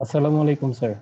আসসালামু আলাইকুম স্যার।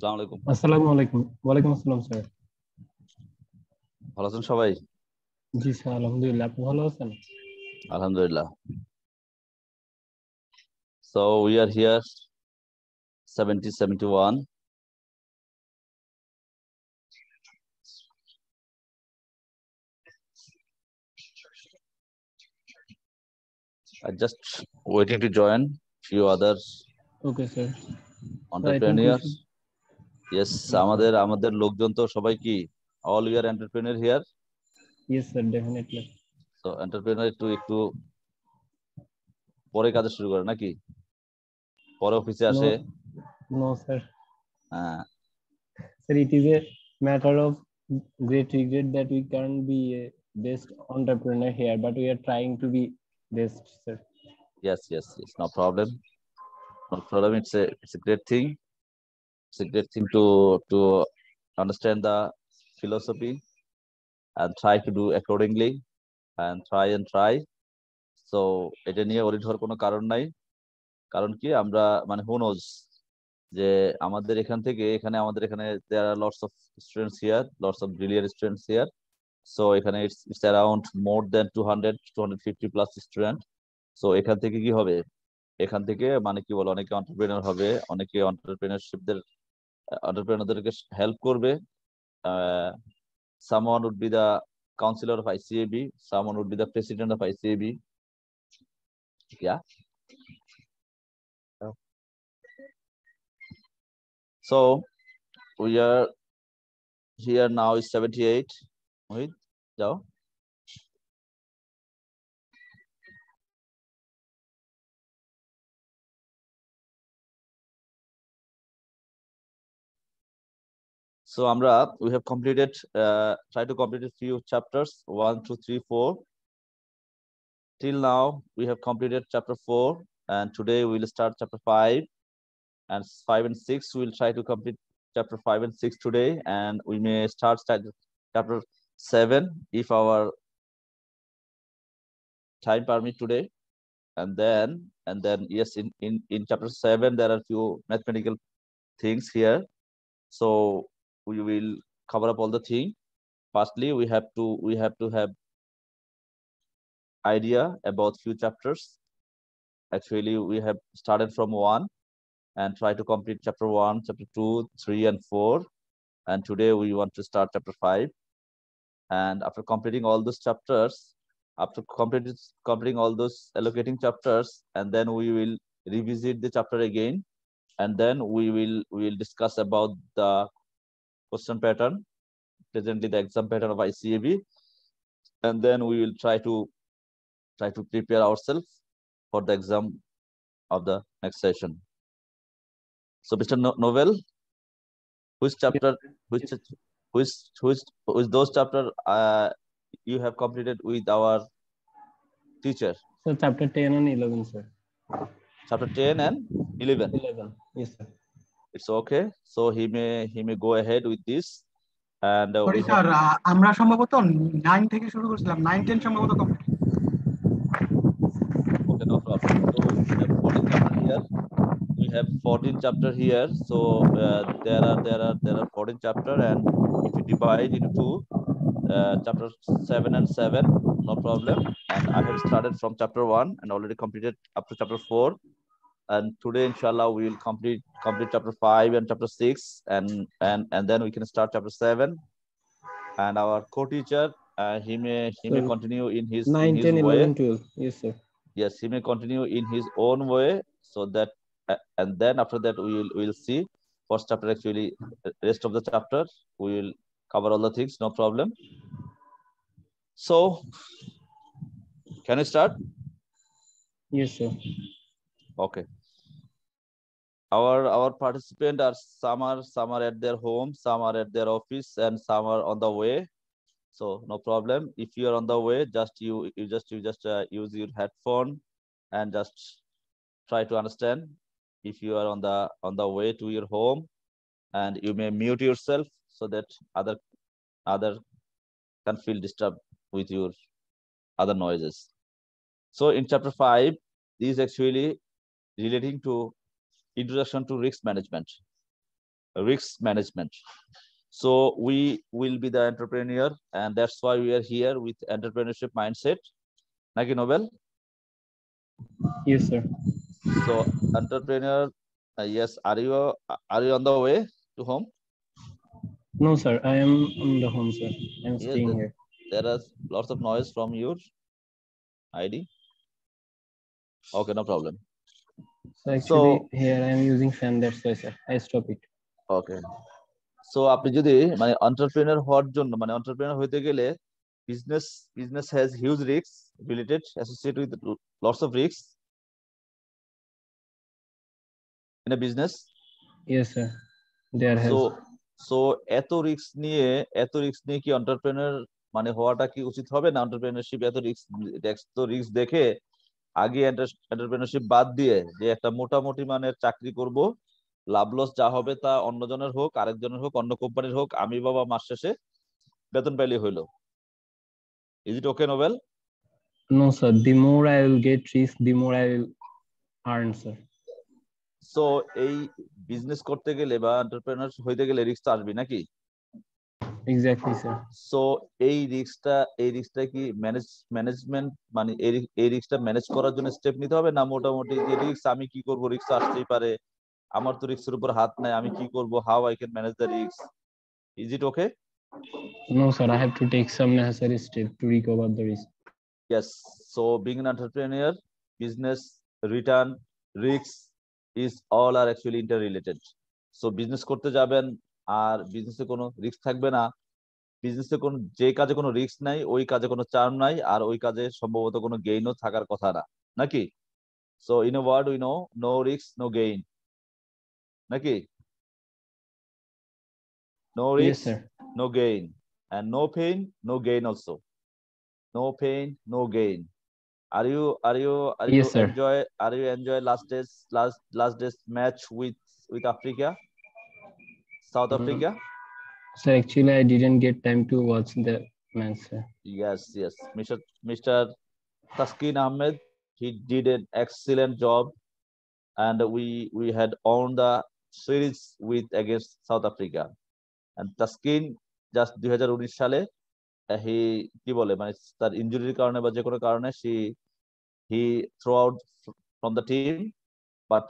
সালাম আলাইকুম। আসসালামু আলাইকুম। ওয়ালাইকুম আসসালাম স্যার। ভালো আছেন সবাই? জি স্যার আলহামদুলিল্লাহ। আপনি ভালো আছেন? আলহামদুলিল্লাহ। So we are here 70 71 I just waiting to join few others. Okay sir entrepreneurs. Yes আমাদের আমাদের লোকজন তো সবাই কি? All year entrepreneur here yes sir তো এন্টারপ্রেনার একটু একটু পরে কাজ শুরু করে নাকি? পরে অফিসে আসে? নো স্যার হ্যাঁ। Sir it is a matter of great regret that we can't be a best entrepreneur here but we are trying to be problem problem it's a thing It's a great thing to to understand the philosophy and try to do accordingly and try and try. So, এটা নিয়ে ওরিট হওয়ার কোনো কারণ নাই। কারণ কি, আমরা মানে হু নোজ যে আমাদের এখান থেকে, এখানে আমাদের এখানে there are lots of students here lots of brilliant students here so এখানে it's it's around more than two hundred two hundred fifty plus student so এখান থেকে কি হবে? এখান থেকে মানে কি বলে, অনেকে অন্টারপ্রেনার হবে, অনেকে অন্টারপ্রেনারশিপদের অন্টারপ্রেনারদেরকে হেল্প করবে। Someone would be the councillor of ICAB someone would be the president of ICAB yeah so we are here now is seventy eight যাও। So Amra, we have completed, uh, try to complete a few chapters, one, two, three, four. Till now, we have completed chapter four, and today we will start chapter five. And five and six, we will try to complete chapter five and six today, and we may start start chapter seven if our time permit today. And then, and then, yes, in, in, in chapter seven, there are few mathematical things here. So we will cover up all the thing. Firstly we have to we have to have idea about few chapters. Actually we have started from one and try to complete chapter one chapter two three and four. And today we want to start chapter five. And after completing all those chapters after completing completing all those allocating chapters and then we will revisit the chapter again. And then we will we will discuss about the question pattern, presently the exam pattern of ICAB, and then we will try to try to prepare ourselves for the exam of the next session. So, Mr. No Novel, which chapter, which which which which those chapter uh, you have completed with our teacher? so chapter 10 and 11 sir Chapter 10 and 11. 11 yes sir It's okay. So he may he may go ahead with this. And uh, sorry we sir have- আমরা সম্ভবত nine থেকে শুরু করছিলাম nine ten সম্ভবত complete। Okay, no problem. So we have 14 chapter here. We have 14 chapter here. So uh, there are there are there are 14 chapter, and if you divide into two, uh, chapter seven and seven, no problem. And I have started from chapter one and already completed up to chapter four. and today, inshallah, we will complete complete chapter five and chapter six, and and and then we can start chapter seven. And our co-teacher, uh, he may he may continue in his in 9 his 10 way11 12 yes sir. Yes he may continue in his own way so that uh, and then after that we will we will see. First chapter actually uh, rest of the chapter we will cover all the things no problem. So can we start? Yes sir. Okay our our participant are some are some are at their home some are at their office and some are on the way. So no problem. If you are on the way just you you just you just uh, use your headphone and just try to understand if you are on the on the way to your home. And you may mute yourself so that other other can feel disturbed with your other noises. So in chapter 5 this is actually relating to introduction to risk management risk management. So we will be the entrepreneur, and that's why we are here with entrepreneurship mindset. Naki Nobel. Yes, sir. So entrepreneur, uh, yes. Are you are you on the way to home? No, sir. I am on the home, sir. I'm Yes, staying the- here. There is lots of noise from your ID. Okay, no problem. So actually, So- here I am using fan. That's why, sir. I stop it. So আপনি যদি মানে হওয়ার জন্য মানে হইতে গেলে business business has huge risk related associate with lots of risk in business Yes, sir. There has. So so এত risk নিয়ে এত রিস্ক নিয়ে কি এন্টারপ্রেনার মানে হওয়াটা কি উচিত হবে না এন্টারপ্রেনারশিপ এত রিস্ক তো রিস্ক দেখে আগে এন্টারপ্রেনারশিপ বাদ দিয়ে যে একটা মোটামুটি মানের চাকরি করব লাভ লস যা হবে তা অন্যজনের হোক আরেকজনের হোক অন্য কোম্পানির হোক আমি বাবা মাস শেষে বেতন পাইলে হইল। Is it okay noble no sir The more I will get risk, the more I will earn, sir. So এই বিজনেস করতে গেলে বা এন্টারপ্রেনার হইতে গেলে রিস্ক তো আসবে নাকি? Exactly, sir. সো এই রিস্কটা এই রিস্কটা কি ম্যানেজ ম্যানেজমেন্ট মানে এই রিস্কটা ম্যানেজ করার জন্য স্টেপ নিতে হবে না মোটামুটি যে রিস্ক আমি কি করব রিস্ক আসতেই পারে আমার তো রিস্কের উপর হাত নাই আমি কি করব how I can manage the risk is it okay No, sir. I have to take some necessary steps to recover the risk. Yes. So being an entrepreneur, business, return, risks is all are actually interrelated. So business করতে যাবেন আর বিজনেসে কোনো risk থাকবে না। বিজনেসে কোনো যে কাজে কোনো রিস্ক নাই ওই কাজে কোনো চার্ম নাই আর ওই কাজে সম্ভবত কোনো গেইনও থাকার কথা না। নাকি? So in a word we no no রিক্স নো গেইন নাকি? নো রিক্স no gain and no pain no gain also no pain no gain are you are you are you enjoy are you enjoy last days last last days match with with Africa south Mhm. africa Sir, actually, I didn't get time to watch the match, sir. yes yes mr mr taskin ahmed he did an excellent job and we we had won the series with against south africa and taskin just 2019 সালে হি কি বলে মানে তার ইনজুরির কারণে বা যে কোনো কারণে see he throw out from the team but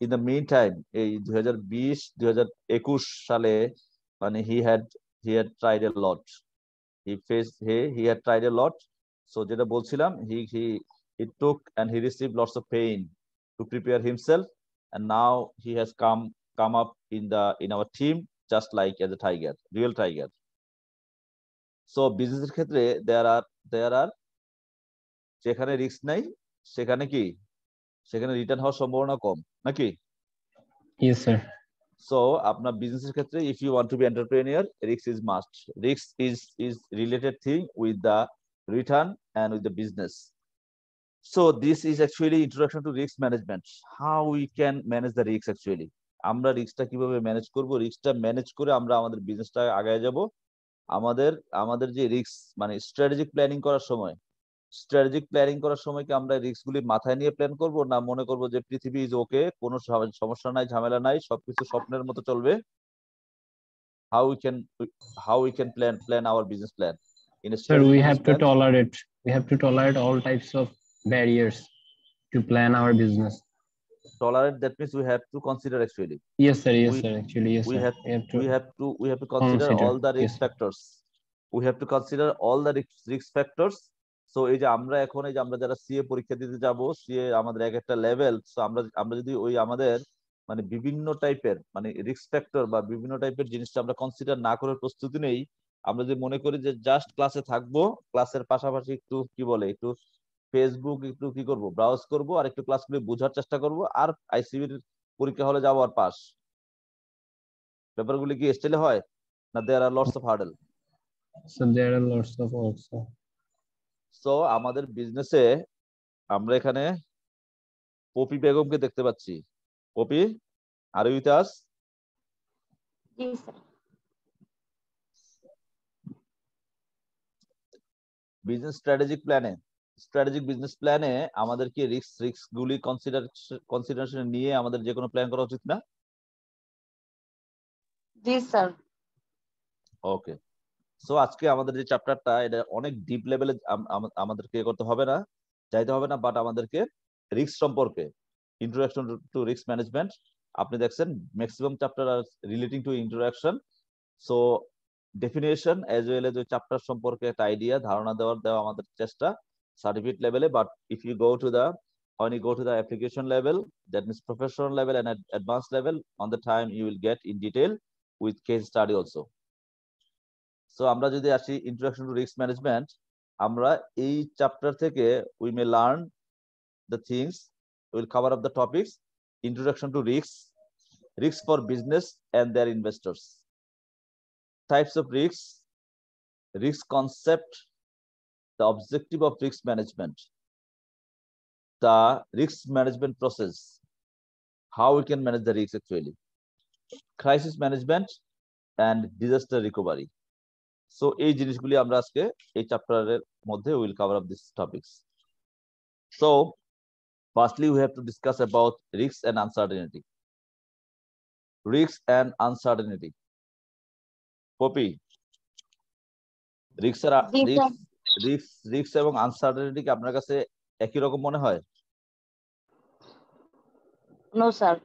in the main time এই দুই হাজার বিশ, দুই হাজার একুশ সালে মানে he had he had tried a lot he face he he had tried a lot so যেটা বলছিলাম he he he took and he receive lots of pain to prepare himself and now he has come come up in the, in our team, just like as a tiger, real tiger. So বিজনেসের ক্ষেত্রে দেয়ার are there আর যেখানে risk নাই, সেখানে কি? সেখানে return হওয়ার সম্ভাবনা কম নাকি? Yes, sir. সো আপনার বিজনেসের ক্ষেত্রে if you want to be entrepreneur risk is must risk is is related thing with the return and with the business so this is actually introduction to risk management how we can manage the risk actually আমরা রিস্কটা কীভাবে manage করব? রিস্কটা manage করে আমরা আমাদের বিজনেসটা আগায় যাব। আমাদের আমাদের যে রিস্ক মানে স্ট্র্যাটেজিক প্ল্যানিং করার সময় স্ট্র্যাটেজিক প্ল্যানিং করার সময় কি আমরা রিস্ক গুলি মাথায় নিয়ে প্ল্যান করব? না মনে করব যে পৃথিবী ইজ ওকে কোনো সমস্যা নাই ঝামেলা নাই সবকিছু স্বপ্নের মতো চলবে? How we can how we can plan plan our business plan in sir we have to tolerate we have to tolerate all types of barriers to plan our business tolerate that means we have to consider actually yes sir yes sir actually yes we have to we have to we have to consider all the risk factors we have to consider all the risk factors so এই যে আমরা এখন, এই যে আমরা যারা CA পরীক্ষা দিতে যাব সিএ আমাদের এক একটা লেভেল সো আমরা আমরা যদি ওই আমাদের মানে বিভিন্ন টাইপের মানে রিস্ক ফ্যাক্টর বা বিভিন্ন টাইপের জিনিসটা আমরা কনসিডার না করে প্রস্তুতি নেই, আমরা যদি মনে করি যে জাস্ট ক্লাসে থাকব ক্লাসের পাশাপাশি একটু কি বলে, একটু ফেসবুক একটু কি করব ব্রাউজ করব, আর একটু ক্লাসগুলো বোঝার চেষ্টা করব, আর আইসিবির পরীক্ষা হলে যাব আর পাস ব্যাপারগুলি কি স্টাইলে হয়? না there are lots of hurdle So, there are lots of also. So আমাদের বিজনেসে আমরা এখানে পপি বেগমকে দেখতে পাচ্ছি। Popy are with us business strategic প্ল্যানে স্ট্র্যাটেজিক বিজনেস প্ল্যানে আমাদের কি রিস্ক রিস্ক গুলি কনসিডার কনসিডারেশন নিয়ে আমাদের যে কোনো প্ল্যান করা উচিত না? জি স্যার ওকে সো আজকে আমাদের যে চ্যাপ্টারটা এটা অনেক ডিপ লেভেলে আমাদেরকে করতে হবে না, যাইতে হবে না বাট আমাদেরকে রিস্ক সম্পর্কে ইন্ট্রোডাকশন টু রিস্ক ম্যানেজমেন্ট আপনি দেখছেন maximum chapter R relating to introduction so definition as well as chapter সম্পর্কে একটা আইডিয়া ধারণা দেওয়ার, দেওয়া আমাদের চেষ্টা সার্টিফিকেট লেভেলে but if you go to the when you go to the application level, that means professional level and ad- advanced level, on the time you will get in detail with case study also. So আমরা যদি আসি introduction to risk management আমরা এই chapter থেকে we may learn the things will cover up the topics introduction to risk risk for business and their investors types of risk risk concept the objective of risk management the risk management process, how we can manage the risk actually, crisis management and disaster recovery. So এই জিনিসগুলি আমরা আজকে এই চ্যাপ্টারের মধ্যে will cover up this topics so firstly we have to discuss about risk and uncertainty risk and uncertainty copy risk আর। Risk risk risk এবং uncertainty কি আপনার কাছে একই রকম মনে হয়? নো স্যার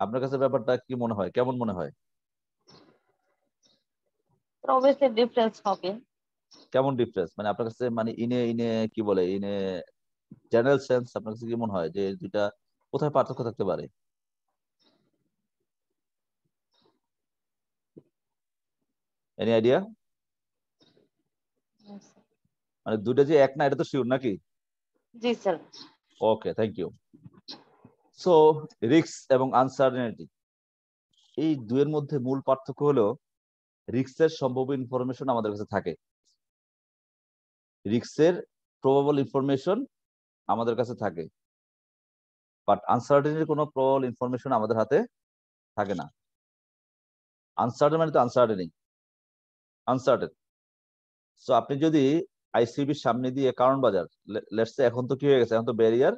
আপনার কাছে ব্যাপারটা কি মনে হয়? কেমন মনে হয়? অবভিয়াসলি ডিফারেন্স হবে কেমন ডিফারেন্স মানে আপনার কাছে মানে ইনে ইনে কি বলে ইনে জেনারেল সেন্স আপনার কাছে কি মনে হয়? যে দুইটা কোথায় পার্থক্য থাকতে পারে? এনি আইডিয়া মানে দুইটা যে এক না এটা তো শিওর নাকি? জি sir okay thank you so risk এবং আনসার্টেনিটি এই দুয়ের মধ্যে মূল পার্থক্য হলো রিস্কের সম্ভাব্য ইনফরমেশন আমাদের কাছে থাকে। রিস্কের প্রবাবল ইনফরমেশন আমাদের কাছে থাকে। বাট আনসার্টেনিটির কোনো প্রবাবল ইনফরমেশন আমাদের হাতে থাকে না। আনসার্টেন মানে তো আনসার্টেনিং আনসার্টেন সো আপনি যদি আইসিবির সামনে দিয়ে কারণ বাজার লেটসে এখন তো কি হয়ে গেছে? এখন তো ব্যারিয়ার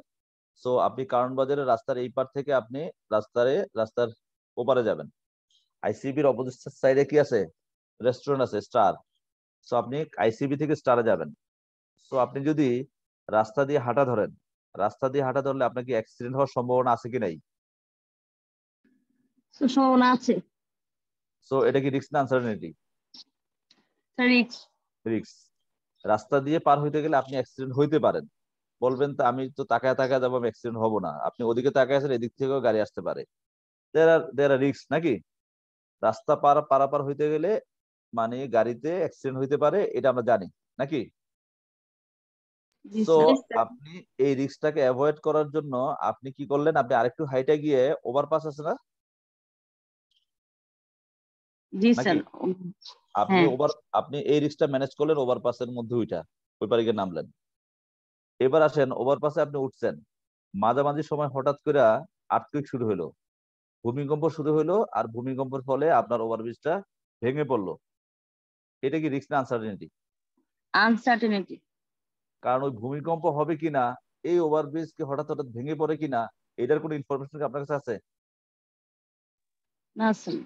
সো আপনি কারণ বাজারের রাস্তার এই পার থেকে আপনি রাস্তারে, রাস্তার ওপারে যাবেন। আইসিবির অপোজিট সাইডে কি আছে? রেস্টুরেন্ট আছে স্টার সো আপনি আইসিবি থেকে স্টারে যাবেন। সো আপনি যদি রাস্তা দিয়ে হাঁটা ধরেন রাস্তা দিয়ে হাঁটা ধরলে আপনার কি অ্যাক্সিডেন্ট হওয়ার সম্ভাবনা আছে কি নাই? সম্ভাবনা আছে। সো এটা কি রিস্ক না আনসার্টেনিটি রিক্স রিস্ক রাস্তা দিয়ে পার হইতে গেলে আপনি অ্যাক্সিডেন্ট হইতে পারেন। বলবেন তো আমি তো তাকায় তাকায় যাব আমি অ্যাক্সিডেন্ট হব না। আপনি ওদিকে তাকায় আছেন এদিক থেকেও গাড়ি আসতে পারে। There are there R risk নাকি? রাস্তা পার পারাপার হইতে গেলে মানে গাড়িতে অ্যাক্সিডেন্ট হইতে পারে এটা আমরা জানি নাকি? তো আপনি এই রিস্কটাকে অ্যাভয়েড করার জন্য আপনি কি করলেন? আপনি আরেকটু হাইটে গিয়ে ওভারপাস আছে না? জি স্যার আপনি হ্যাঁ। ওভার আপনি এই রিস্কটা ম্যানেজ করলেন ওভারপাসের মধ্যে ওইটা ওই পারে গিয়ে নামলেন। এবার আসেন ওভারপাসে আপনি উঠছেন। মাঝামাঝি সময় হঠাৎ করে আর্থকুইক শুরু হলো ভূমিকম্প শুরু হলো আর ভূমিকম্পের ফলে আপনার ওভারব্রিজটা ভেঙে পড়ল। এটা কি রিস্ক না আনসার্টেনিটি আনসার্টেনিটি কারণ ওই ভূমিকম্প হবে কিনা এই ওভারব্রিজ কি হঠাৎ হঠাৎ ভেঙে পড়ে কিনা এটার কোনো ইনফরমেশন কি আপনার কাছে আছে? না স্যার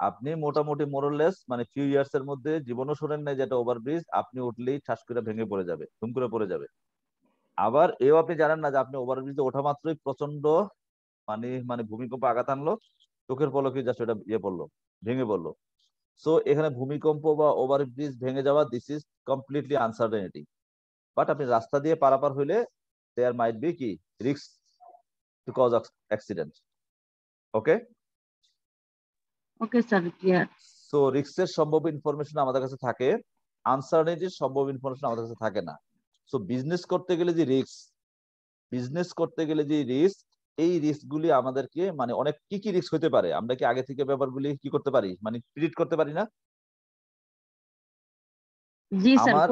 আপনি মোটামুটি মোরলেস মানে ফিউ ইয়ার্স এর মধ্যে জীবনও শোনেন নাই যেটা ওভারব্রিজ আপনি উঠলেই ঠাস করে ভেঙে পড়ে যাবে ধুম করে পড়ে যাবে। আবার এও আপনি জানেন না যে আপনি ওভারব্রিজে ওঠা মাত্রই প্রচণ্ড মানে মানে ভূমিকম্প আঘাত আনলো চোখের পলকে জাস্ট ওটা ইয়ে পড়ল ভেঙে পড়ল। সো এখানে ভূমিকম্প বা ওভারব্রিজ ভেঙে যাওয়া this is completely uncertainty but আপনি রাস্তা দিয়ে পারাপার হইলে দেয়ার মাইট বি কি? Risk to cause accident okay okay sir clear so রিস্কের সম্ভব ইনফরমেশন আমাদের কাছে থাকে আনসার্টেনিটির সম্ভব ইনফরমেশন আমাদের কাছে থাকে না. সো বিজনেস করতে গেলে যে রিস্ক বিজনেস করতে গেলে যে রিস্ক এই রিস্ক গুলি আমাদেরকে মানে অনেক কি কি রিস্ক হতে পারে? আমরা কি আগে থেকে ব্যাপারগুলি কি করতে পারি? মানে প্রিডিক্ট করতে পারি না? আমার-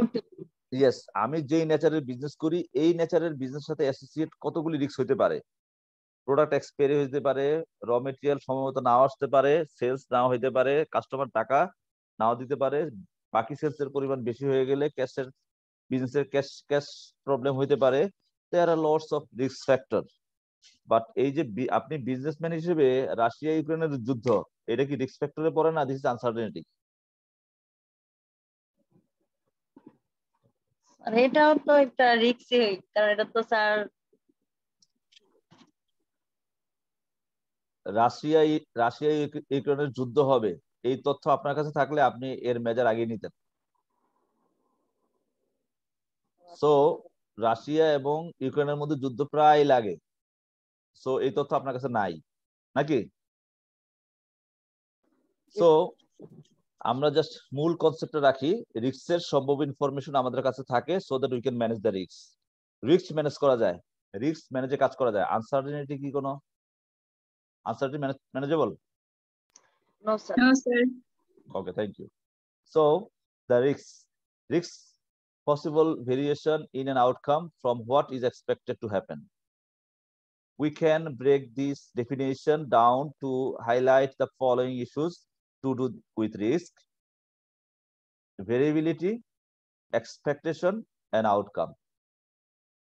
ইয়েস আমি যেই নেচারের বিজনেস করি এই নেচারের বিজনেস সাথে অ্যাসোসিয়েট কতগুলি রিস্ক হতে পারে? প্রোডাক্ট এক্সপায়ারি হতে পারে র মেটেরিয়াল সম্ভবত নাও আসতে পারে সেলস নাও হইতে পারে কাস্টমার টাকা নাও দিতে পারে বাকি সেলস এর পরিমাণ বেশি হয়ে গেলে ক্যাশের বিজনেসের ক্যাশ ক্যাশ প্রবলেম হইতে পারে। There are lots of risk factor but এই যে আপনি বিজনেসম্যান হিসেবে রাশিয়া ইউক্রেনের যুদ্ধ এটা কি রিস্ক ফ্যাক্টরে পড়ে না দিস আনসার্টেনিটি এটাও তো একটা রিক্সি কারণ এটা তো স্যার রাশিয়া রাশিয়া ইউক্রেনের যুদ্ধ হবে এই তথ্য আপনার কাছে থাকলে আপনি এর মেজার আগে নিতেন। সো রাশিয়া এবং ইউক্রেনের মধ্যে যুদ্ধ প্রায় লাগে। সো এই তথ্য আপনার কাছে নাই নাকি সো আমরা জাস্ট মূল কনসেপ্টটা রাখি রিস্কের সম্ভব ইনফরমেশন আমাদের কাছে থাকে so that we can manage the risk risk manage করা যায় রিস্ক ম্যানেজে কাজ করা যায় আনসার্টেনিটি কি কোনো uncertainty manageable no sir No, sir. Okay, thank you. So the risks, risks possible variation in an outcome from what is expected to happen. We can break this definition down to highlight the following issues to do with risk, variability, expectation, and outcome.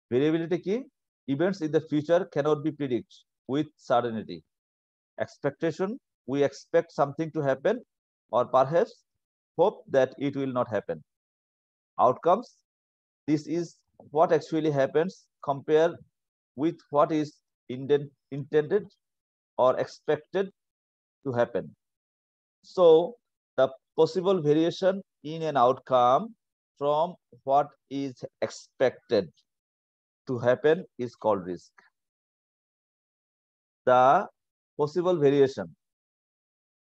Variability key events in the future cannot be predicted with certainty. Expectation we expect something to happen or perhaps hope that it will not happen. Outcomes this is what actually happens compared with what is intended or expected to happen. So, the possible variation in an outcome from what is expected to happen is called risk. The possible variation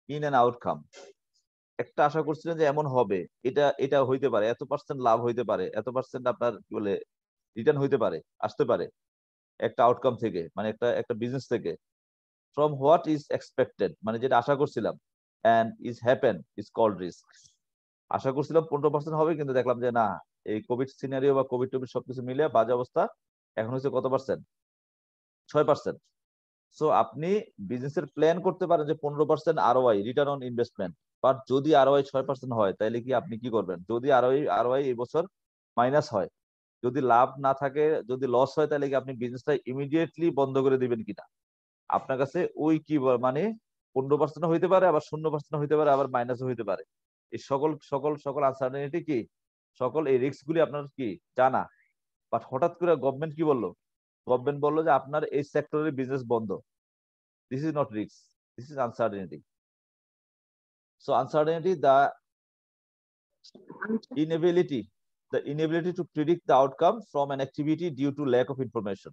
in an outcome একটা আশা করছিলেন যে এমন হবে এটা এটা হইতে পারে এত পার্সেন্ট লাভ হইতে পারে এত পার্সেন্ট আপনার কি বলে রিটার্ন হইতে পারে আসতে পারে একটা আউটকাম থেকে মানে একটা একটা বিজনেস থেকে ফ্রম হোয়াট ইজ এক্সপেক্টেড মানে যেটা আশা করছিলাম and is happen is called risk আশা করছিলাম পনেরো পার্সেন্ট হবে, কিন্তু দেখলাম যে না, এই কোভিড সিনারিও বা কোভিড টোভিড সবকিছু মিলে বাজে অবস্থা, এখন হচ্ছে কত পার্সেন্ট ছয় পার্সেন্ট সো আপনি বিজনেসের প্ল্যান করতে পারেন যে পনেরো percent ROI return on investment but যদি আরওআই ছয় পার্সেন্ট হয় তাহলে কি আপনি কি করবেন? যদি আরওআই আরওআই এই বছর মাইনাস হয় যদি লাভ না থাকে, যদি লস হয়, তাহলে কি আপনি বিজনেসটা ইমিডিয়েটলি বন্ধ করে দিবেন কিনা? আপনার কাছে ওই কি মানে পনেরো পার্সেন্ট হইতে পারে, আবার শূন্য পার্সেন্ট হইতে পারে, আবার মাইনাসও হইতে পারে। এই সকল সকল সকল আনসার্টেনিটি কি? সকল এই রিস্ক গুলি আপনার কি জানা? বাট হঠাৎ করে গভর্নমেন্ট কি বলল? গভর্নমেন্ট বলল যে আপনার এই সেক্টরের বিজনেস বন্ধ। This is not risk this is uncertainty so uncertainty the inability the inability to predict the outcome from an activity due to lack of information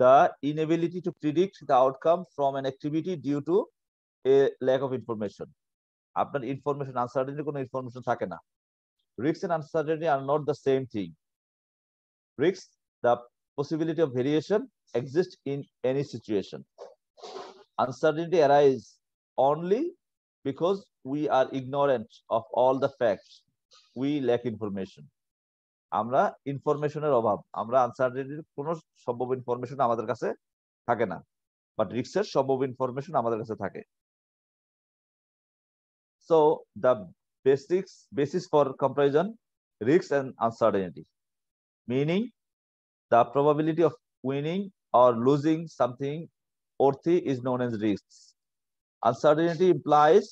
the inability to predict the outcome from an activity due to a lack of information আপনার information uncertainty কোনো information থাকে না risk and uncertainty are not the same thing risk the possibility of variation exists in any situation uncertainty arises only because we are ignorant of all the facts we lack information আমরা ইনফরমেশনের অভাব, আমরা আনসার্টেনিটির কোনো সম্ভব information আমাদের কাছে থাকে না বাট রিক্সের সম্ভব ইনফরমেশন আমাদের কাছে থাকে। So the basics basis for comparison রিক্স and uncertainty meaning the probability of winning or losing something worthy is known as রিক্স uncertainty implies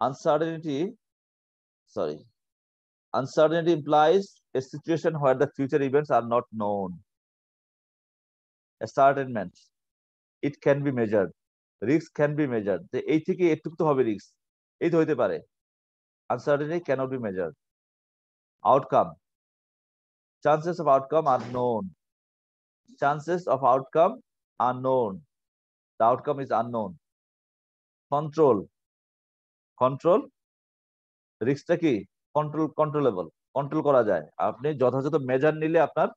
uncertainty sorry uncertainty implies a situation where the future events are not known ascertainment it can be measured risk can be measured যে এই থেকে এটুকু তো হবে risk এই তো হইতে uncertainty cannot be measured outcome chances of outcome are known chances of outcome are known the outcome is unknown control control রিস্কটা কি? কন্ট্রোল কন্ট্রোলেবল কন্ট্রোল করা যায়। আপনি যথাযথ মেজার নিলে আপনার,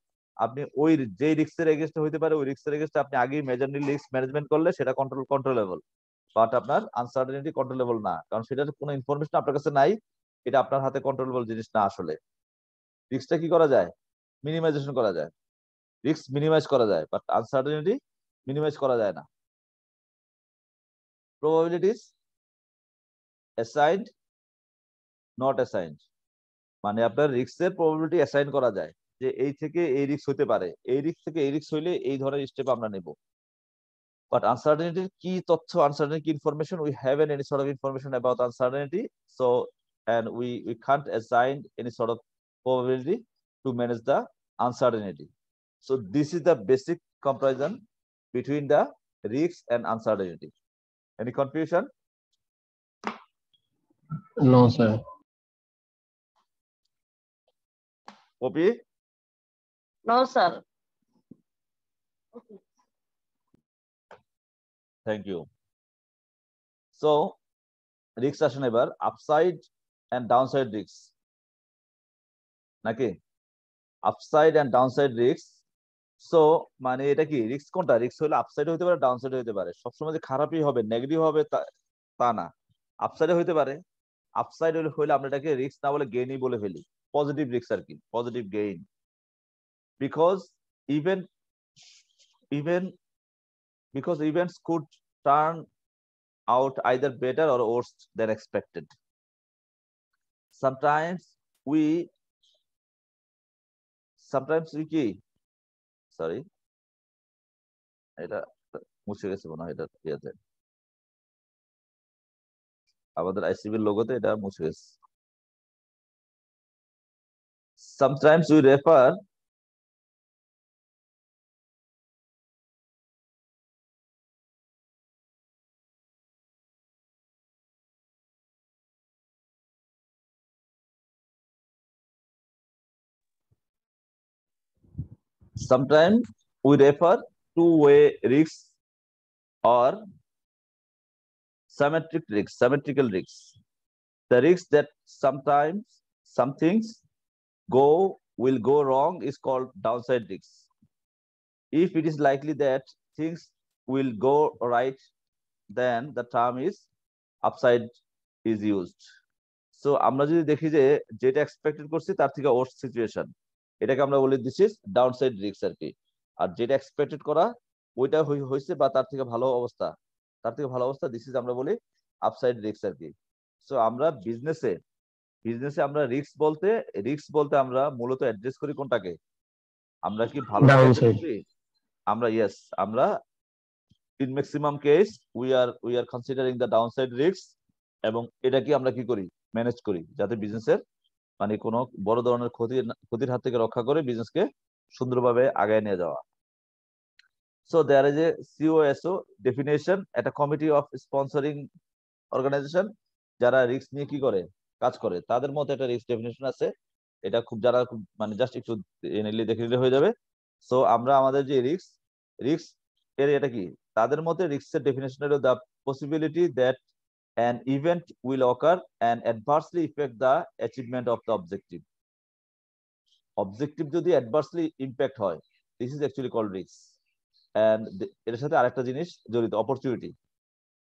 আপনি ওই যে রিস্কের এগেস্টে হইতে পারে, ওই রিস্কের এগেস্টে আপনি আগেই মেজার নিলে রিস্ক ম্যানেজমেন্ট করলে সেটা কন্ট্রোল কন্ট্রোলেবল বাট আপনার আনসার্টেনিটি কন্ট্রোলেবল না। কারণ সেটার কোনো ইনফরমেশন আপনার কাছে নাই, এটা আপনার হাতে কন্ট্রোলেবল জিনিস না আসলে। রিস্কটা কি করা যায়? মিনিমাইজেশন করা যায়। রিস্ক মিনিমাইজ করা যায় বাট আনসার্টেনিটি মিনিমাইজ করা যায় না। Probabilities assigned নট অ্যাসাইন মানে আপনার রিক্সের প্রবলিটি অ্যাসাইন করা যায় যে এই থেকে এই রিক্স হইতে পারে। এই রিক্স থেকে এই রিক্স হইলে এই ধরনের স্টেপ আমরা নেব। বাট আনসার্টেনিটির কি তথ্য uncertainty information we have an any sort of information about uncertainty so and we we can't assign any sort of probability to manage the uncertainty so this is the basic comparison between the রিক্স and uncertainty any confusion no sir Poppy? No, sir. Thank you. So, risk আসেন এবার। Upside and downside risk নাকি? Upside and downside risk so মানে এটা কি? Risk কোনটা? Risk হলে upside হতে পারে ডাউনসাইড হতে পারে। সবসময় যে খারাপই হবে নেগেটিভ হবে তা- না। আপসাইডে হতে পারে। আপসাইড হলে হলে আমরা এটাকে রিস্ক না বলে গেইনই বলে ফেলি। পজিটিভ রিস্ক আর কি positive gain because even even because events could turn out either better or worse than expected. Sometimes we, sometimes we কি সরি এটা মুছে গেছে মনে হয় এটা ইয়েতে আমাদের আইসিবির লোগোতে এটা মুছে গেছে sometimes we refer sometimes we refer two-way risks or symmetric risks, symmetrical risks. The risk that sometimes some things go will go wrong is called downside risk. If it is likely that things will go right, then the term is upside is used. So আমরা যদি দেখি যে যেটা expected করছি তার থেকে ওর্স situation এটাকে আমরা বলি দিস ইজ ডাউনসাইড রিস্ক আর কি আর যেটা এক্সপেক্টেড করা ওইটা হয়েছে বা তার থেকে ভালো অবস্থা তার থেকে ভালো অবস্থা দিস ইজ আমরা বলি আপসাইড রিস্ক আর কি সো আমরা বিজনেসে বিজনেসে আমরা রিস্ক বলতে রিস্ক বলতে আমরা মূলত অ্যাড্রেস করি কোনটাকে? আমরা কি ভালো আমরা ইয়েস আমরা in maximum case we are we are considering the downside risk এবং এটা কি আমরা কি করি? ম্যানেজ করি যাতে বিজনেসের মানে কোনো বড় ধরনের ক্ষতির ক্ষতির হাত থেকে রক্ষা করে বিজনেসকে সুন্দরভাবে আগায় নিয়ে যাওয়া। So there is a COSO definition একটা কমিটি অফ স্পন্সরিং অর্গানাইজেশন যারা রিস্ক নিয়ে কি করে? কাজ করে, তাদের মধ্যে একটা রিস্ক ডেফিনেশন আছে। এটা খুব যারা খুব মানে জাস্ট একটু এনএলি দেখে নিলে হয়ে যাবে। সো আমরা আমাদের যে রিক্স রিক্স এর এটা কি? তাদের মতে রিক্সের ডেফিনেশন হলো the possibility that an event will occur and adversely affect the achievement of the objective objective যদি অ্যাডভার্সলি ইম্প্যাক্ট হয় দিস ইজ অ্যাকচুয়ালি কল রিক্স অ্যান্ড এর সাথে আরেকটা জিনিস জড়িত opportunity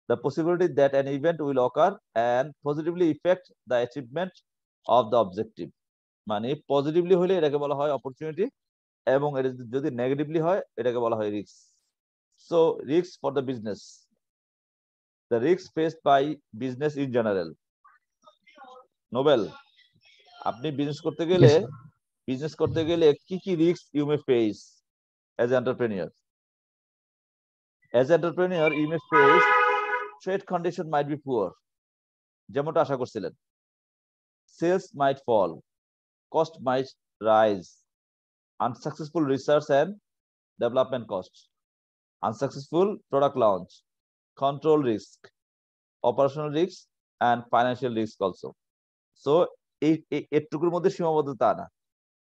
The possibility that an event will occur and positively affect the achievement of the objective. মানে positively হলে এটাকে বলা হয় অপরচুনিটি এবং এটা যদি নেগেটিভলি হয় এটাকে বলা হয় risk so risk for the business the risks faced by business in general. Nobel আপনি বিজনেস করতে গেলে বিজনেস করতে গেলে কি কি risk you may face as entrepreneur as entrepreneur you may face trade condition might be poor যেমনটা আশা করছিলেন। Sales might fall cost might rise unsuccessful research and development cost unsuccessful product launch control risk, operational risk, and financial risk also. So এই এটুকুর মধ্যে সীমাবদ্ধতা না।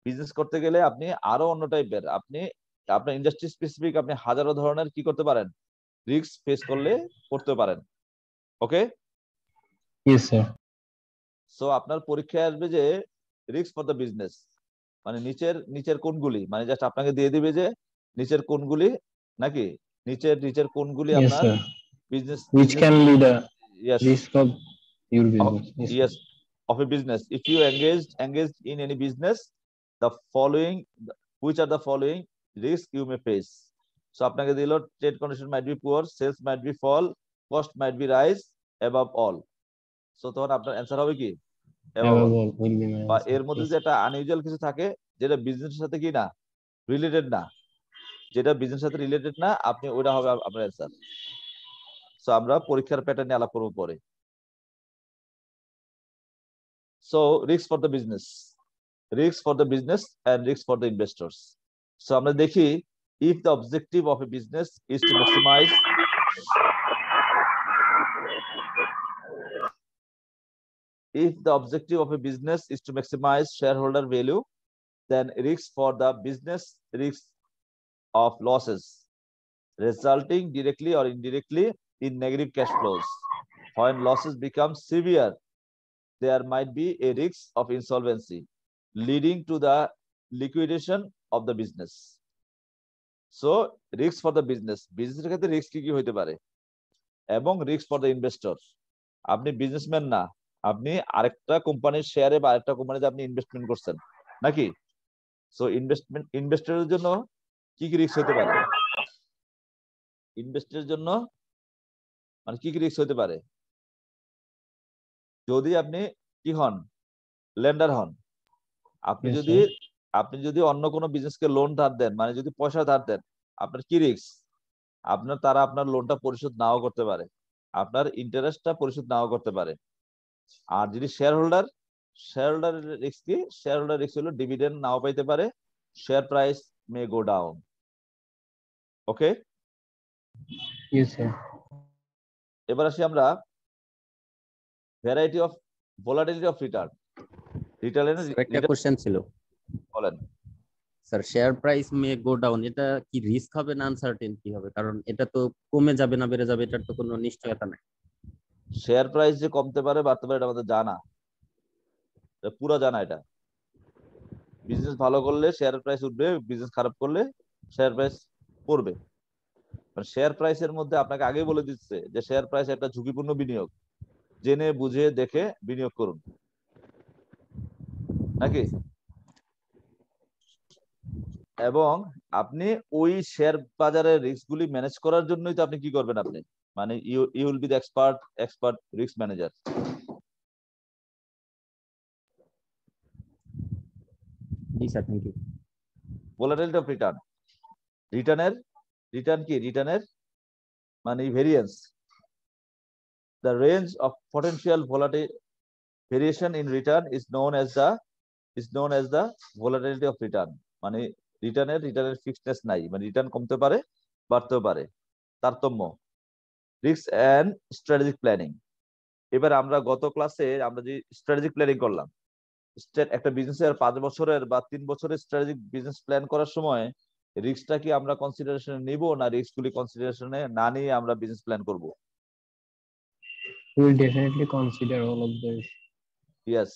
Business করতে গেলে আপনি আরও অন্য টাইপের আপনি আপনার ইন্ডাস্ট্রি স্পেসিফিক আপনি হাজারো ধরনের কি করতে পারেন? রিস্ক ফেস করলে করতে পারেন। ওকে? সো আপনার পরীক্ষা আসবে যে রিক্স ফর দ্য বিজনেস। মানে নিচের নিচের কোনগুলি মানে জাস্ট আপনাকে দিয়ে দিবে যে নিচের কোনগুলি নাকি? নিচের নিচের কোনগুলি আপনার business which can yes yes of a business if you engaged engaged in any business the following which are the following risk you may face so আপনাকে দিল trade condition might be poor sales might be fall cost might be rise above all. So তখন আপনার answer হবে কি? বা এর মধ্যে যে একটা আনইউজুয়াল কিছু থাকে যেটা বিজনেসের সাথে কি না রিলেটেড না যেটা বিজনেসের সাথে রিলেটেড না আপনি ওটা হবে আপনার অ্যান্সার সো আমরা পরীক্ষার প্যাটার্ন আলাপ করব পরে। So risk for the business risk for the business and risk for the investors so আমরা দেখি if the objective of a business is to maximize if the objective of a business is to maximize shareholder value then risks for the business risks of losses resulting directly or indirectly in negative cash flows. When losses become severe there might be a risk of insolvency leading to the liquidation of the business so risk for the business বিজনেসের ক্ষেত্রে risk কি কি হইতে পারে? এবং risk for the investor আপনি businessman না আপনি আরেকটা কোম্পানির শেয়ারে বা আরেকটা কোম্পানিতে আপনি ইনভেস্টমেন্ট করছেন নাকি? সো ইনভেস্টমেন্ট ইনভেস্টরের জন্য কি কি রিস্ক হতে পারে? ইনভেস্টরের জন্য মানে কি কি রিস্ক হতে পারে? যদি আপনি কি হন? লেন্ডার হন। আপনি যদি. আপনি যদি অন্য কোনো বিজনেসকে লোন ধার দেন মানে যদি পয়সা ধার দেন আপনার কি রিস্ক আপনার তারা আপনার লোনটা পরিশোধ নাও করতে পারে। আপনার ইন্টারেস্টটা পরিশোধ নাও করতে পারে। আর যদি shareholder shareholder risk কি? শেয়ার হোল্ডার রিস্ক হলো ডিভিডেন্ড নাও পাইতে পারে share price may go down okay. এবার আসি আমরা variety of volatility of return রিটার্নের একটা কোশ্চেন ছিল। বলেন। Sir share price may go down এটা কি রিস্ক হবে না আনসার্টেনটি হবে? কারণ এটা তো কমে যাবে না বেড়ে যাবে এটার তো কোনো নিশ্চয়তা নাই। শেয়ার প্রাইস যে কমতে পারে বাড়তে পারে এটা আমাদের জানা। পুরো জানা এটা। বিজনেস ভালো করলে শেয়ার প্রাইস উঠবে বিজনেস খারাপ করলে শেয়ার প্রাইস পড়বে। শেয়ার প্রাইসের মধ্যে আপনাকে আগেই বলে দিচ্ছে যে শেয়ার প্রাইস একটা ঝুঁকিপূর্ণ বিনিয়োগ। জেনে বুঝে দেখে বিনিয়োগ করুন। নাকি? এবং আপনি ওই শেয়ার বাজারের রিস্ক গুলি ম্যানেজ করার জন্যই তো আপনি কি করবেন আপনি? মানে you you will be the expert expert risk manager G sir thank you volatility of return রিটার্নের রিটার্ন কি? রিটার্নের মানে variance the range of potential volatility variation in return is known as the is known as the volatility of return. মানে রিটার্নের রিটার্নের ফিক্সনেস নাই মানে return কমতে পারে বাড়তেও পারে তারতম্য রিস্ক অ্যান্ড স্ট্র্যাটেজিক প্ল্যানিং এবার আমরা গত ক্লাসে আমরা যে স্ট্র্যাটেজিক প্ল্যানিং করলাম একটা বিজনেসের পাঁচ বছরের বা তিন বছরের স্ট্র্যাটেজিক বিজনেস প্ল্যান করার সময় রিস্কটা কি আমরা কনসিডারেশনে নিব না রিস্ক গুলি কনসিডারেশনে না নিয়ে আমরা বিজনেস প্ল্যান করব will definitely consider all of this. Yes.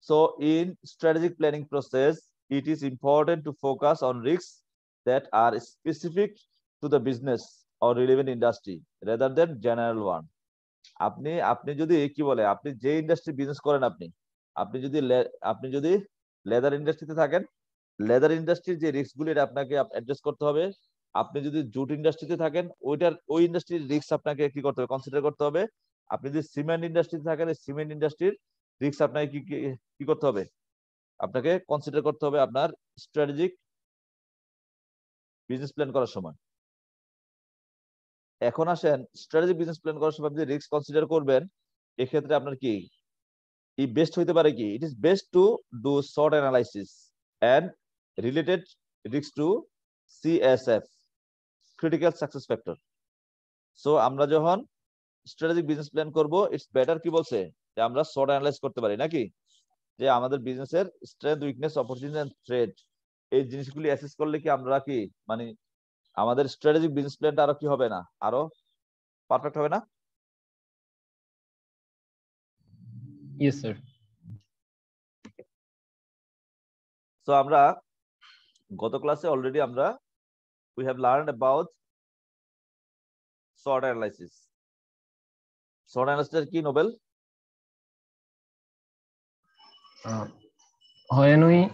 So in strategic planning process, it is important to focus on risks that are specific to the business or relevant industry rather than general one. আপনি আপনি যদি কি বলে, আপনি যে industry business করেন আপনি আপনি যদি আপনি যদি লেদার ইন্ডাস্ট্রিতে থাকেন লেদার ইন্ডাস্ট্রির যে রিস্ক গুলি এটা আপনাকে অ্যাডজাস্ট করতে হবে। আপনি যদি জুট ইন্ডাস্ট্রিতে থাকেন, ওইটার, ওই ইন্ডাস্ট্রির রিস্ক আপনাকে কি করতে হবে কনসিডার করতে হবে। আপনি যদি সিমেন্ট ইন্ডাস্ট্রিতে থাকেন সিমেন্ট ইন্ডাস্ট্রির রিস্ক আপনাকে কি- কি করতে হবে? আপনাকে কনসিডার করতে হবে আপনার স্ট্র্যাটেজিক বিজনেস প্ল্যান করার সময়। এখন আসেন স্ট্র্যাটেজিক বিজনেস প্ল্যান করার সময় আপনি রিস্ক কনসিডার করবেন, এক্ষেত্রে আপনার কি? এই বেস্ট হইতে পারে কি? It is best to do SWOT analysis and related risk to CSF critical success factor so আমরা যখন স্ট্র্যাটেজিক বিজনেস প্ল্যান করব ইটস বেটার কি বলছে? যে আমরা শর্ট অ্যানালাইজ করতে পারি, নাকি? যে আমাদের বিজনেসের strength weakness opportunity and threat এই জিনিসগুলি অ্যাসেস করলে কি আমরা কি মানে আমাদের স্ট্র্যাটেজিক বিজনেস প্ল্যানটা আরও কি হবে না? আরও পারফেক্ট হবে না? Yes, sir. সো আমরা গত ক্লাসে অলরেডি আমরা we have learn about SWOT analysis SWOT analysis কি Nobel? Uh, we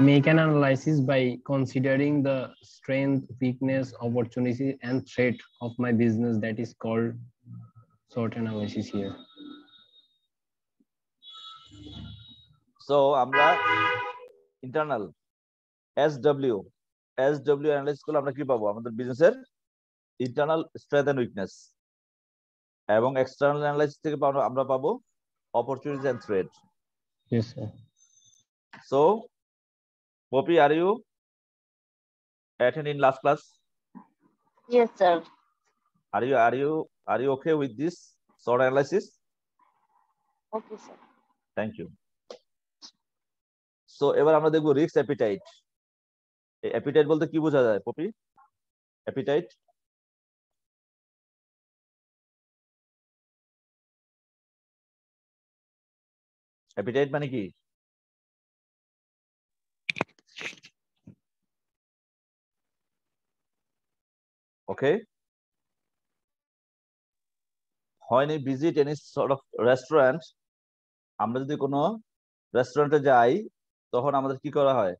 make an analysis by considering the strength, weakness, opportunity, and threat of my business, that is called SWOT analysis here. So আমরা internal S W S W analysis করলে আমরা কি পাবো আমাদের বিজনেসের internal strength and weakness এবং external analysis থেকে আমরা পাবো opportunities and threat Yes, sir. So, Poppy, are you attending last class? Yes, sir. Are you are you are you okay with this sort analysis? Okay, sir. Thank you. So এবার আমরা দেখব risk appetite appetite বলতে কি বোঝা যায় poppy appetite appetite মানে কি okay হয়নি visit any sort of restaurant আমরা যদি কোনো রেস্টুরেন্টে যাই তখন আমাদের কি করা হয়?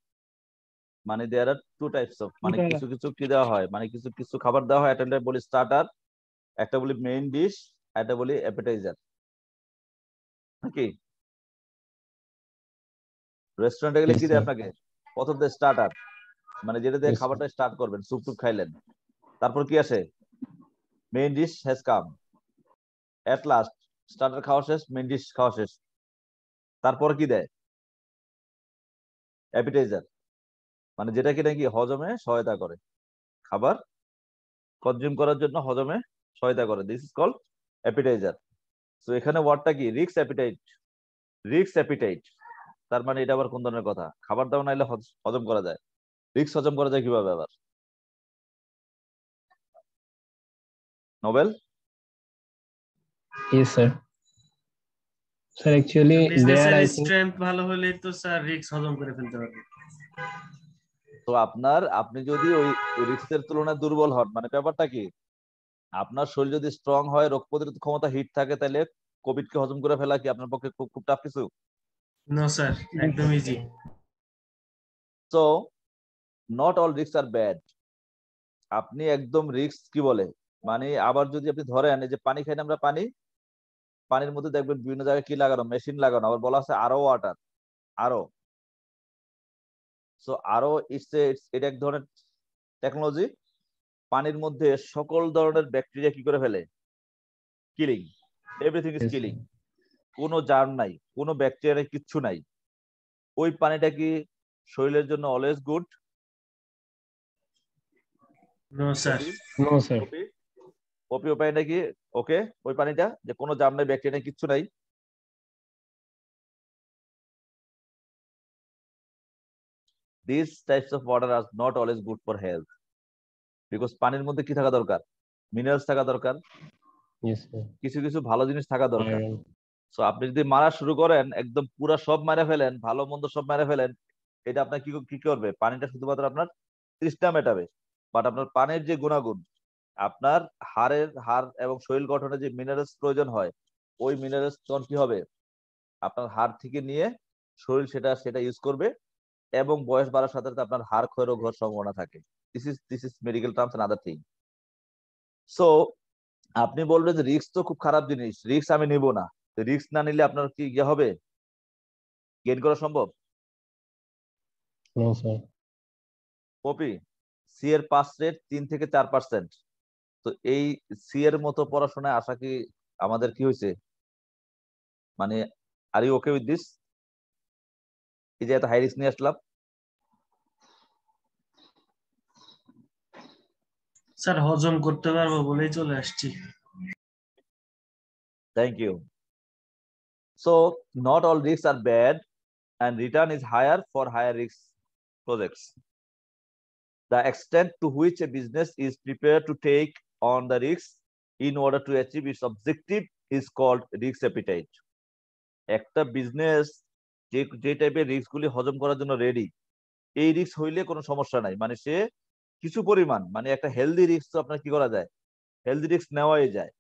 মানে there are two types of মানে? কিছু কিছু কি দেওয়া হয়? মানে কিছু কিছু খাবার দেওয়া হয় একটা বলি স্টার্টার একটা বলি মেইন ডিশ একটা বলি অ্যাপেটাইজার নাকি? রেস্টুরেন্টে গেলে কি দেয় আপনাকে? প্রথম দিয়ে স্টার্টার মানে যেটা দিয়ে খাবারটা স্টার্ট করবেন স্যুপ টুপ খাইলেন। তারপর কি আসে? Main dish has come at last starter খাওয়া শেষ মেইন ডিশ খাওয়া শেষ। তারপর কি দেয়? অ্যাপিটাইজার মানে যেটা কি নাকি হজমে সহায়তা করে। খাবার কনজিউম করার জন্য হজমে সহায়তা করে। দিস ইজ কল্ড অ্যাপিটাইজার তো এখানে ওয়ার্ডটা কি? রিক্স অ্যাপিটাইট রিক্স অ্যাপিটাইট তার মানে এটা আবার কোন ধরনের কথা? খাবার দাবার নাইলে হজ- হজম করা যায়। রিক্স হজম করা যায় কীভাবে আবার? নোবেল? স্ট্রেংথ ভালো হলে তো স্যার হজম করে ফেলতে পারবে তো আপনার আপনি যদি ওই রিক্সের তুলনায় দুর্বল হন মানে ব্যাপারটা কি? আপনার শরীর যদি স্ট্রং হয় রোগ প্রতিরোধ ক্ষমতা হিট থাকে তাহলে কোভিড কে হজম করে ফেলা কি আপনার পক্ষে খুব খুব টাফ কিছু? নো স্যার একদম easy so not all risk are bad আপনি একদম রিস্ক কি বলে? মানে আবার যদি আপনি ধরেন যে পানি খাই না আমরা পানি পানির মধ্যে দেখবেন বিভিন্ন জায়গায় কি লাগানো? মেশিন লাগানো। আবার বলা আছে আরও ওয়াটার আরও। সো আরও ইটস এটা এক ধরনের টেকনোলজি পানির মধ্যে সকল ধরনের ব্যাকটেরিয়া কি করে ফেলে? Killing everything is Yes, killing sir. কোনো জার্ম নাই কোনো ব্যাকটেরিয়া নাই কিচ্ছু নাই। ওই পানিটা কি শরীরের জন্য always good no sir no, sir. কপি? কপি ও পানিটা কি? ওকে ওই পানিটা? যে কোনো জার্ম নাই ব্যাকটেরিয়া নাই কিচ্ছু নাই। These types of water are not always good for health. Because পানির মধ্যে কি থাকা দরকার? মিনারেলস থাকা দরকার? কিছু কিছু ভালো জিনিস থাকা দরকার. সো আপনি যদি মারা শুরু করেন, একদম পুরা সব মারা ফেলেন, ভালো মন্দ সব মারা ফেলেন, এটা আপনার কি কি করবে? পানিটা শুধুমাত্র আপনার তৃষ্ণা মেটাবে। বাট আপনার পানির যে গুণাগুণ, আপনার হাড়ের, হাড় এবং শরীর গঠনে যে মিনারেলস প্রয়োজন হয়, ওই মিনারেলস তখন কি হবে? আপনার হাড় থেকে নিয়ে শরীর সেটা সেটা ইউজ করবে এবং বয়স বাড়ার সাথে সাথে আপনার হাড় ক্ষয়েরও ঘর সম্ভাবনা থাকে। This is this is medical terms and other thing so আপনি বলবেন যে রিস্ক তো খুব খারাপ জিনিস রিস্ক আমি নিব না। রিস্ক না নিলে আপনার কি ইয়ে হবে? গেইন করা সম্ভব. কপি সি এর পাস রেট তিন থেকে চার পার্সেন্ট তো এই সি এর মতো পড়াশোনায় আসা কি আমাদের কি হয়েছে? মানে are you okay with this এই যে এত হাই রিস্ক নিয়ে আসলাম। স্যার হজম করতে পারব বলেই চলে আসছি। Thank you. So not all risks are bad and return is higher for higher risk projects. The extent to which a business is prepared to take on the risks in order to achieve its objective is called risk appetite. একটা business যে যে টাইপের risk গুলি হজম করার জন্য ready এই risk হইলে কোনো সমস্যা নাই মানে সে কিছু পরিমাণ মানে একটা হেলদি রিস্ক তো আপনার কি করা যায় হেলদি রিস্ক নেওয়াই যায়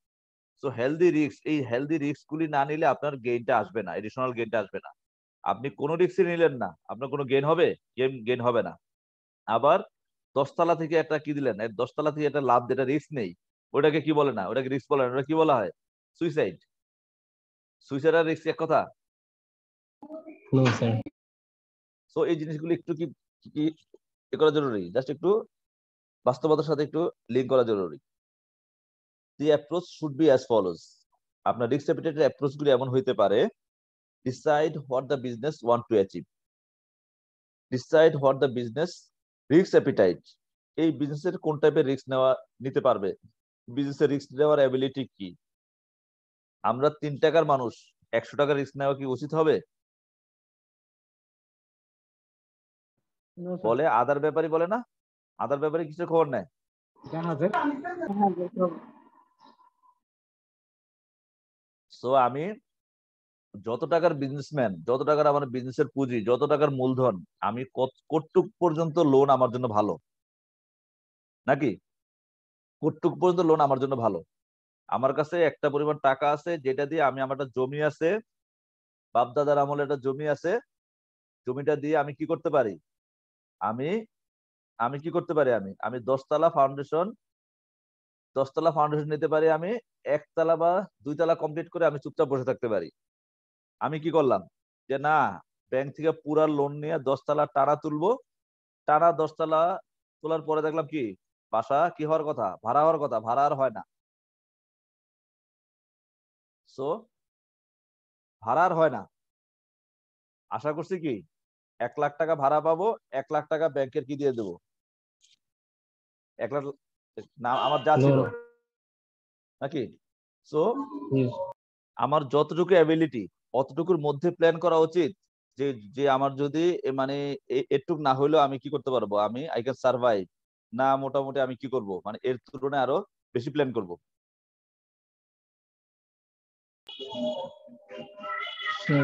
সো হেলদি রিস্ক এই হেলদি রিস্ক গুলি না নিলে আপনার গেইনটা আসবে না এডিশনাল গেইনটা আসবে না। আপনি কোনো রিস্কই নিলেন না আপনার কোনো গেইন হবে? গেম গেইন হবে না। আবার দশতলা থেকে একটা কি দিলেন? এই দশতলা থেকে একটা লাভ যেটা রিস্ক নেই ওটাকে কি বলে না? ওটাকে রিস্ক বলে না ওটা কি বলা হয়? সুইসাইড সুইসাইড আর রিস্ক এক কথা. সো এই জিনিসগুলো একটু কি কি করা জরুরি? জাস্ট একটু বাস্তবতার সাথে একটু লিঙ্ক করা জরুরি। The approach should be as follows আপনার রিস্ক অ্যাপিটাইটের অ্যাপ্রোচ গুলি এমন হইতে পারে decide what the business want to achieve decide what the business risk appetite এই বিজনেসের কোন টাইপের রিস্ক নেওয়া নিতে পারবে? বিজনেসের রিস্ক নেওয়ার অ্যাবিলিটি কি? আমরা তিন টাকার মানুষ একশো টাকার রিস্ক নেওয়া কি উচিত হবে? বলে আদার ব্যাপারে বলে না। আদার ব্যাপারে কিছু খবর নেয়? সো আমি যত টাকার বিজনেসম্যান যত টাকার আমার বিজনেসের পুঁজি, যত টাকার মূলধন, আমি কত- কতটুক পর্যন্ত লোন আমার জন্য ভালো? নাকি? কতটুক পর্যন্ত লোন আমার জন্য ভালো? আমার কাছে একটা পরিমাণ টাকা আছে, যেটা দিয়ে আমি আমার একটা জমি আছে বাপ দাদার আমলে একটা জমি আছে, জমিটা দিয়ে আমি কি করতে পারি? আমি আমি কি করতে পারি আমি? আমি দশতলা ফাউন্ডেশন দশতলা ফাউন্ডেশন নিতে পারি আমি, একতলা বা দুইতলা কমপ্লিট করে আমি চুপচাপ বসে থাকতে পারি। আমি কি করলাম? যে না ব্যাংক থেকে পুরা লোন নিয়ে দশতলা টানা তুলবো। টানা দশতলা তোলার পরে দেখলাম কি? বাসা কি হওয়ার কথা? ভাড়া হওয়ার কথা? ভাড়া আর হয় না। সো ভাড়া আর হয় না। আশা করছি কি? এক লাখ টাকা ভাড়া পাবো, এক লাখ টাকা ব্যাংকের কি দিয়ে দেবো? এক লাখ না আমার যা ছিল। নাকি? সো আমার যতটুকু অ্যাবিলিটি অতটুকুর মধ্যে প্ল্যান করা উচিত যে যে আমার যদি মানে এটুক না হইলেও আমি কি করতে পারব? আমি আই ক্যান সার্ভাইভ না মোটামুটি আমি কি করব? মানে এর তুলনায় আরও বেশি প্ল্যান করব। So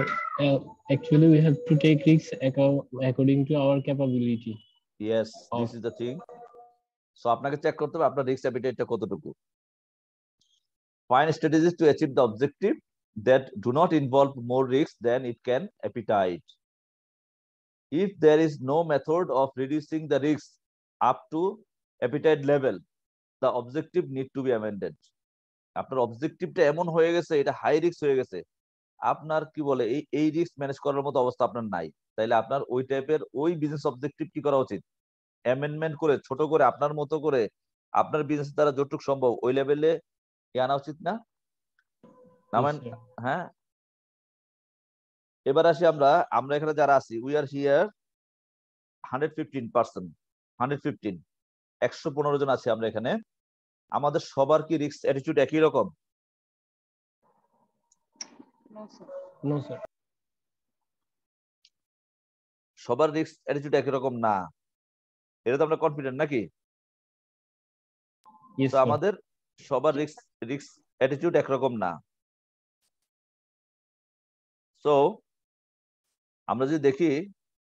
uh, actually, we have to take risks acco- according to our capability. Yes Oh. This is the thing আপনাকে চেক করতে হবে আপনার রিস্ক অ্যাপিটাইটটা কতটুকু। Fine strategies to achieve the objective that do not involve more risk than it can appetite if there is no method of reducing the risk up to appetite level, the objective need to be amended. আপনার অবজেক্টিভটা এমন হয়ে গেছে, এটা high risk হয়ে গেছে, আপনার কি বলে, এই এই রিস্ক ম্যানেজ করার মতো অবস্থা আপনার নাই। তাইলে আপনার ওই টাইপের ওই বিজনেস অবজেক্টিভ কি করা উচিত? অ্যামেন্ডমেন্ট করে ছোট করে আপনার মতো করে আপনার বিজনেস দ্বারা যতটুকু সম্ভব ওই লেভেলে আনা উচিত না. হ্যাঁ? এবার আসি আমরা আমরা এখানে যারা আছি we are here hundred fifteen percent hundred fifteen একশো পনেরো জন আছি আমরা এখানে। আমাদের সবার কি রিস্ক অ্যাটিটিউড একই রকম? সবার রিস্ক অ্যাটিটিউড একই রকম? না। এটা তো আমরা কনফিডেন্ট নাকি? তো আমাদের সবার রিক্স রিক্স অ্যাটিটিউড একরকম না। সো আমরা যদি দেখি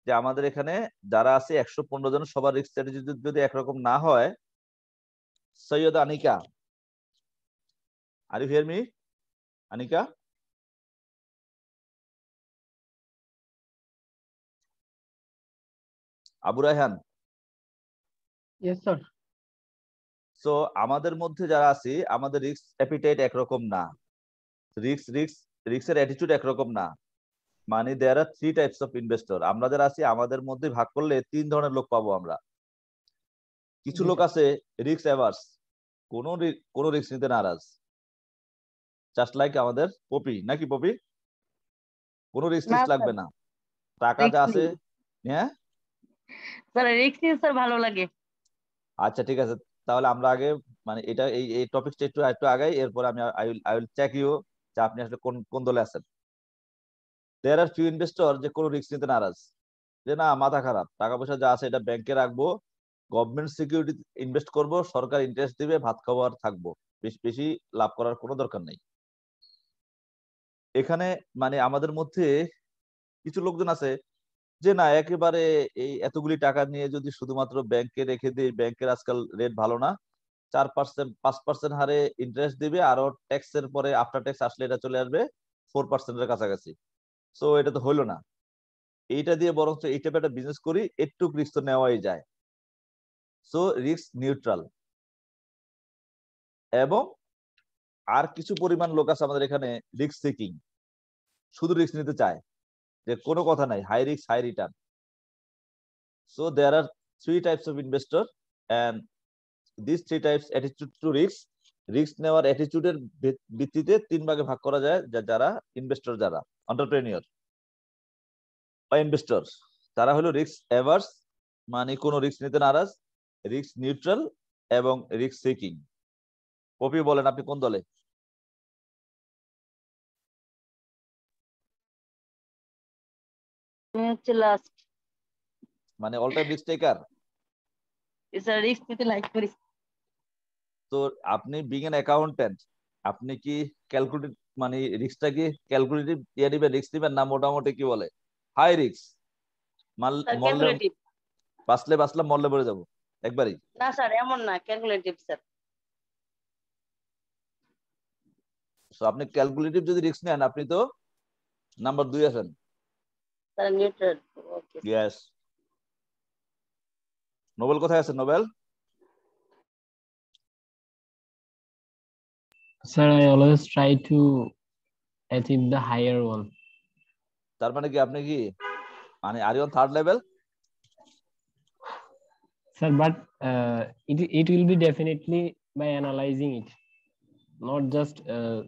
যে আমাদের এখানে যারা আছে একশো পনেরো জন সবার রিস্ক অ্যাটিটিউড যদি একরকম না হয় Syed Anika. Are you hear me Anika? Abu Raihan. Yes sir so আমাদের মধ্যে যারা আছি আমাদের রিস্ক অ্যাপিটাইট একরকম না। রিস্ক রিস্ক রিস্কের অ্যাটিটিউড একরকম না। মানে there are three types of investor আমরা যারা আছি আমাদের মধ্যে ভাগ করলে তিন ধরনের লোক পাবো আমরা। কিছু লোক আছে রিস্ক অ্যাভার্স কোন কোন রিস্ক নিতে নারাজ। জাস্ট লাইক আমাদের পপি। নাকি পপি? কোন রিস্ক না, লাগবে না। টাকা যা আছে। হ্যাঁ? স্যার রিক্স নিয়ে স্যার ভালো লাগে। আচ্ছা ঠিক আছে। তাহলে আমরা আগে মানে এটা, এই এই টপিকটা একটু একটু আগাই, এরপর আমি I will I will check you যে আপনি আসলে কোন কোন দলে আছেন। দেয়ার আর ফিউ ইনভেস্টর যে কোনো রিস্ক নিতে নারাজ। যে না, মাথা খারাপ। টাকা পয়সা যা আছে এটা ব্যাংকে রাখব। গভর্নমেন্ট সিকিউরিটি ইনভেস্ট করব, সরকার ইন্টারেস্ট দিবে, ভাত খাব আর থাকব। বেশি বেশি লাভ করার কোনো দরকার নেই। এখানে মানে আমাদের মধ্যে কিছু লোকজন আছে যে না, একেবারে এই এতগুলি টাকা নিয়ে যদি শুধুমাত্র ব্যাংকে রেখে দিই, ব্যাংকের আজকাল রেট ভালো না। চার পার্সেন্ট পাঁচ পার্সেন্ট হারে ইন্টারেস্ট দিবে আরও ট্যাক্সের পরে আফটার ট্যাক্স আসলে এটা চলে আসবে ফোর পার্সেন্টের কাছাকাছি। সো এটা তো হইল না। এইটা দিয়ে বরঞ্চ এই টাইপের একটা বিজনেস করি একটু রিস্ক তো নেওয়াই যায়। সো রিস্ক নিউট্রাল এবং আর কিছু পরিমাণ লোক আছে আমাদের এখানে রিস্ক সিকিং শুধু রিস্ক নিতে চায়। যে কোনো কথা নাই high risk high return so there are three types of investor and this three types attitude to risk risk নেওয়ার অ্যাটিটিউডের ভিত্তিতে তিন ভাগে ভাগ করা যায় যারা ইনভেস্টর যারা এন্টারপ্রেনিয়র বা ইনভেস্টর তারা হলো রিস্ক এভার্স মানে কোনো রিস্ক নিতে নারাজ রিস্ক নিউট্রাল এবং রিস্ক সিকিং পপি বলেন আপনি কোন দলে? হচ্ছে লাস্ট মানে all time risk taker sir risk নিতে লাইক করি। তো আপনি বিং এন অ্যাকাউন্টেন্ট আপনি কি ক্যালকুলেট মানে রিস্কটা কি ক্যালকুলেটিভ ইয়ে নিবেন রিস্ক নিবেন না মোটামুটি কি বলে? হাই রিস্ক মাল বাঁচলে বাঁচলাম মরলে পড়ে যাব। একবারই। না স্যার এমন না ক্যালকুলেটিভ স্যার তো আপনি ক্যালকুলেটিভ যদি রিস্ক নেন আপনি তো নাম্বার দুই আছেন। Sir neutral okay yes Nobel কোথায় আছে Nobel Sir, I always try to achieve the higher one. তার মানে কি আপনি কি মানে আর on third level Sir, but uh, it it will be definitely by analyzing it, not just uh,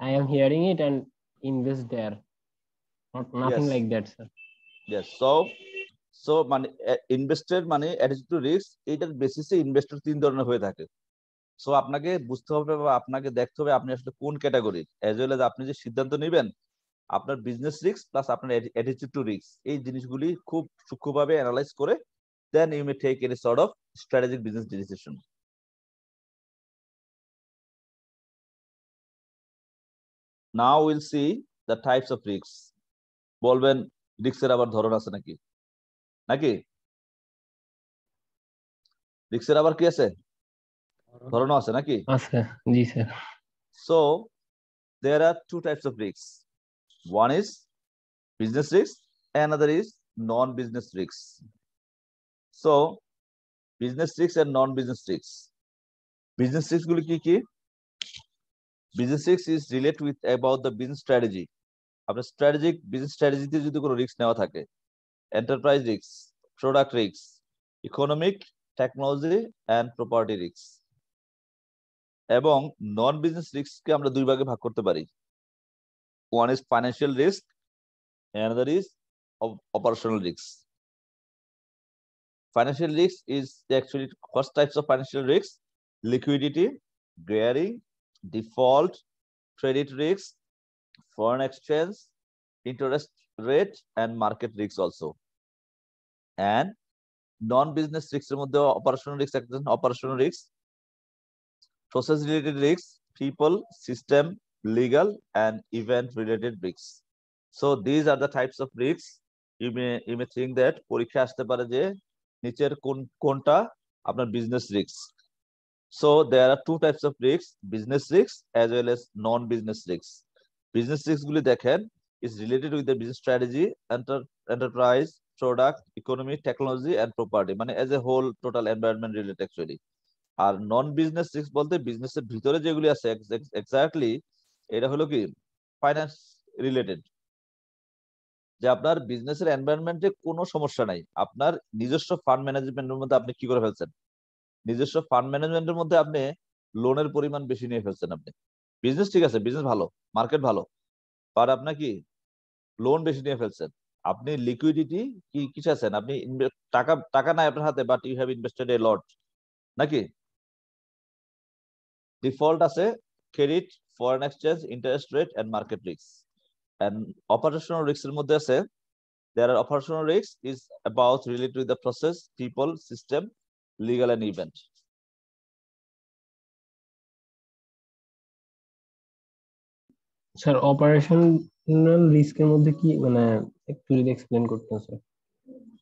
I am hearing it and invest there. Not nothing Yes. like that, sir. Yes so so মানে ইনভেস্টের মানে attitude to risk এইটার বেসিসে investor তিন ধরনের হয়ে থাকে। So আপনাকে বুঝতে হবে বা আপনাকে দেখতে হবে আপনি আসলে কোন ক্যাটাগরি এজ ওয়েল এজ আপনি যে সিদ্ধান্ত নেবেন আপনার বিজনেস রিস্ক প্লাস আপনার অ্যাটিটিউড টু রিস্ক এই জিনিসগুলি খুব সূক্ষ্মভাবে অ্যানালাইজ করে then you may take any sort of strategic business decision now will see the types of risk বলবেন রিস্কের আবার ধরন আছে নাকি নাকি রিস্কের আবার কি আছে ধরনও আছে নাকি Acha, ji sir. So there are two types of risks. One is business risk, another is non-business risks. So business risks and non-business risks. Business risks গুলি কি কি? Business risks is related with about the business strategy. আপনার strategic business স্ট্র্যাটেজিতে যদি কোনো risk নেওয়া থাকে enterprise রিক্স প্রোডাক্ট রিক্স ইকোনমিক টেকনোলজি অ্যান্ড প্রপার্টি রিক্স এবং নন বিজনেস রিস্ককে আমরা দুই ভাগে ভাগ করতে পারি। One is financial risk অ্যান্ডার is operational রিক্স ফাইন্যান্সিয়াল রিক্স is actually first types of financial রিক্স liquidity গ্রেয়ারিং default credit risk foreign exchange interest rate and market risks also and non-business risks এর মধ্যে operational risk একটা operational risk process related risks people system legal and event related risks so these are the types of risks you may you may think that পরীক্ষা আসতে পারে যে নিচের কোন কোনটা আপনার business risk so there are two types of risk business risk as well as non business Business risk গুলি দেখেন is related with the business strategy enterprise product economy technology and property মানে as a whole total environment related actually আর non business risk বলতে বিজনেসের ভিতরে যেগুলি আছে exactly এটা হলো কি? ফাইন্যান্স রিলেটেড যে আপনার বিজনেসের এনভায়রনমেন্টে কোনো সমস্যা নাই। আপনার নিজস্ব ফান্ড ম্যানেজমেন্টের মধ্যে আপনি কি করে ফেলছেন? নিজস্ব ফান্ড ম্যানেজমেন্টের মধ্যে আপনি লোনের পরিমাণ বেশি নিয়ে ফেলছেন আপনি। বিজনেস ঠিক আছে বিজনেস ভালো মার্কেট ভালো বাট আপনার কি লোন বেশি নিয়ে ফেলছেন? আপনি লিকুইডিটি কি কিছু আছেন আপনি টাকা টাকা নাই আপনার হাতে but you have invested a lot নাকি? ডিফল্ট আছে credit foreign exchange interest rate and market risk and operational এর মধ্যে আছে, there are operational risks is about related with the process, people, system, legal and event. Sir operational রিস্কের মধ্যে কি মানে একটু যদি এক্সপ্লেন করতেন sir.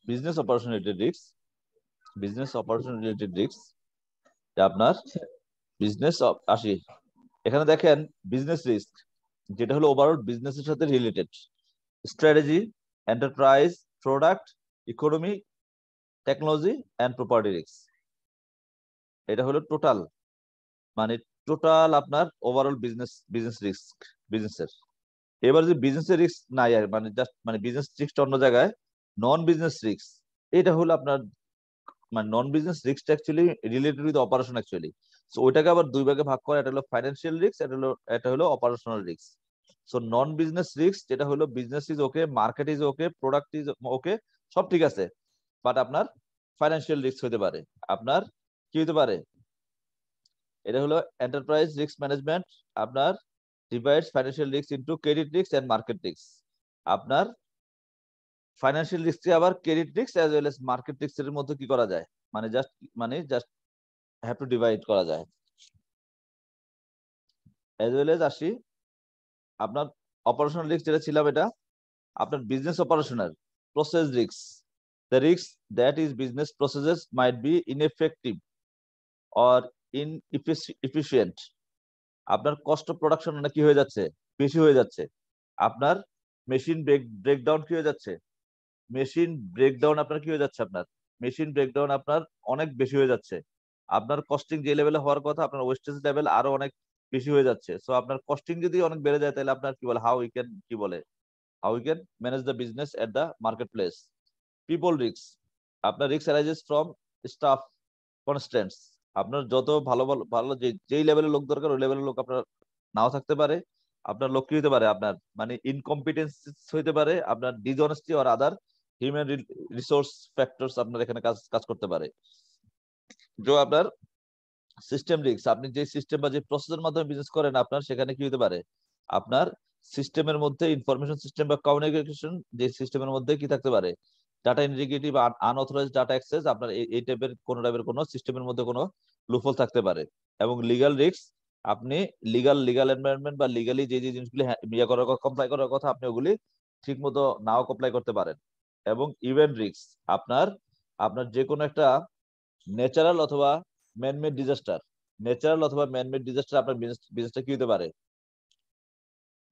Business related risks business operation related risks যে আপনার বিজনেস আসি এখানে দেখেন বিজনেস রিস্ক যেটা হলো ওভারঅল বিজনেসের সাথে related strategy enterprise product economy technology and property risk এটা হলো টোটাল মানে টোটাল আপনার ওভারঅল বিজনেস বিজনেস রিস্ক বিজনেসের এবার যে বিজনেসের রিস্ক নাই আর মানে জাস্ট মানে বিজনেস রিস্ক অন্য জায়গায় নন বিজনেস রিস্ক এটা হলো আপনার মানে non business risk actually related with operation actually so ওইটাকে আবার দুই ভাগে ভাগ করা, এটা হলো ফাইন্যান্সিয়াল রিস্ক এটা হলো এটা হলো operational risk so non business risk যেটা হলো business is okay market is okay product is okay সব ঠিক আছে। বাট আপনার ফাইন্যান্সিয়াল রিস্ক হতে পারে। আপনার কি হতে পারে? এটা হলো এন্টারপ্রাইজ রিস্ক ম্যানেজমেন্ট আপনার divides financial risk into credit risk and market risk আপনার ফাইন্যান্সিয়াল রিস্কে আবার credit risk as well as market risk এর মধ্যে কি করা যায়? মানে জাস্ট মানে জাস্ট হ্যাভ টু ডিভাইড করা যায়। অ্যাজ ওয়েল এস আসি, আপনার অপারেশনাল রিস্ক যেটা ছিলাম এটা, আপনার business operational process risk the risk that is business processes might be ineffective or inefficient আপনার কস্ট অফ প্রোডাকশন অনেক কি হয়ে যাচ্ছে? বেশি হয়ে যাচ্ছে। আপনার মেশিন ব্রেক ব্রেকডাউন কি হয়ে যাচ্ছে? মেশিন ব্রেকডাউন আপনার কি হয়ে যাচ্ছে আপনার? মেশিন ব্রেকডাউন আপনার অনেক বেশি হয়ে যাচ্ছে। আপনার কস্টিং যে লেভেলে হওয়ার কথা, আপনার ওয়েস্টেজ লেভেল আরও অনেক বেশি হয়ে যাচ্ছে। সো আপনার কস্টিং যদি অনেক বেড়ে যায়, তাহলে আপনার কি বলে? হাউ উই ক্যান কি বলে? How we can manage the business at the marketplace people রিক্স আপনার রিক্স অ্যারাইজেস ফ্রম স্টাফ কনস্ট্যান্টস আপনার যত ভালো ভালো ভালো যে, যেই লেভেলের লোক দরকার, ওই লেভেলের লোক আপনার নাও থাকতে পারে, আপনার লোক হতে পারে, আপনার মানে ইনকম্পিটেন্স হইতে পারে, আপনার ডিসঅনেস্টি আর আদার হিউম্যান রিসোর্স ফ্যাক্টরস আপনার এখানে কাজ কাজ করতে পারে। যে আপনার সিস্টেম রিক্স আপনি যে সিস্টেম বা যে প্রসেসের মাধ্যমে বিজনেস করেন, আপনার সেখানে কি হতে পারে, আপনার সিস্টেমের মধ্যে ইনফরমেশন সিস্টেম বা কমিউনিকেশন যে সিস্টেমের মধ্যে কি থাকতে পারে ডাটা ইন্টিগ্রিটি বা আনঅথরাইজ ডাটা অ্যাক্সেস আপনার এই টাইপের কোন টাইপের কোনো সিস্টেমের মধ্যে কোনো লুফল থাকতে পারে। এবং লিগাল রিক্স আপনি লিগাল লিগাল এনভায়রনমেন্ট বা লিগালি যে যে জিনিসগুলি ইয়ে করার কমপ্লাই করার কথা, আপনি ওগুলি ঠিক মতো নাও কমপ্লাই করতে পারেন। এবং ইভেন্ট রিক্স আপনার আপনার যে কোনো একটা ন্যাচারাল অথবা ম্যানমেড ডিজাস্টার ন্যাচারাল অথবা ম্যানমেড ডিজাস্টার আপনার বিজনেসটা কি হতে পারে?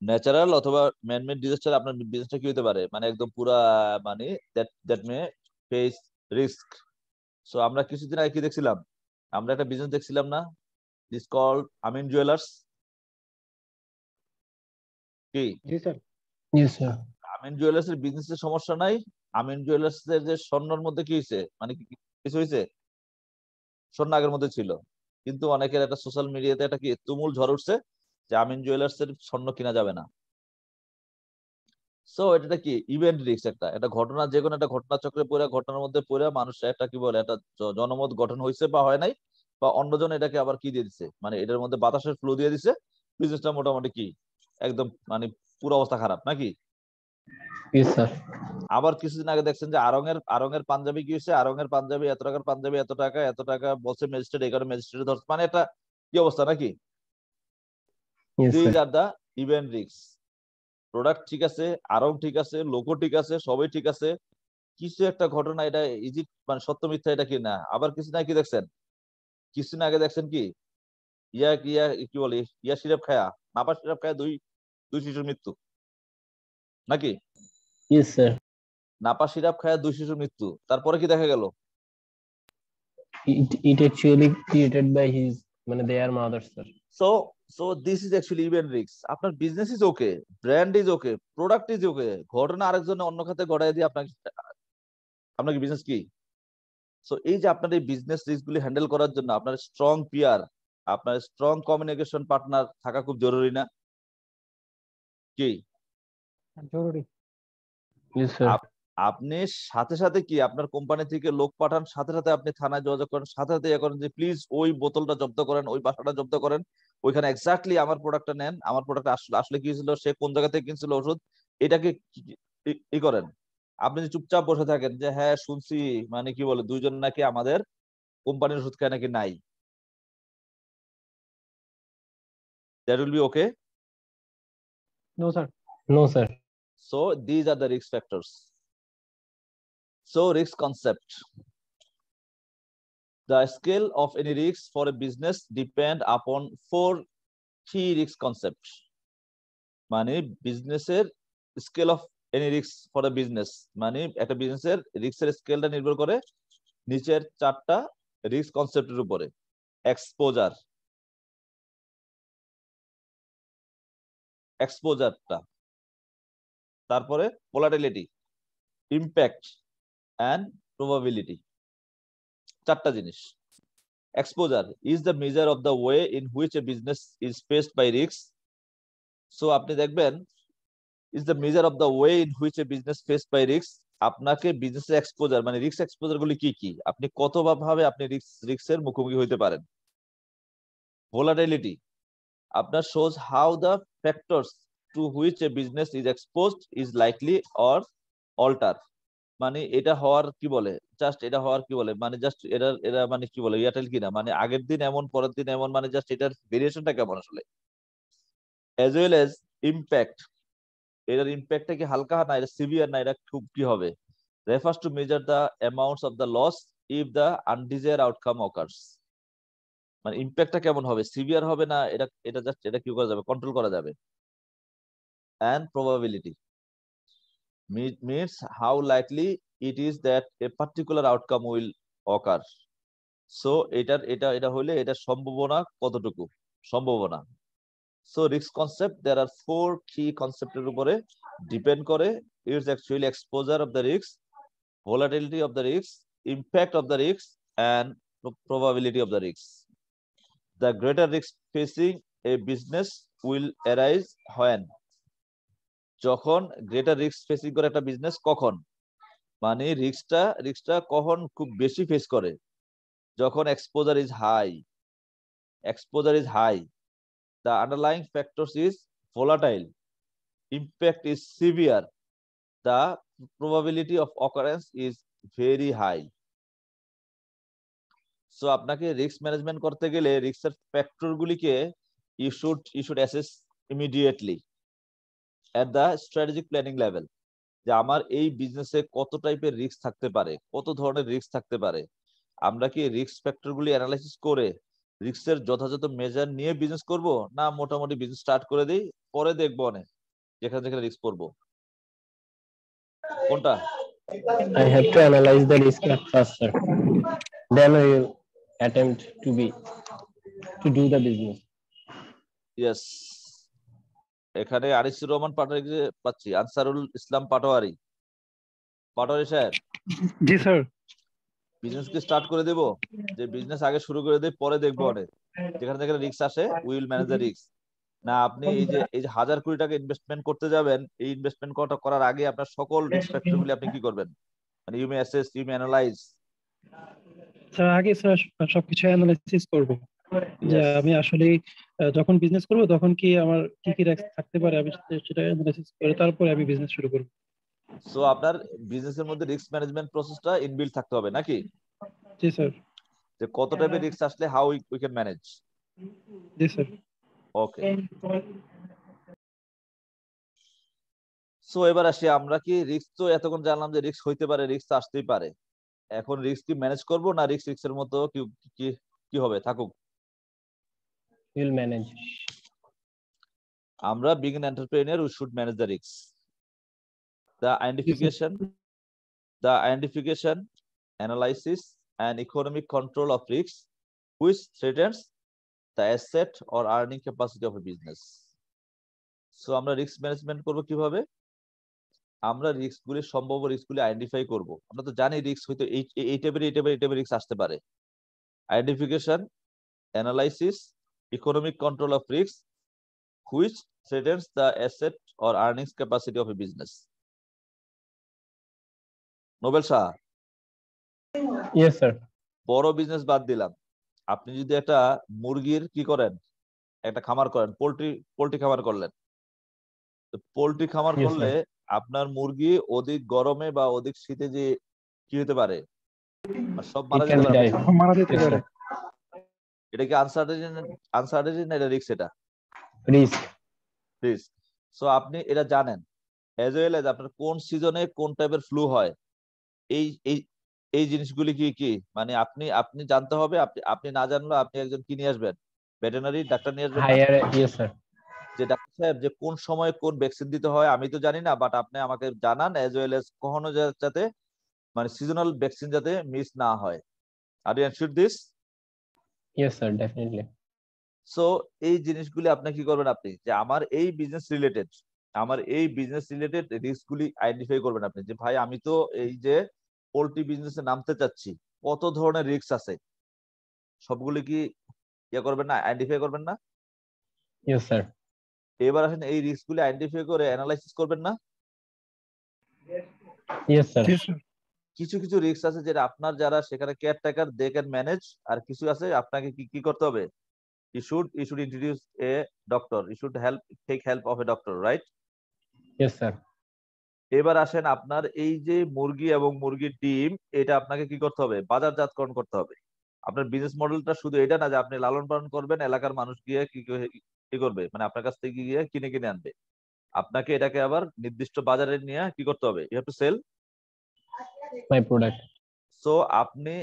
ন্যাচারাল অথবা ম্যানমেড ডিজাস্টার আপনার বিজনেসটা কি হতে পারে? মানে একদম পুরা মানে that that may face risk so আমরা কিছুদিন আগে কি দেখছিলাম? আমরা একটা বিজনেস দেখছিলাম না? ইস কল আমিন জুয়েলার্স কি? জি sir. Yes, sir. Amin Jewellers এর বিজনেস এর সমস্যা নাই। আমিন জুয়েলার্স এর যে স্বর্ণর মধ্যে কি হয়েছে? মানে কি কিছু হয়েছে? স্বর্ণ আগের মধ্যে ছিল। কিন্তু অনেকের একটা সোশ্যাল মিডিয়াতে একটা কি তুমুল ঝড় উঠছে। যে আমিন জুয়েলার্স এর স্বর্ণ কিনা যাবে না। সো এটা কি? ইভেন্ট রিস্ক একটা। একটা ঘটনা যে কোনো একটা ঘটনা চক্রে পড়ে ঘটনার মধ্যে পড়ে মানুষ একটা কি বলে একটা জনমত গঠন হয়েছে বা হয় নাই বা অন্যজন এটাকে আবার কি দিয়ে দিছে? মানে এটার মধ্যে বাতাসের ফ্লো দিয়ে দিছে বিজনেসটা মোটামুটি কি? একদম মানে পুরো অবস্থা খারাপ নাকি? আবার কিছুদিন আগে দেখছেন যে আরঙের আরঙের পাঞ্জাবি কি হয়েছে? আরঙের পাঞ্জাবি এত টাকার পাঞ্জাবি এত টাকা এত টাকা বলছে ম্যাজিস্ট্রেট এগারো ম্যাজিস্ট্রেট ধরছে। মানে একটা কি অবস্থা নাকি? দিজ আর দা ইভেন্ট রিক্স প্রোডাক্ট ঠিক আছে আরং ঠিক আছে লোগো ঠিক আছে সবই ঠিক আছে। কিছু একটা ঘটনা এটা ইজি মানে সত্য মিথ্যা এটা কি? না। আবার কিছু না কি দেখছেন? কিছুদিন আগে দেখছেন কি? ইয়া ইয়া কি বলে? ইয়া সিরাপ খায়া নাপা সিরাপ খায়া দুই দুই শিশুর মৃত্যু। নাকি. নাপা সিরাপ খায়া দুই শিশুর মৃত্যু। তারপরে কি দেখা গেল? It, it actually created by his, মানে their mother, sir. So so this is actually event রিক্স আপনার business is okay brand is okay product is okay ঘটনা আরেকজনের অন্য খাতে ঘটাই দিয়ে আপনাকে আপনাকে বিজনেস কি? সো এই যে আপনার এই বিজনেস রিস্ক গুলি হ্যান্ডেল করার জন্য আপনার স্ট্রং পিয়ার আপনার স্ট্রং কমিউনিকেশন পার্টনার থাকা খুব জরুরি না। কি? জরুরি। Yes, sir. আপ- আপনি সাথে সাথে কি আপনার কোম্পানি থেকে লোক পাঠান সাথে সাথে আপনি থানায় যোগাযোগ করেন সাথে সাথে ইয়ে করেন যে প্লিজ ওই বোতলটা জব্দ করেন ওই বাসাটা জব্দ করেন। ওইখানে এক্স্যাক্টলি আমার প্রোডাক্টটা নেন। আমার প্রোডাক্ট আসলে আসলে কি ছিল সে কোন জায়গা থেকে কিনছিল ওষুধ? এটাকে কি- ই- করেন। আপনি যদি চুপচাপ বসে থাকেন যে হ্যাঁ শুনছি মানে কি বলে দুইজন নাকি আমাদের কোম্পানির ওষুধ খায় নাকি নাই? That will be okay no sir No, sir. So these are the risk factors. So risk concept. The scale of any risk for a business depend upon four key risk concepts. মানে বিজনেসের scale of any risk for the business মানে একটা বিজনেসের রিস্কের স্কেলটা নির্ভর করে নিচের চারটা risk কনসেপ্টের উপরে এক্সপোজার এক্সপোজারটা তারপরে ভোলাটিলিটি ইম্প্যাক্ট অ্যান্ড প্রবাবিলিটি চারটা জিনিস। Exposure is the measure of the way in which a business is faced by রিক্স সো আপনি দেখবেন is the measure of the way in which a business faced by রিক্স আপনাকে business exposure মানে রিক্স exposure গুলি কি কি? আপনি কত ভাবে আপনি রিক্স রিক্সের মুখোমুখি হইতে পারেন? ভোলাটিলিটি আপনার shows how the factors to which a business is exposed is likely or alter মানে এটা হওয়ার কি বলে? জাস্ট এটা হওয়ার কি বলে? মানে জাস্ট এটা এটা মানে কি বলে? এয়ারটেল কিনা? মানে আগের দিন এমন, পরের দিন এমন মানে জাস্ট এটার ভেরিয়েশনটা কেমন আসলে? অ্যাজ ওয়েল এজ ইম্প্যাক্ট এটার ইম্প্যাক্টটা কি হালকা? না, এটা সিভিয়ার না, এটা খুব কি হবে? Refers to measure the amounts of the loss if the undesired outcome occurs মানে ইম্প্যাক্টটা কেমন হবে? সিভিয়ার হবে না? এটা এটা জাস্ট এটা কি করা যাবে? কন্ট্রোল করা যাবে। And probability means how likely it is that a particular outcome will occur so এটার এটা এটা হইলে এটা সম্ভাবনা কতটুকু সম্ভাবনা so risk concept there are four কি কনসেপ্টের উপরে ডিপেন্ড করে it's actually exposure of the risk volatility of the risk impact of the risk and probability of the risks the greater risk facing a business will arise when যখন greater risk facing করে একটা business কখন? মানে রিস্কটা রিস্কটা কখন খুব বেশি face করে? যখন exposure is high exposure is high the underlying factors is volatile impact is severe the probability of occurrence is very high so আপনাকে রিস্ক ম্যানেজমেন্ট করতে গেলে রিস্কের ফ্যাক্টরগুলিকে you should you should assess immediately at the strategic planning level যে আমার এই বিজনেসে কত টাইপের রিস্ক থাকতে পারে কত ধরনের রিস্ক থাকতে পারে আমরা কি রিস্ক ফ্যাক্টর গুলি অ্যানালাইসিস করে রিস্কের যথাযথ মেজার নিয়ে বিজনেস করব না মোটামুটি বিজনেস স্টার্ট করে দিই পরে দেখব অনেক যেখানে যেখানে রিস্ক পড়ব কোনটা I have to analyze the risk at first, sir. Then we will attempt to be to do the business. Yes এখানে আনিসুর রহমান পাটোয়ারি পাচ্ছি। আনসারুল ইসলাম পাটোয়ারি। পাটোয়ারি সাহেব জি স্যার। বিজনেস কি স্টার্ট করে দেব? যে বিজনেস আগে শুরু করে দেই পরে দেখব অনেক। যেখানে যেখানে রিস্ক আসে উইল ম্যানেজ দ্য রিস্ক না আপনি এই যে এই যে হাজার কোটি টাকা ইনভেস্টমেন্ট করতে যাবেন এই ইনভেস্টমেন্ট করার আগে আপনার সকল রিস্ক ফ্যাক্টর গুলি আপনি কি করবেন? মানে you may assess you may analyze sir আগে স্যার সবকিছু অ্যানালাইসিস করব। যে আমি আসলে যখন বিজনেস করব তখন কি আমার কি কি রিস্ক থাকতে পারে? আমি সেটা অ্যানালাইসিস করে তারপরে আমি বিজনেস শুরু করব। সো আপনার বিজনেসের মধ্যে রিস্ক ম্যানেজমেন্ট প্রসেসটা ইনবিল্ড থাকতে হবে নাকি? জি স্যার যে কত টাইপের রিস্ক আসলে হাউ উই ক্যান ম্যানেজ জি স্যার ওকে সো এবার আসি আমরা কি রিস্ক তো এতক্ষণ জানলাম যে রিস্ক হইতে পারে রিস্ক আসতেই পারে। এখন রিস্ক কি ম্যানেজ করব না রিস্ক রিস্কের মতো কি কি কি হবে? থাকুক। We will manage. আমরা being an entrepreneur we should manage the risk the identification the identification analysis and economic control of risk which threatens the asset or earning capacity of a business so আমরা risk management করব কীভাবে? আমরা risk গুলি সম্ভাব্য risk গুলি identify করব। আমরা তো জানি রিস্ক হয়তো এই টাইপের এই টাইপের এই টাইপের রিস্ক আসতে পারে। Identification analysis economic control of risk which threatens the asset or earnings capacity of a business. Nobel Shah Yes, sir. বড় বিজনেস বাদ দিলাম। আপনি যদি একটা মুরগির কি করেন একটা খামার করেন পোল্ট্রি পোল্ট্রি খামার করলেন। পোল্ট্রি খামার করলে আপনার মুরগি অধিক গরমে বা অধিক শীতে যে কি হতে পারে? সব মারা যেতে পারে die. মারা যেতে Yes, পারে sir. এটা কি আনসার্টেনিটি আনসার্টেনিটি না এটা রিস্ক এটা. প্লিজ সো আপনি এটা জানেন এজ ওয়েল এজ আপনার কোন সিজনে কোন টাইপের ফ্লু হয় এই এই এই জিনিসগুলি কি কি? মানে আপনি আপনি জানতে হবে আপনি আপনি না জানলে আপনি একজন কি নিয়ে আসবেন? ভেটেরিনারি ডাক্তার নিয়ে আসবেন. যে ডাক্তার সাহেব যে কোন সময় কোন ভ্যাকসিন দিতে হয় আমি তো জানি না বাট আপনি আমাকে জানান এজ ওয়েল এজ কখনো যাতে মানে সিজনাল ভ্যাকসিন যাতে মিস না হয়। আর you ensure this Yes, sir. Definitely. So এই জিনিসগুলি আপনি কি করবেন আপনি? যে আমার এই বিজনেস রিলেটেড আমার এই বিজনেস রিলেটেড রিস্ক গুলি আইডেন্টিফাই করবেন আপনি। যে ভাই আমি তো এই যে পোল্ট্রি বিজনেসে নামতে চাচ্ছি কত ধরনের রিস্ক আছে? সবগুলি কি ইয়ে করবেন না? আইডেন্টিফাই করবেন না? ইয়েস স্যার এবার আসেন এই রিস্ক গুলি আইডেন্টিফাই করে অ্যানালাইসিস করবেন না? ইয়েস স্যার কিছু কিছু রিস্ক আছে যেটা আপনার যারা সেখানে care caretaker they can manage আর কিছু আছে আপনাকে কি কি করতে হবে? You should you should introduce a doctor you should help take help of a doctor right yes sir এবার আসেন আপনার এই যে মুরগি এবং মুরগির ডিম এটা আপনাকে কি করতে হবে? বাজারজাতকরণ করতে হবে। আপনার বিজনেস মডেলটা শুধু এটা না যে আপনি লালন পালন করবেন এলাকার মানুষ গিয়ে কি কি করবে? মানে আপনার কাছ থেকে গিয়ে কিনে কিনে আনবে। আপনাকে এটাকে আবার নির্দিষ্ট বাজারে নিয়ে কি করতে হবে? You have to sell my product so আপনি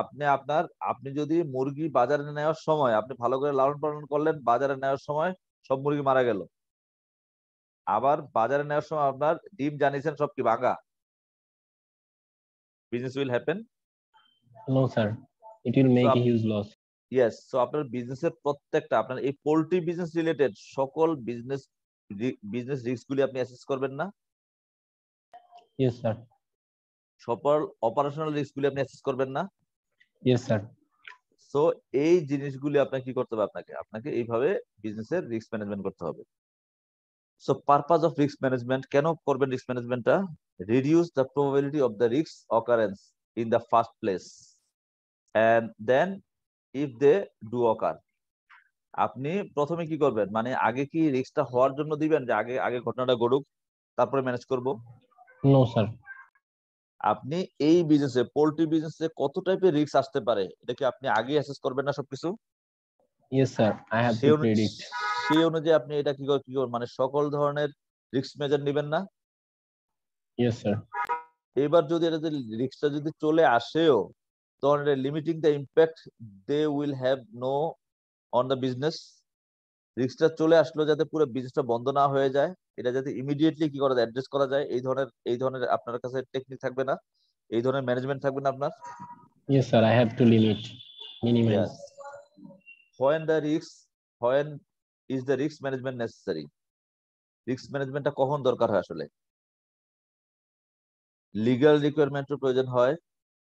আপনি আপনার আপনি যদি মুরগি বাজারে নেওয়ার সময় আপনি ভালো করে লালন পালন করলেন বাজারে নেওয়ার সময় সব মুরগি মারা গেল। আবার বাজারে নেওয়ার সময় আপনার ডিম জানিয়েছেন সব কি ভাঙা? Business will happen no sir it will make huge loss yes so আপনার বিজনেসের প্রত্যেকটা আপনার এই পোল্ট্রি বিজনেস রিলেটেড সকল বিজনেস বিজনেস রিস্ক গুলি আপনি অ্যাসেস করবেন না? ইয়েস স্যার সকল অপারেশনাল রিস্ক গুলি আপনি অ্যাসেস করবেন না। ইয়েস স্যার সো এই জিনিসগুলি আপনাকে কি করতে হবে আপনাকে? আপনাকে এইভাবে বিজনেসের রিস্ক ম্যানেজমেন্ট করতে হবে। So purpose of risk management কেন করবেন risk ম্যানেজমেন্টটা reduce the probability of the risk occurrence in the first place and then if they do occur আপনি প্রথমে কি করবেন? মানে আগে কি রিস্কটা হওয়ার জন্য দিবেন? যে আগে আগে ঘটনাটা ঘটুক তারপরে ম্যানেজ করব? নো স্যার আপনি এই বিজনেসে পোল্ট্রি বিজনেসে কত টাইপের রিস্ক আসতে পারে? এটা কি আপনি আগে অ্যাসেস করবেন না সবকিছু? ইয়েস স্যার আই হ্যাভ সেই টু প্রেডিক্ট সেই অনুযায়ী আপনি এটা কি কি মানে সকল ধরনের রিস্ক মেজার নেবেন না? ইয়েস স্যার এবার যদি এটা রিস্কটা যদি চলে আসেও তখন limiting the impact they will have no on the business রিস্কটা চলে আসলো যাতে পুরো বিজনেসটা বন্ধ না হয়ে যায়। এটা যাতে ইমিডিয়েটলি কি করা যায় অ্যাড্রেস করা যায় এই ধরনের এই ধরনের আপনার কাছে টেকনিক থাকবে না। এই ধরনের ম্যানেজমেন্ট থাকবে না আপনার। Yes sir I have to limit minimize. When the risk, when is the risk management necessary? Risk ম্যানেজমেন্টটা কখন দরকার হয় আসলে? লিগ্যাল রিকোয়ারমেন্টের প্রয়োজন হয়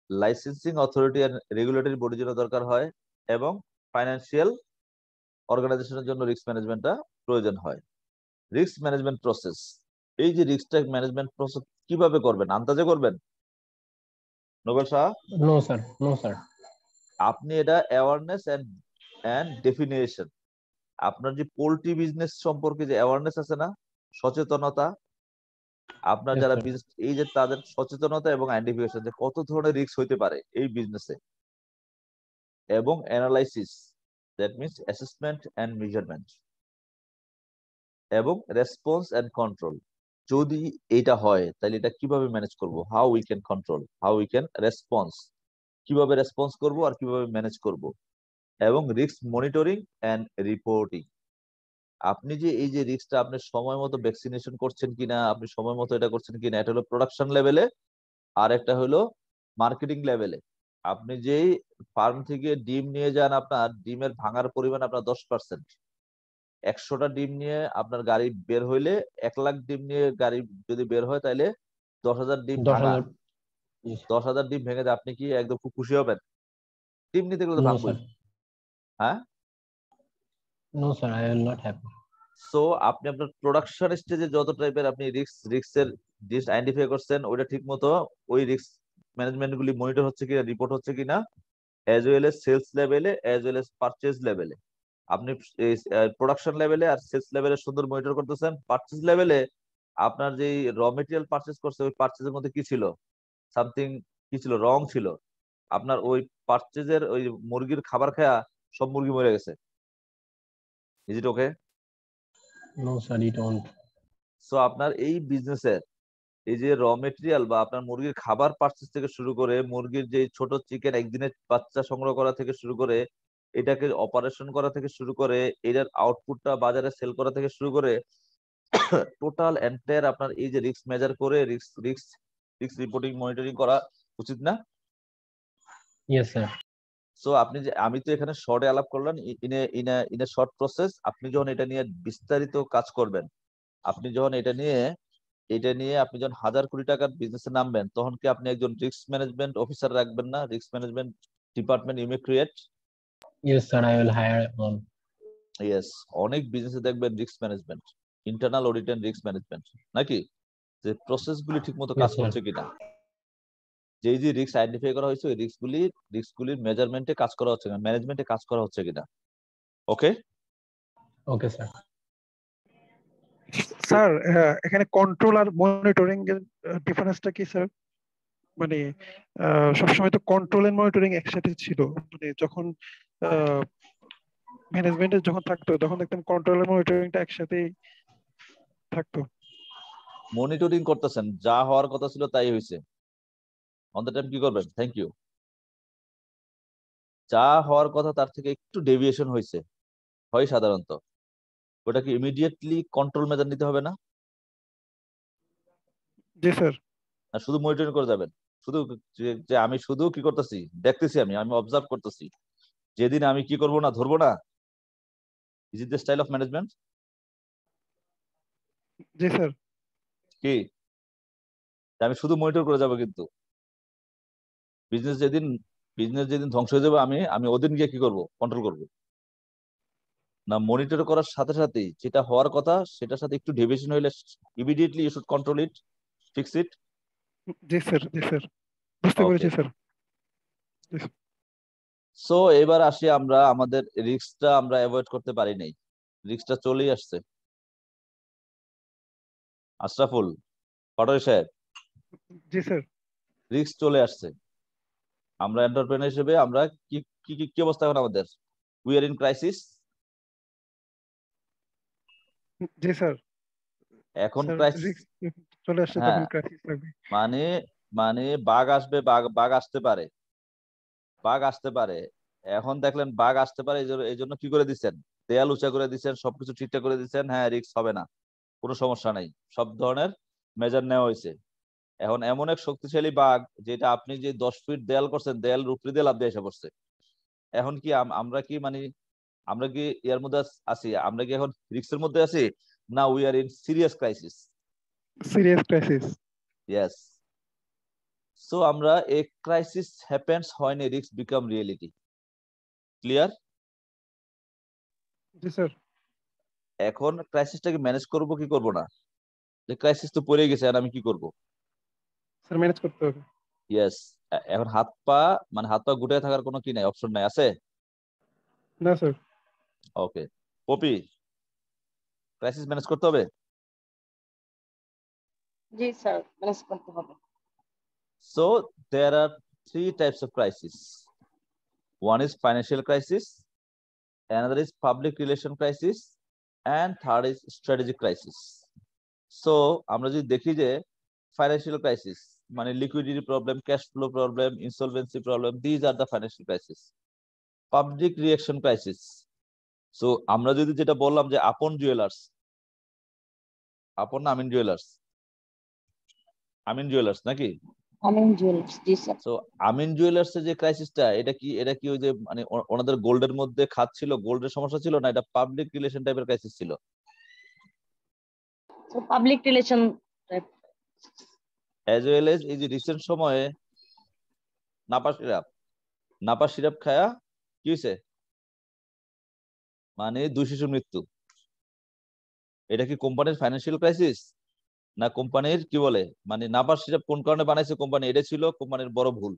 লাইসেন্সিং অথরিটি এন্ড রেগুলেটরি বডির জন্য দরকার হয় এবং ফাইন্যান্সিয়াল অর্গানাইজেশনের জন্য রিস্ক ম্যানেজমেন্টটা প্রয়োজন হয়। রিস্ক ম্যানেজমেন্ট প্রসেস এই যে রিস্কটা ম্যানেজমেন্ট প্রসেস কীভাবে করবেন আন্দাজে করবেন? Nobel Shah? No sir no sir আপনি এটা অ্যাওয়ারনেস এন্ড এন্ড ডেফিনেশন আপনার যে পোল্ট্রি বিজনেস সম্পর্কে যে অ্যাওয়ারনেস আছে না সচেতনতা আপনার যারা এই যে তাদের সচেতনতা এবং আইডেন্টিফিকেশন যে কত ধরনের রিস্ক হইতে পারে এই বিজনেসে এবং analysis that means assessment and measurement এবং রেসপন্স এন্ড কন্ট্রোল যদি এটা হয়, তাহলে এটা কীভাবে ম্যানেজ করব? How we can control how we can response কীভাবে রেসপন্স করব আর কীভাবে ম্যানেজ করব? এবং রিস্ক মনিটরিং এন্ড রিপোর্টিং আপনি যে এই যে রিস্কটা আপনি সময় মতো ভ্যাকসিনেশন করছেন কিনা, আপনি সময় মতো এটা করছেন কিনা, এটা হলো প্রোডাকশন লেভেলে আর একটা হলো মার্কেটিং লেভেলে আপনি যেই ফার্ম থেকে ডিম নিয়ে যান আপনার ডিমের ভাঙার পরিমাণ আপনার দশ পার্সেন্ট একশোটা ডিম নিয়ে আপনার গাড়ি বের হইলে এক লাখ ডিম নিয়ে গাড়ি যদি বের হয় তাহলে দশ হাজার ডিম দশ হাজার। ডিম ভেঙে যায় আপনি কি একদম খুব খুশি হবেন? ডিম নিতে গেলে তো নো হ্যাঁ? No sir I will not happy so আপনি আপনার প্রোডাকশন স্টেজে যত টাইপের আপনি রিস্ক রিস্কের জিনিস আইডেন্টিফাই করছেন ওইটা ঠিক মতো ওই রিস্ক ম্যানেজমেন্ট গুলি মনিটর হচ্ছে কিনা রিপোর্ট হচ্ছে কিনা অ্যাজ ওয়েল এস সেলস লেভেলে অ্যাজ ওয়েল এস পারচেজ লেভেলে আপনি প্রোডাকশন লেভেলে আর সেলস লেভেলে সুন্দর মনিটর করতেছেন। পারচেজ লেভেলে আপনার যে র মেটেরিয়াল পারচেজ করছে ওই পারচেজের মধ্যে কি ছিল? সামথিং কি ছিল? রং ছিল। আপনার ওই পারচেজের ওই মুরগির খাবার খায়া সব মুরগি মরে গেছে। Is it okay no sir it won't so আপনার এই বিজনেসের এই যে র মেটেরিয়াল বা আপনার মুরগির খাবার পার্চেস থেকে শুরু করে মুরগির যে ছোট চিকেন একদিনের বাচ্চা সংগ্রহ করা থেকে শুরু করে এটাকে অপারেশন করা থেকে শুরু করে এটার আউটপুটটা বাজারে সেল করা থেকে শুরু করে টোটাল এন্টায়ার আপনার এই যে রিস্ক মেজার করে risk risk risk reporting monitoring করা উচিত না? ইয়েস স্যার সো আপনি যে আমি তো এখানে শর্টে আলাপ করলাম ইনে in in a short process আপনি যখন এটা নিয়ে বিস্তারিত কাজ করবেন আপনি যখন এটা নিয়ে এটা নিয়ে আপনি যখন হাজার কোটি টাকার বিজনেসে নামবেন তখন কি আপনি একজন রিস্ক ম্যানেজমেন্ট অফিসার রাখবেন না risk management department you may create Yes, sir. I will hire one. Yes অনেক বিজনেসে দেখবেন risk management internal audit and risk management নাকি যে প্রসেস গুলি ঠিক মতো কাজ. করছে কিনা যেই যে রিস্ক আইডেন্টিফাই করা হয়েছে ওই রিস্ক গুলি রিস্ক গুলির মেজারমেন্টে কাজ করা হচ্ছে কিনা ম্যানেজমেন্টে কাজ করা হচ্ছে কিনা ওকে ওকে sir. স্যার এখানে কন্ট্রোল আর মনিটরিং এর ডিফারেন্সটা কি, স্যার? মানে সবসময় তো কন্ট্রোল এন্ড মনিটরিং একসাথে ছিল। মানে যখন ম্যানেজমেন্টে যখন থাকতো, তখন দেখতাম কন্ট্রোল আর মনিটরিংটা একসাথেই থাকতো। মনিটরিং করতেছেন, যা হওয়ার কথা ছিল তাই হয়েছে অন দ্য টাইম কি করবেন? থ্যাংক ইউ যা হওয়ার কথা তার থেকে একটু ডেভিয়েশন হয়েছে হয় সাধারণত। ওটাকে ইমিডিয়েটলি কন্ট্রোল মেজার নিতে হবে না? জি স্যার আর শুধু মনিটরিং করে যাবেন। শুধু যে- আমি শুধু কি করতেছি? দেখতেছি আমি আমি অবজার্ভ করতেছি। যেদিন আমি কি করব না ধরবো না? Is it the style of management G sir কি? আমি শুধু মনিটর করে যাব কিন্তু। বিজনেস যেদিন বিজনেস যেদিন ধ্বংস হয়ে যাবে আমি আমি ওদিন গিয়ে কি করব? কন্ট্রোল করব। না মনিটর করার সাথে সাথেই যেটা হওয়ার কথা সেটার সাথে একটু ডেভিয়েশন হইলে immediately you should control it fix it G sir জি স্যার বুঝতে পেরেছি স্যার সো এবার আসি আমরা আমাদের রিস্কটা আমরা অ্যাভয়েড করতে পারি নাই। রিস্কটা চলেই আসছে। আশরাফুল পাটোয়ারি সাহেব। জি স্যার রিস্ক চলে আসছে। আমরা এন্টারপ্রেনার হিসেবে আমরা কি কি- কি অবস্থা এখন আমাদের? উই আর ইন ক্রাইসিস জি স্যার। এখন চলে আসছে হ্যাঁ। তখন ক্রাইসিস লাগবে। মানে মানে বাঘ আসবে বাঘ বাঘ আসতে পারে। বাঘ আসতে পারে। এখন দেখলেন বাঘ আসতে পারে এই জন্য- কি করে দিচ্ছেন? দেয়াল উঁচা করে দিচ্ছেন সবকিছু ঠিকঠাক করে দিচ্ছেন হ্যাঁ রিস্ক হবে না। কোনো সমস্যা নাই। সব ধরনের মেজার নেওয়া হয়েছে। এখন এমন এক শক্তিশালী বাঘ যেটা আপনি যে দশ ফিট দেয়াল করছেন দেয়াল রুপরি দিয়ে লাভ দিয়ে এসে পড়ছে। এখন কি আম- আমরা কি মানে আমরা কি এর মধ্যে আছি? আমরা কি এখন রিস্কের মধ্যে আছি? না we are in serious crisis serious crisis yes so আমরা a crisis happens when a risk become reality. Clear? জি স্যার এখন ক্রাইসিসটাকে ম্যানেজ করব কি করব না? যে ক্রাইসিস তো পড়ে গেছে আর আমি কি করব? স্যার ম্যানেজ করতে হবে। ইয়েস এখন হাত পা মানে হাত পা গুটিয়ে থাকার কোনো কি নাই অপশন নাই আছে? না sir okay Popy crisis manage করতে হবে জি স্যার ম্যানেজ করতে হবে So there are three types of crisis. One is financial crisis, another is public relation crisis, and third is strategic crisis. So আমরা যদি দেখি যে financial crisis মানে liquidity problem, cash flow problem, insolvency problem, these are the financial crisis. Public reaction crisis. So আমরা যদি যেটা বললাম যে আপন জুয়েলার্স আপন না আমিন জুয়েলার্স আমিন জুয়েলার্স নাকি? আমিন জুয়েলার্স জি স্যার তো আমিন জুয়েলার্স যে ক্রাইসিসটা এটা কি এটা কি ওই যে মানে ওনাদের গোল্ডের মধ্যে খাত ছিল গোল্ডের সমস্যা ছিল না এটা পাবলিক রিলেশন টাইপের ক্রাইসিস ছিল? Public relation as well as এই যে রিসেন্ট সময়ে নাপা সিরাপ নাপা সিরাপ খায়া কি হয়েছে মানে দুই শিশুর মৃত্যু। এটা কি কোম্পানির ফাইন্যান্সিয়াল ক্রাইসিস না কোম্পানির কি বলে? মানে নাপা সিরাপ কোন কারণে বানাইছে কোম্পানি? এটা ছিল কোম্পানির বড় ভুল।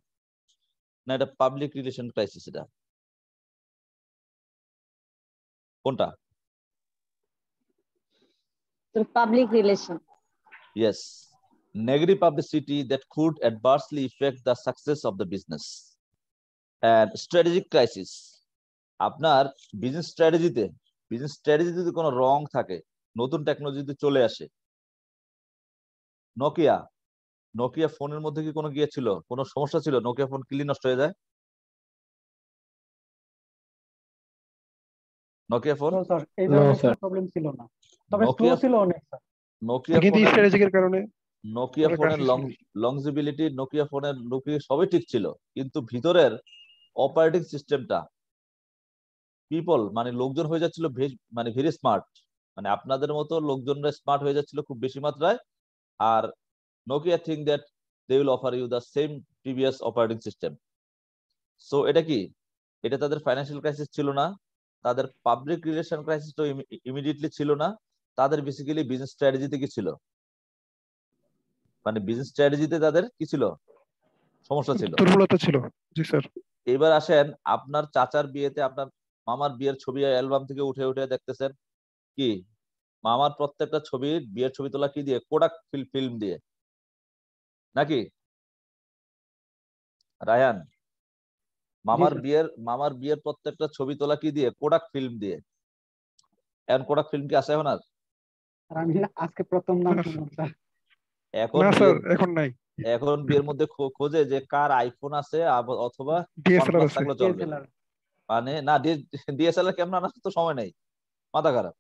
না এটা পাবলিক রিলেশন ক্রাইসিস এটা। কোনটা? Public relation Yes, negative publicity that could adversely affect the success of the business. And strategic crisis. আপনার বিজনেস স্ট্র্যাটেজিতে বিজনেস স্ট্র্যাটেজি যদি কোনো রং থাকে নতুন টেকনোলজি যদি চলে আসে নোকিয়া নোকিয়া ফোনের মধ্যে কি কোনো গিয়ে ছিল কোনো সমস্যা ছিল? নোকিয়া ফোন ক্লিন নষ্ট হয়ে যায়? নোকিয়া ফোন এই. প্রবলেম ছিল না। তবে স্লো ছিল অনেক স্যার নোকিয়া কিন্তু ফোনের স্ট্র্যাটেজিকের কারণে। নোকিয়া ফোনের লং। লংজিবিলিটি নোকিয়া ফোনের নোকিয়া সবই ঠিক ছিল কিন্তু ভিতরের অপারেটিং সিস্টেমটা পিপল মানে লোকজন হয়ে যাচ্ছিল মানে ভেরি স্মার্ট মানে আপনাদের মতো লোকজনরা স্মার্ট হয়ে যাচ্ছিল খুব বেশি মাত্রায়। আর Nokia think that they will offer you the same previous operating system so এটা কি? এটা তাদের ফাইন্যান্সিয়াল ক্রাইসিস ছিল না। তাদের পাবলিক রিলেশন ক্রাইসিস তো ইমিডিয়েটলি ছিল না। তাদের বেসিক্যালি বিজনেস স্ট্র্যাটেজিতে কি ছিল? মানে বিজনেস স্ট্র্যাটেজিতে তাদের কি ছিল? সমস্যা ছিল। দুর্বলতা ছিল। জি স্যার। এবার আসেন আপনার চাচার বিয়েতে আপনার মামার বিয়ের ছবি অ্যালবাম থেকে উঠে উঠে দেখতেছেন কি? মামার প্রত্যেকটা ছবি বিয়ের ছবি তোলা কি দিয়ে? কোডাক ফিল্ম দিয়ে। নাকি? রায়ান মামার বিয়ের মামার বিয়ের প্রত্যেকটা ছবি তোলা কি দিয়ে? কোডাক ফিল্ম দিয়ে। এখন কোডাক ফিল্ম কি আছে এখন আর? আমি আজকে প্রথম নাম না, এখন বিয়ের- এখন নাই। এখন বিয়ের মধ্যে খো- খোঁজে যে কার আইফোন আছে অথবা ডিএসএলআর থাকলে চলবে। মানে না ডিএসএলআর ক্যামেরা আনার তো সময় নেই। মাথা খারাপ।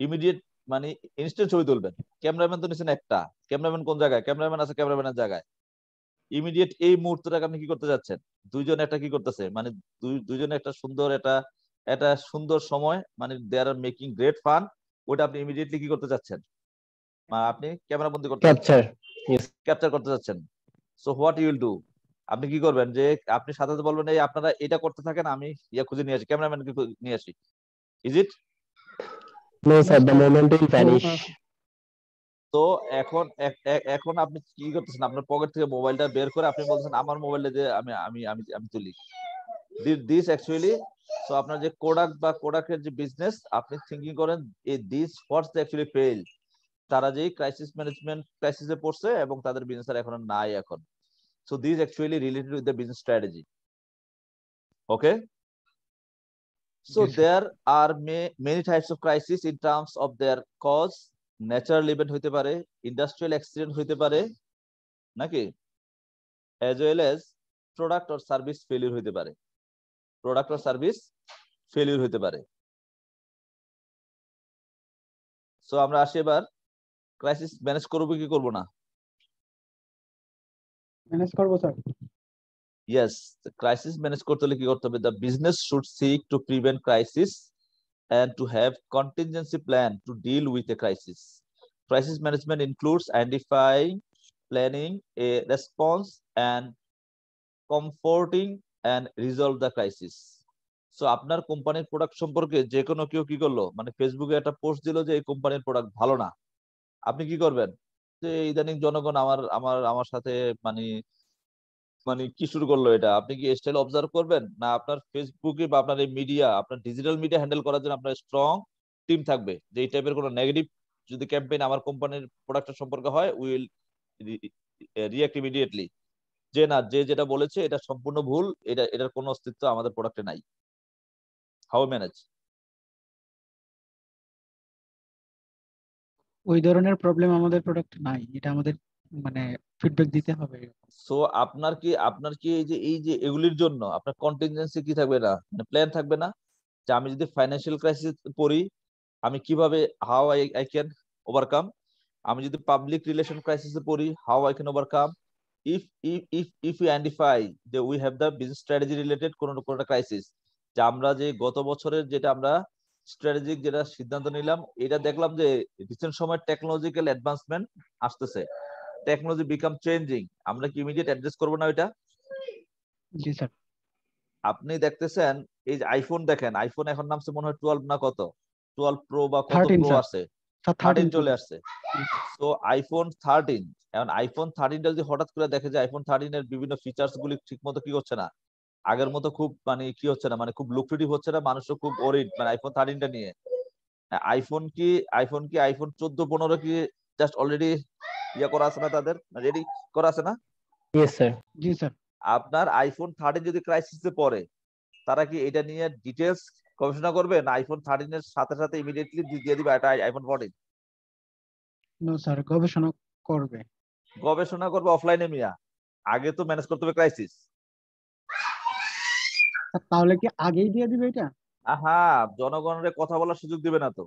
ইমিডিয়েট মানে ইনস্ট্যান্ট ছবি তুলবেন। ক্যামেরাম্যান তো নিছেন একটা। ক্যামেরাম্যান কোন জায়গায়? ক্যামেরাম্যান আছে ক্যামেরাম্যানের জায়গায়। ইমিডিয়েট এই মুহূর্তটাকে আপনি কি করতে যাচ্ছেন? দুইজন একটা কি করতেছে? মানে দুই দুইজনে একটা সুন্দর একটা একটা সুন্দর সময় মানে they are making great fun ওটা আপনি ইমিডিয়েটলি কি করতে চাচ্ছেন মানে আপনি ক্যামেরা বন্দি করতে চাচ্ছেন ক্যাপচার ক্যাপচার করতে যাচ্ছেন। So what you will do আপনি কি করবেন যে আপনি সাথে সাথে বলবেন এই আপনারা এটা করতে থাকেন আমি ইয়া খুঁজে নিয়ে আসি ক্যামেরাম্যানকে নিয়ে আসি। Is it no sir the moment will vanish তো এখন এখন আপনি কি করতেছেন? আপনার পকেট থেকে মোবাইলটা বের করে আপনি বলছেন আমার মোবাইলটা দিয়ে আমি আমি আমি আমি তুলি। দিস অ্যাকচুয়ালি সো আপনার যে কোডাক বা কোডাকের যে বিজনেস আপনি থিঙ্কিং করেন এই দিস হোয়াটস অ্যাকচুয়ালি ফেল তারা যেই ক্রাইসিস ম্যানেজমেন্ট ক্রাইসিসে পড়ছে এবং তাদের বিজনেস আর এখন নাই এখন। So these actually related with the business strategy. Okay. So Yes, there are ma- many types of crisis in terms of their cause. Natural event হইতে পারে, industrial accident হইতে পারে, নাকি? As well as product or service failure হইতে পারে। Product or service failure হইতে পারে। So আমরা আসি এবার ক্রাইসিস ম্যানেজ করব কি করব না? ম্যানেজ করব স্যার the crisis manage করতে হলে কি করতে হবে? The business should seek to prevent crisis and to have contingency plan to deal with a crisis. Crisis management includes identifying, planning a response and comforting and resolve the crisis. So আপনার কোম্পানির product সম্পর্কে যে কোনো কেউ কি করল মানে ফেসবুকে একটা পোস্ট দিল যে এই কোম্পানির প্রোডাক্ট ভালো না আপনি কি করবেন যে ইদানিং জনগণ আমার আমার আমার সাথে মানে মানে কি শুরু করল এটা? আপনি কি স্টাইল অবজার্ভ করবেন? না আপনার ফেসবুকে বা আপনার এই মিডিয়া আপনার ডিজিটাল মিডিয়া হ্যান্ডেল করার জন্য আপনার স্ট্রং টিম থাকবে? যে এই টাইপের কোনো নেগেটিভ যদি ক্যাম্পেইন আমার কোম্পানির প্রোডাক্টের সম্পর্কে হয় উইল রিয়াক্ট ইমিডিয়েটলি যে না, যে যেটা বলেছে, এটা সম্পূর্ণ ভুল, এটা, এটার কোনো অস্তিত্ব আমাদের প্রোডাক্টে নাই। হাউ ম্যানেজ ওই ধরনের প্রবলেম আমাদের প্রোডাক্ট নাই। এটা আমাদের মানে ফিডব্যাক দিতে হবে। সো আপনার কি আপনার কি এই যে এই যে, এগুলির জন্য আপনার কন্টিনজেন্সি কি থাকবে না? মানে প্ল্যান থাকবে না? যে আমি যদি ফাইন্যান্সিয়াল ক্রাইসিস পড়ি, আমি কীভাবে how I I can overcome আমি যদি পাবলিক রিলেশন ক্রাইসিসে পড়ি how I can overcome if if if if you identify যে we have the business strategy related কোনো কোনো ক্রাইসিস যে আমরা যে গত বছরের যেটা আমরা স্ট্র্যাটেজিক যেটা সিদ্ধান্ত নিলাম এটা দেখলাম যে রিসেন্ট সময় টেকনোলজিক্যাল অ্যাডভান্সমেন্ট আসতেছে। টেকনোলজি বিকাম চেঞ্জিং আমরা কি ইমিডিয়েট অ্যাড্রেস করব না ওইটা? জি স্যার। আপনি দেখতেছেন এই যে আইফোন দেখেন আইফোন এখন নামছে মনে হয় টুয়েলভ না কত? টুয়েলভ প্রো বা কত প্রো আছে। স্যার থার্টিন থার্টিন চলে আসছে। তো আইফোন থার্টিন এখন আইফোন থার্টিনটা যদি হঠাৎ করে দেখে যে আইফোন থার্টিন এর বিভিন্ন ফিচার্স গুলি ঠিক মতো কি হচ্ছে না আগের মতো খুব মানে কি হচ্ছে না মানে খুব লুক্রেটিভ হচ্ছে না মানুষও খুব ওরিড মানে আইফোন থার্টিনটা নিয়ে। আইফোন কি আইফোন কি আইফোন চোদ্দ পনেরো কি জাস্ট অলরেডি ইয়ে করা আছে না তাদের? রেডি করা আছে না? স্যার স্যার আপনার আইফোন থার্টিন যদি ক্রাইসিসে পড়ে তারা কি এটা নিয়ে ডিটেলস গবেষণা করবে? না আইফোন থার্টিন এর সাথে সাথে ইমিডিয়েটলি দিয়ে দিবে এটা আইফোন ফোরটিন নো স্যার গবেষণা করবে। গবেষণা করবে অফলাইনে মিয়া। আগে তো ম্যানেজ করতে হবে ক্রাইসিস তাহলে কি আগেই দিয়ে দিবে এটা? আহা, জনগণের কথা বলার সুযোগ দিবে না তো।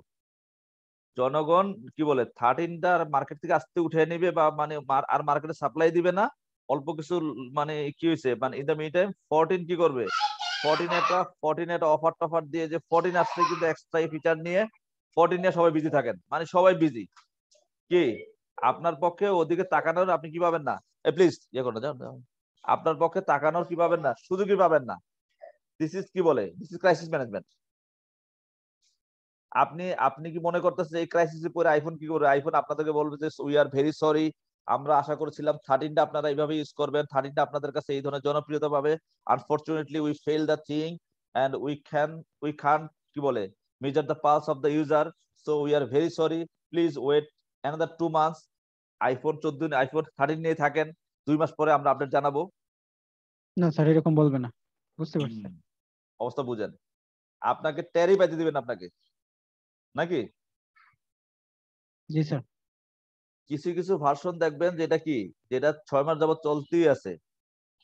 জনগণ কি বলে থার্টিনটা মার্কেট থেকে আসতে উঠে নিবে বা মানে আর মার্কেটে সাপ্লাই দিবে না। অল্প কিছু মানে কি হয়েছে মানে in the meantime fourteen কি করবে? ফোরটিন একটা ফোরটিন একটা অফার টফার দিয়ে যে ফোরটিন আসছে কিন্তু এক্সট্রা ফিচার নিয়ে ফোরটিন নিয়ে সবাই বিজি থাকেন। মানে সবাই বিজি কি? আপনার পক্ষে ওদিকে তাকানোর আপনি কি পাবেন না? প্লিজ ইয়ে করো। আপনার পক্ষে তাকানোর কি পাবেন না? সুযোগই পাবেন না? দিস ইজ কি বলে? দিস ইজ ক্রাইসিস ম্যানেজমেন্ট আপনি আপনি কি মনে করতেছেন এই ক্রাইসিসে পরে আইফোন কি করবে? আইফোন আপনাদেরকে বলবে যে উই আর ভেরি সরি আমরা আশা করেছিলাম থার্টিনটা আপনারা এইভাবে ইউজ করবেন। থার্টিনটা আপনাদের কাছে এই ধরনের জনপ্রিয়তা পাবে। Unfortunately we fail the thing and we can we খান কি বলে? Measure the pulse of the user so we are very sorry please wait another two months iPhone চোদ্দ আইফোন থার্টিন নিয়ে থাকেন। দুই মাস পরে আমরা আপডেট জানাব। না স্যার এরকম বলবে না। বুঝতে পারছি। অবস্থা বুঝেন। আপনাকে ট্যারি পাইতে দিবেন আপনাকে। নাকি? জি স্যার কিছু কিছু ভার্সন দেখবেন যেটা কি? যেটা ছয় মাস যাবত চলতেই আছে।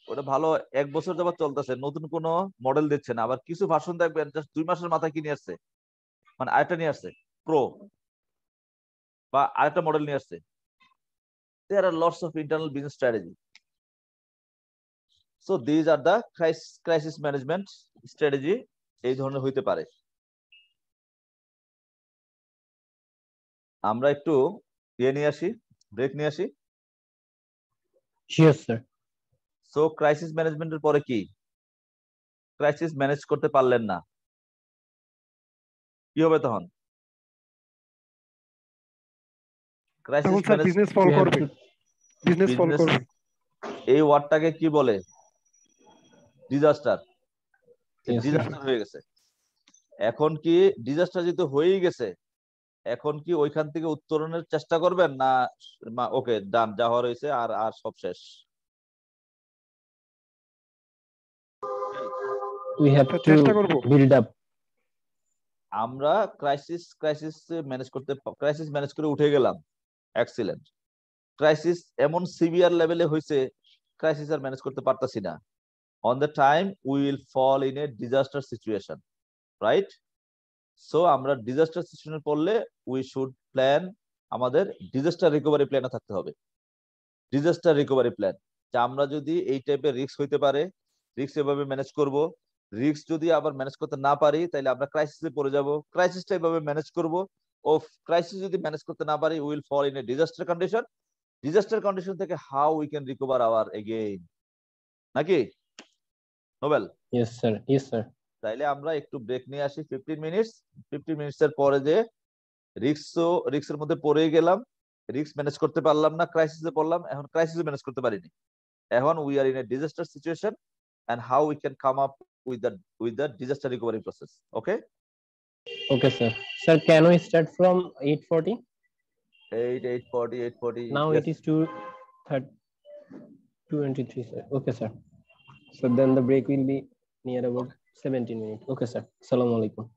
ওটা ভালো এক বছর যাবত চলতেছে। নতুন কোনো মডেল দিচ্ছে না। আবার কিছু ভার্সন দেখবেন জাস্ট দুই মাসের মাথায় কি নিয়ে আসছে? মানে আরেকটা নিয়ে আসছে প্রো বা আরেকটা মডেল নিয়ে আসছে। There are lots of internal business strategy so these are the crisis crisis management strategy এই ধরনের হইতে পারে। আমরা একটু ইয়ে নিয়ে আসি ব্রেক নিয়ে আসি। সো ক্রাইসিস ম্যানেজমেন্টের পরে কি? ক্রাইসিস ম্যানেজ করতে পারলেন না। কি হবে তখন? ক্রাইসিস তখন বিজনেস ফল করবে। বিজনেস ফল করবে। এই ওয়ার্ডটাকে কি বলে? ডিজাস্টার ডিজাস্টার হয়ে গেছে। এখন কি ডিজাস্টার যেহেতু হয়েই গেছে এখন কি ওইখান থেকে উত্তরণের চেষ্টা করবেন না ওকে ডান যা হওয়ার হয়েছে আর আর সব শেষ? We have to build up আমরা ক্রাইসিস ক্রাইসিস ম্যানেজ করতে ক্রাইসিস ম্যানেজ করে উঠে গেলাম। এক্সিলেন্ট ক্রাইসিস এমন সিভিয়ার লেভেলে হয়েছে ক্রাইসিস আর ম্যানেজ করতে পারতাছি না। On the time will fall in a disaster situation right so আমরা ডিজাস্টার সিচুয়েশনে পড়লে উই শুড প্ল্যান আমাদের ডিজাস্টার রিকভারি প্ল্যানে থাকতে হবে। ডিজাস্টার রিকভারি প্ল্যান যে আমরা যদি এই টাইপের রিস্ক হইতে পারে রিস্ক এভাবে ম্যানেজ করব। রিস্ক যদি আবার ম্যানেজ করতে না পারি তাহলে আমরা ক্রাইসিসে পড়ে যাব। ক্রাইসিসটা এভাবে ম্যানেজ করব। ও ক্রাইসিস যদি ম্যানেজ করতে না পারি will fall in a disaster condition disaster condition থেকে how we can recover our again নাকি? Nobel yes sir yes sir তাইলে আমরা একটু ব্রেক নিয়ে আসি ফিফটিন মিনিটস ফিফটিন মিনিটস এর পরে যে রিক্সও রিক্সের মধ্যে পড়ে গেলাম রিক্স ম্যানেজ করতে পারলাম না ক্রাইসিসে পড়লাম এখন ক্রাইসিসে ম্যানেজ করতে পারিনি এখন we are in a disaster situation and how we can come up with the with the disaster recovery process okay Okay, sir. Sir, can we start from 8:40? 8 840 840 Now yes. it is 2 23, sir. Okay, sir. So then the break will be near about 17 minutes. Okay, sir. Assalamu alaikum.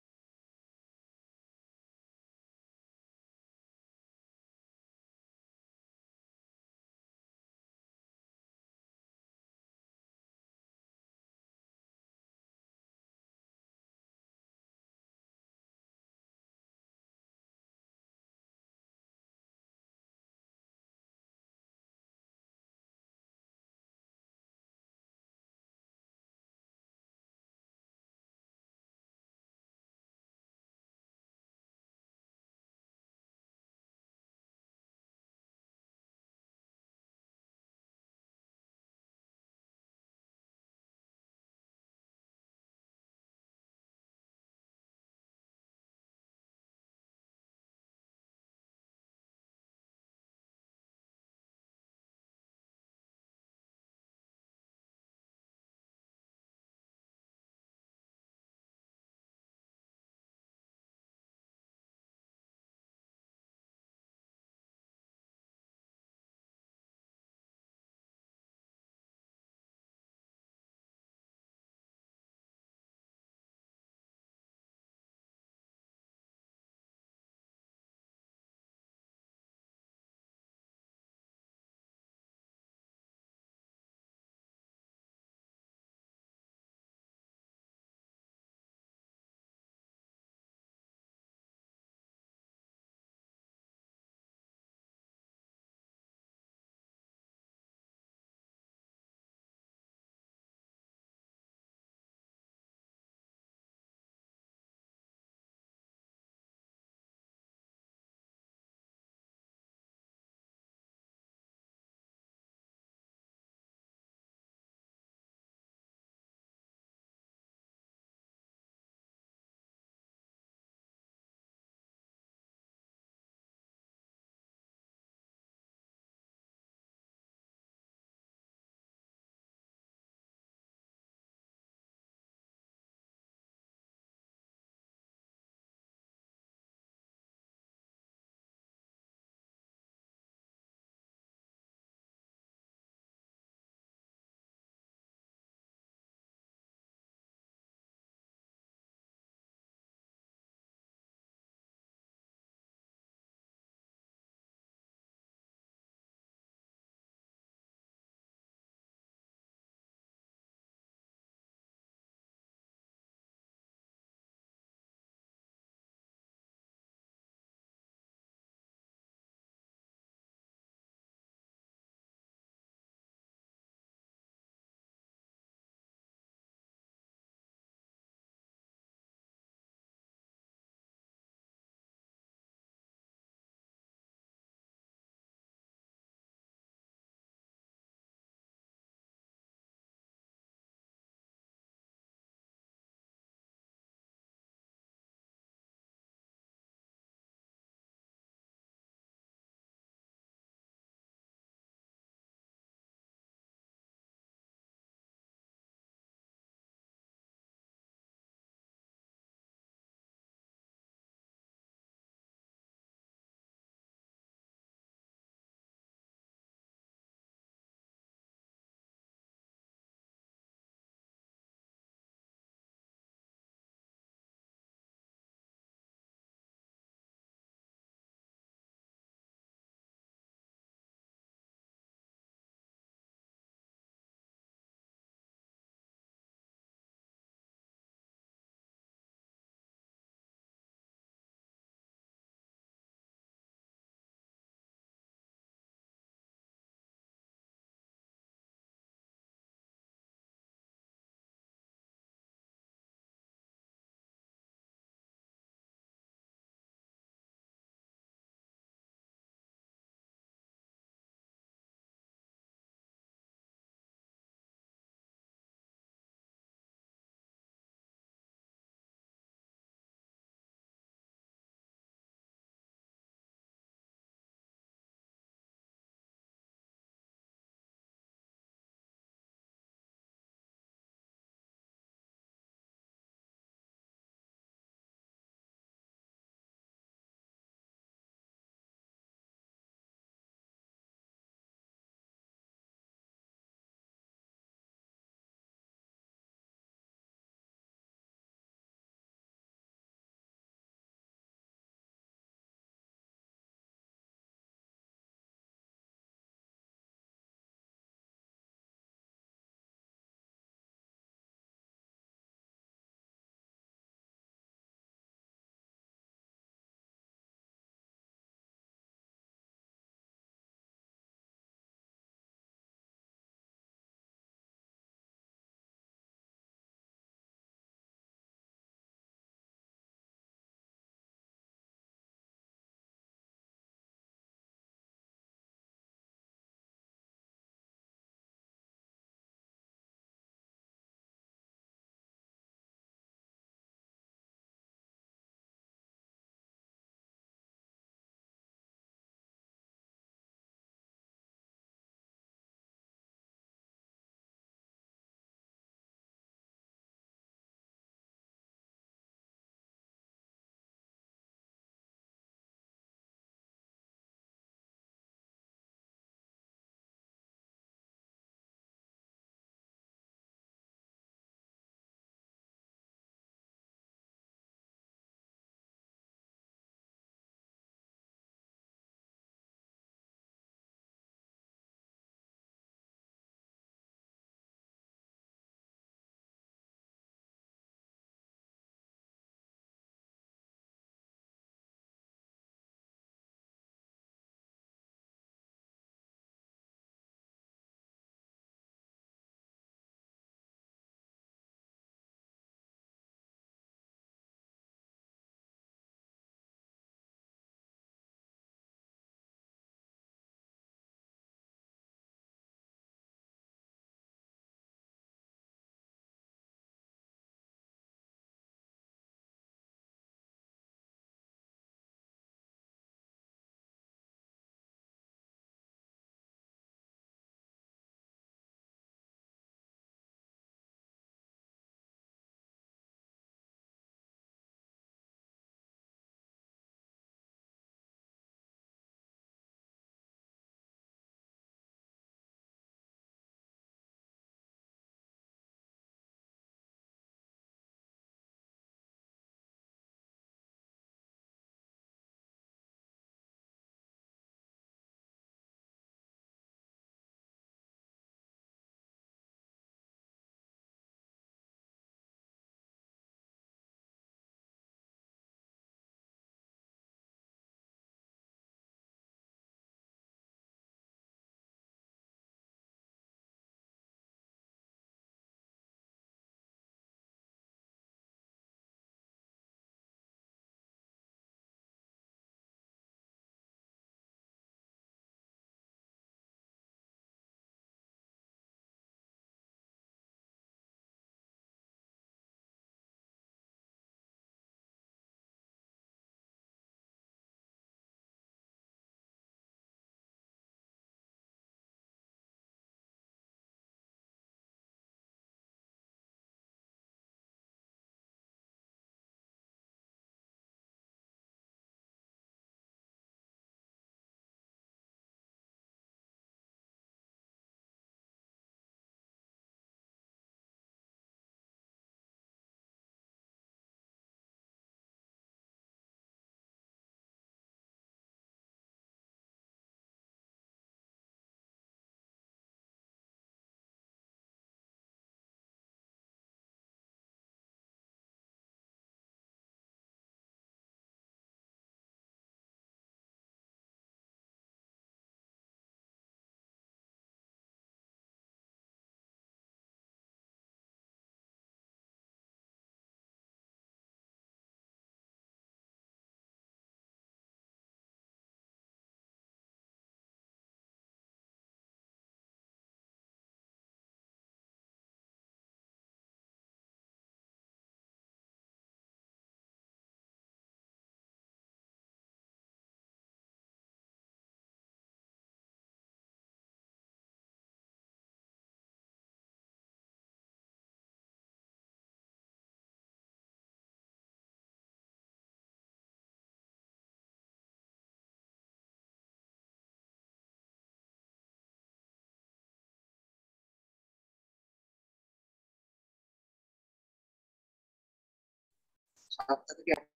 好的，这个。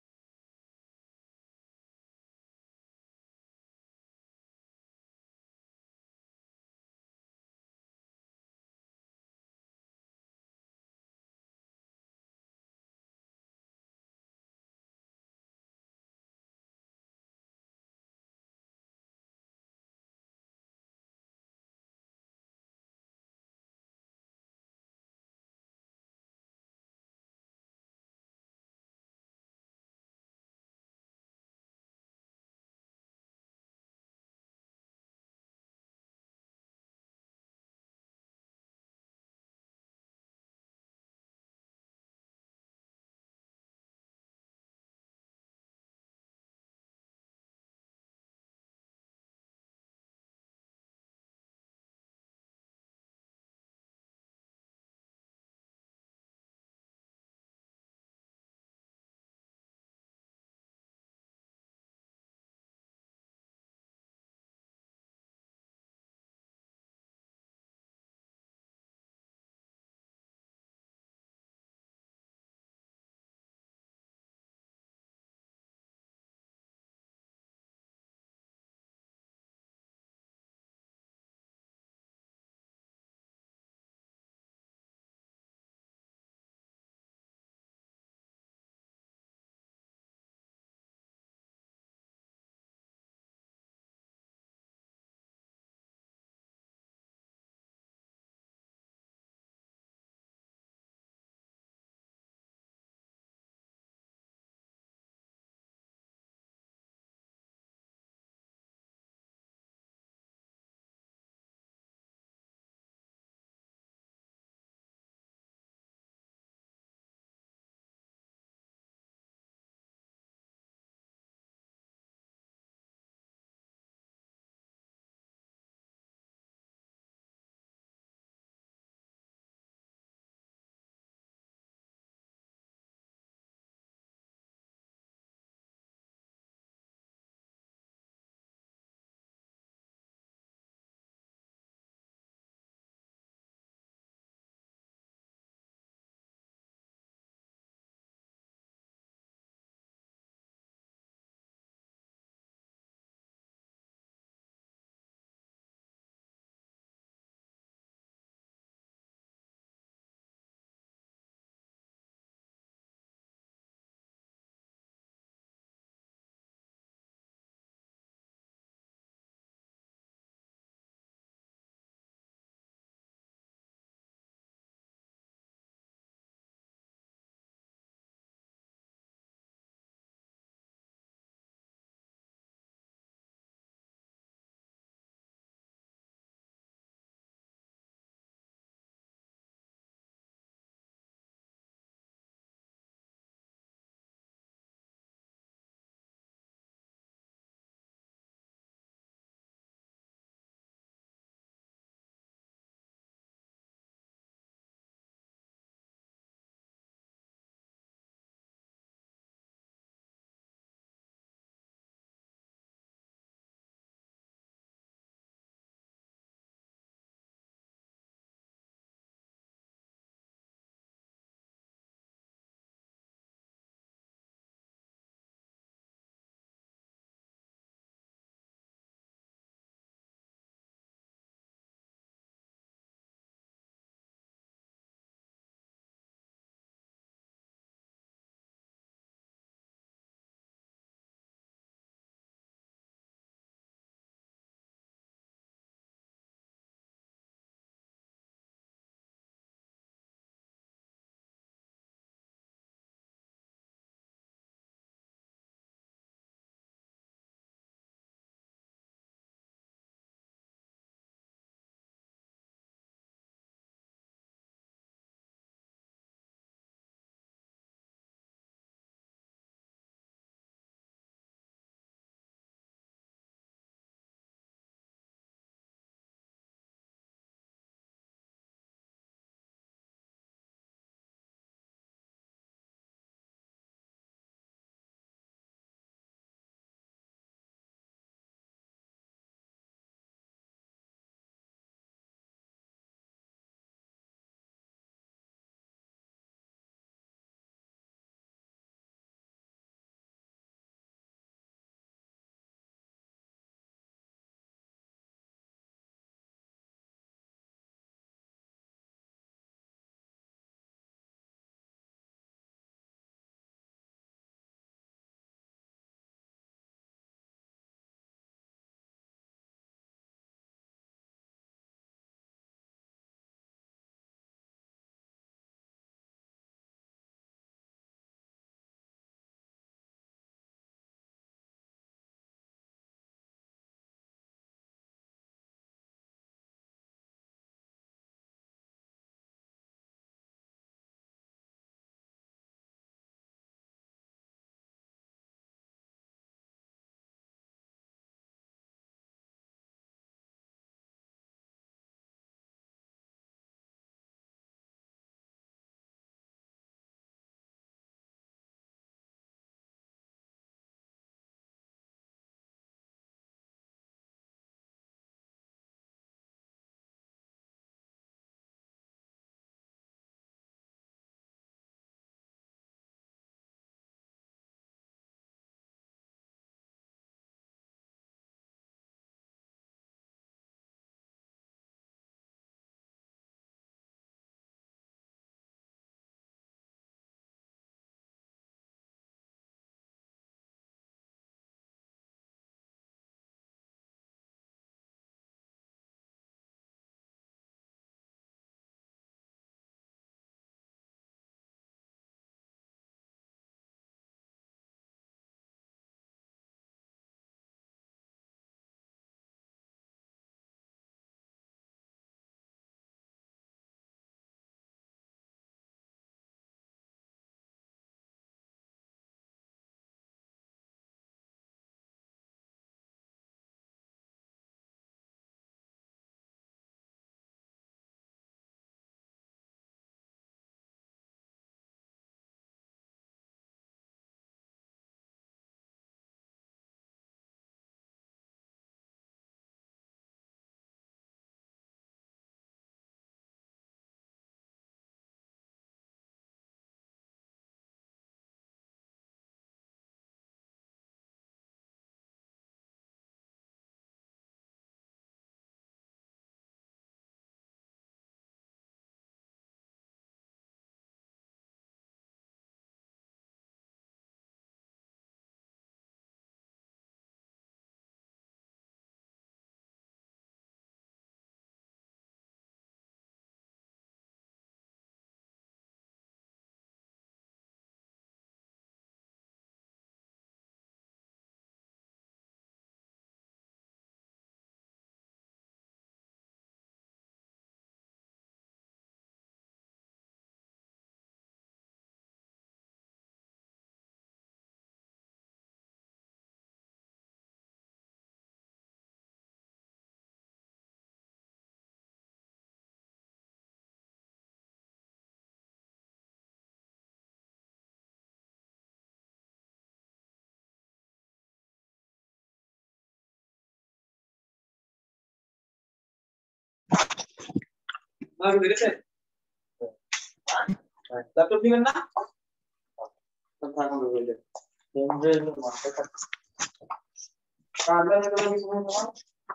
সাতটা থেকে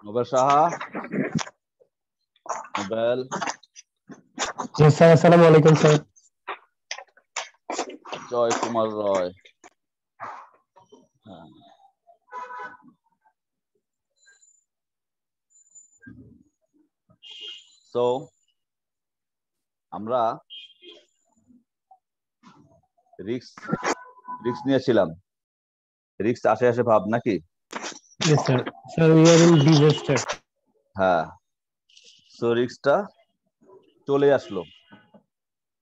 Nobel Saha Nobel ji sir আসসালামু আলাইকুম sir জয় কুমার রয় হ্যাঁ। So, আমরা রিক্স রিক্স নিয়েছিলাম। রিক্স আসে আসে ভাব নাকি. হ্যাঁ। সো রিক্সটা চলে আসলো।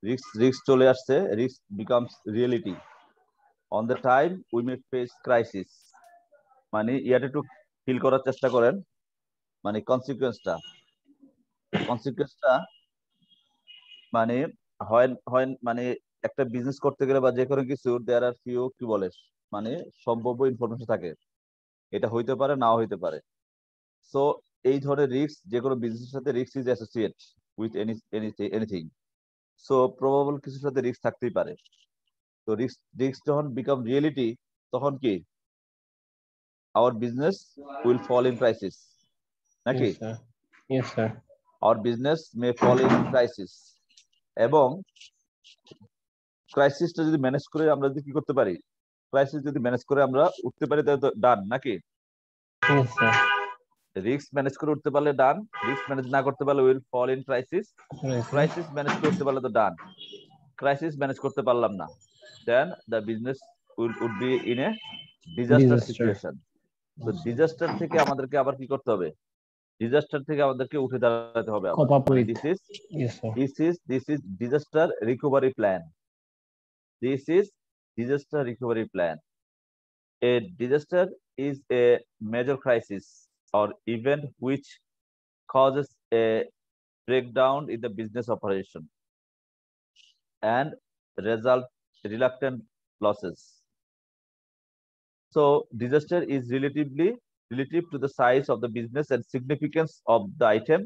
রিক্স রিক্স চলে আসছে। রিক্স becomes reality on the time we may face crisis মানে ইয়াটা একটু ফিল করার চেষ্টা করেন। মানে কনসিকুয়েন্সটা কনসিকুয়েন্সটা মানে হয় হয় মানে একটা বিজনেস করতে গেলে বা যে কোনো কিছু দেয়ার আর ফিউ কি বলে মানে সম্ভাব্য ইনফরমেশন থাকে। এটা হইতে পারে নাও হইতে পারে। সো এই ধরনের রিস্ক যে কোনো বিজনেসের সাথে risk is associate with any anything so probable কিছুর সাথে রিস্ক থাকতেই পারে। তো রিস্ক রিস্ক যখন বিকাম রিয়েলিটি তখন কি? Our business will fall in crisis নাকি. Yes, sir. Our business may fall in crisis এবং ক্রাইসিসটা যদি ম্যানেজ করে আমরা যদি কি করতে পারি? ক্রাইসিস যদি ম্যানেজ করে আমরা উঠতে পারি তাহলে তো ডান নাকি? রিস্ক ম্যানেজ করে উঠতে পারলে ডান রিস্ক ম্যানেজ না করতে পারলে will fall in crisis crisis manage করতে পারলে তো ডান ক্রাইসিস ম্যানেজ করতে পারলাম না। Then the business would be in a disaster situation তো ডিজাস্টার থেকে আমাদেরকে আবার কি করতে হবে? ডিজাস্টার থেকে আমাদেরকে উঠে দাঁড়াতে হবে Cope up with. This is Yes, sir. this is this is disaster recovery plan this is disaster recovery plan a disaster is a major crisis or event which causes a breakdown in the business operation and result reluctant losses so disaster is relatively relative to the size of the business and significance of the item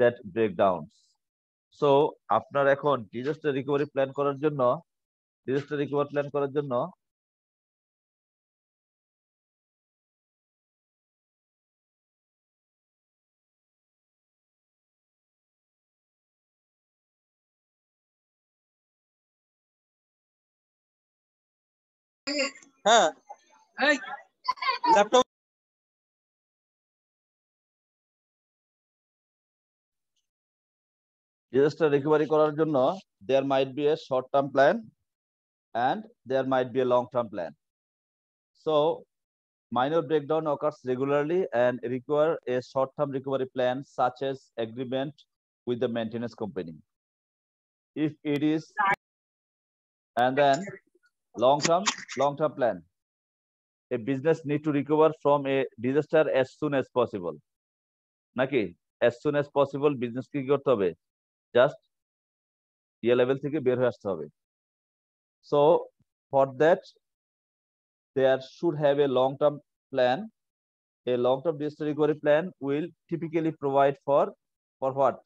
that breakdowns so আপনার এখন disaster recovery plan করার জন্য disaster recovery plan করার জন্য হ্যাঁ এই laptop disaster recovery করার জন্য there might be a short term plan and there might be a long term plan so minor breakdown occurs regularly and require a short-term recovery plan such as agreement with the maintenance company. If it is, and then long-term, long-term plan. A business need to recover from a disaster as soon as possible. নাকি as soon as possible business কি করতে হবে just ইয়ে level থেকে বের হয়ে আসতে হবে so for that there should have a long-term plan. A long-term disaster recovery plan will typically provide for for what?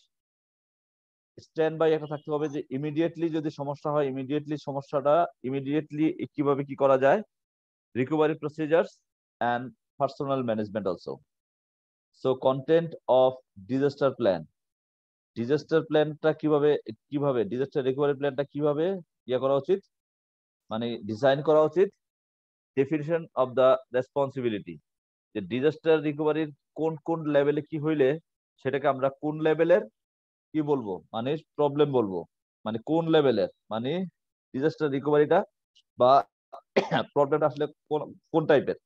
Standby একটা থাকতে হবে যে ইমিডিয়েটলি যদি সমস্যা হয় ইমিডিয়েটলি সমস্যাটা ইমিডিয়েটলি কীভাবে কি করা যায় recovery procedures and personnel management also so content of disaster plan disaster প্ল্যানটা কীভাবে কীভাবে ডিজাস্টার রিকভারি প্ল্যানটা কীভাবে ইয়ে করা উচিত? মানে ডিজাইন করা উচিত। ডেফিনিশন অফ দ্য রেসপন্সিবিলিটি যে ডিজাস্টার রিকভারির কোন কোন লেভেলে কি হইলে সেটাকে আমরা কোন লেভেলের কি বলব? মানে প্রবলেম বলব। মানে কোন লেভেলের মানে ডিজাস্টার রিকভারিটা বা প্রবলেমটা আসলে কোন টাইপের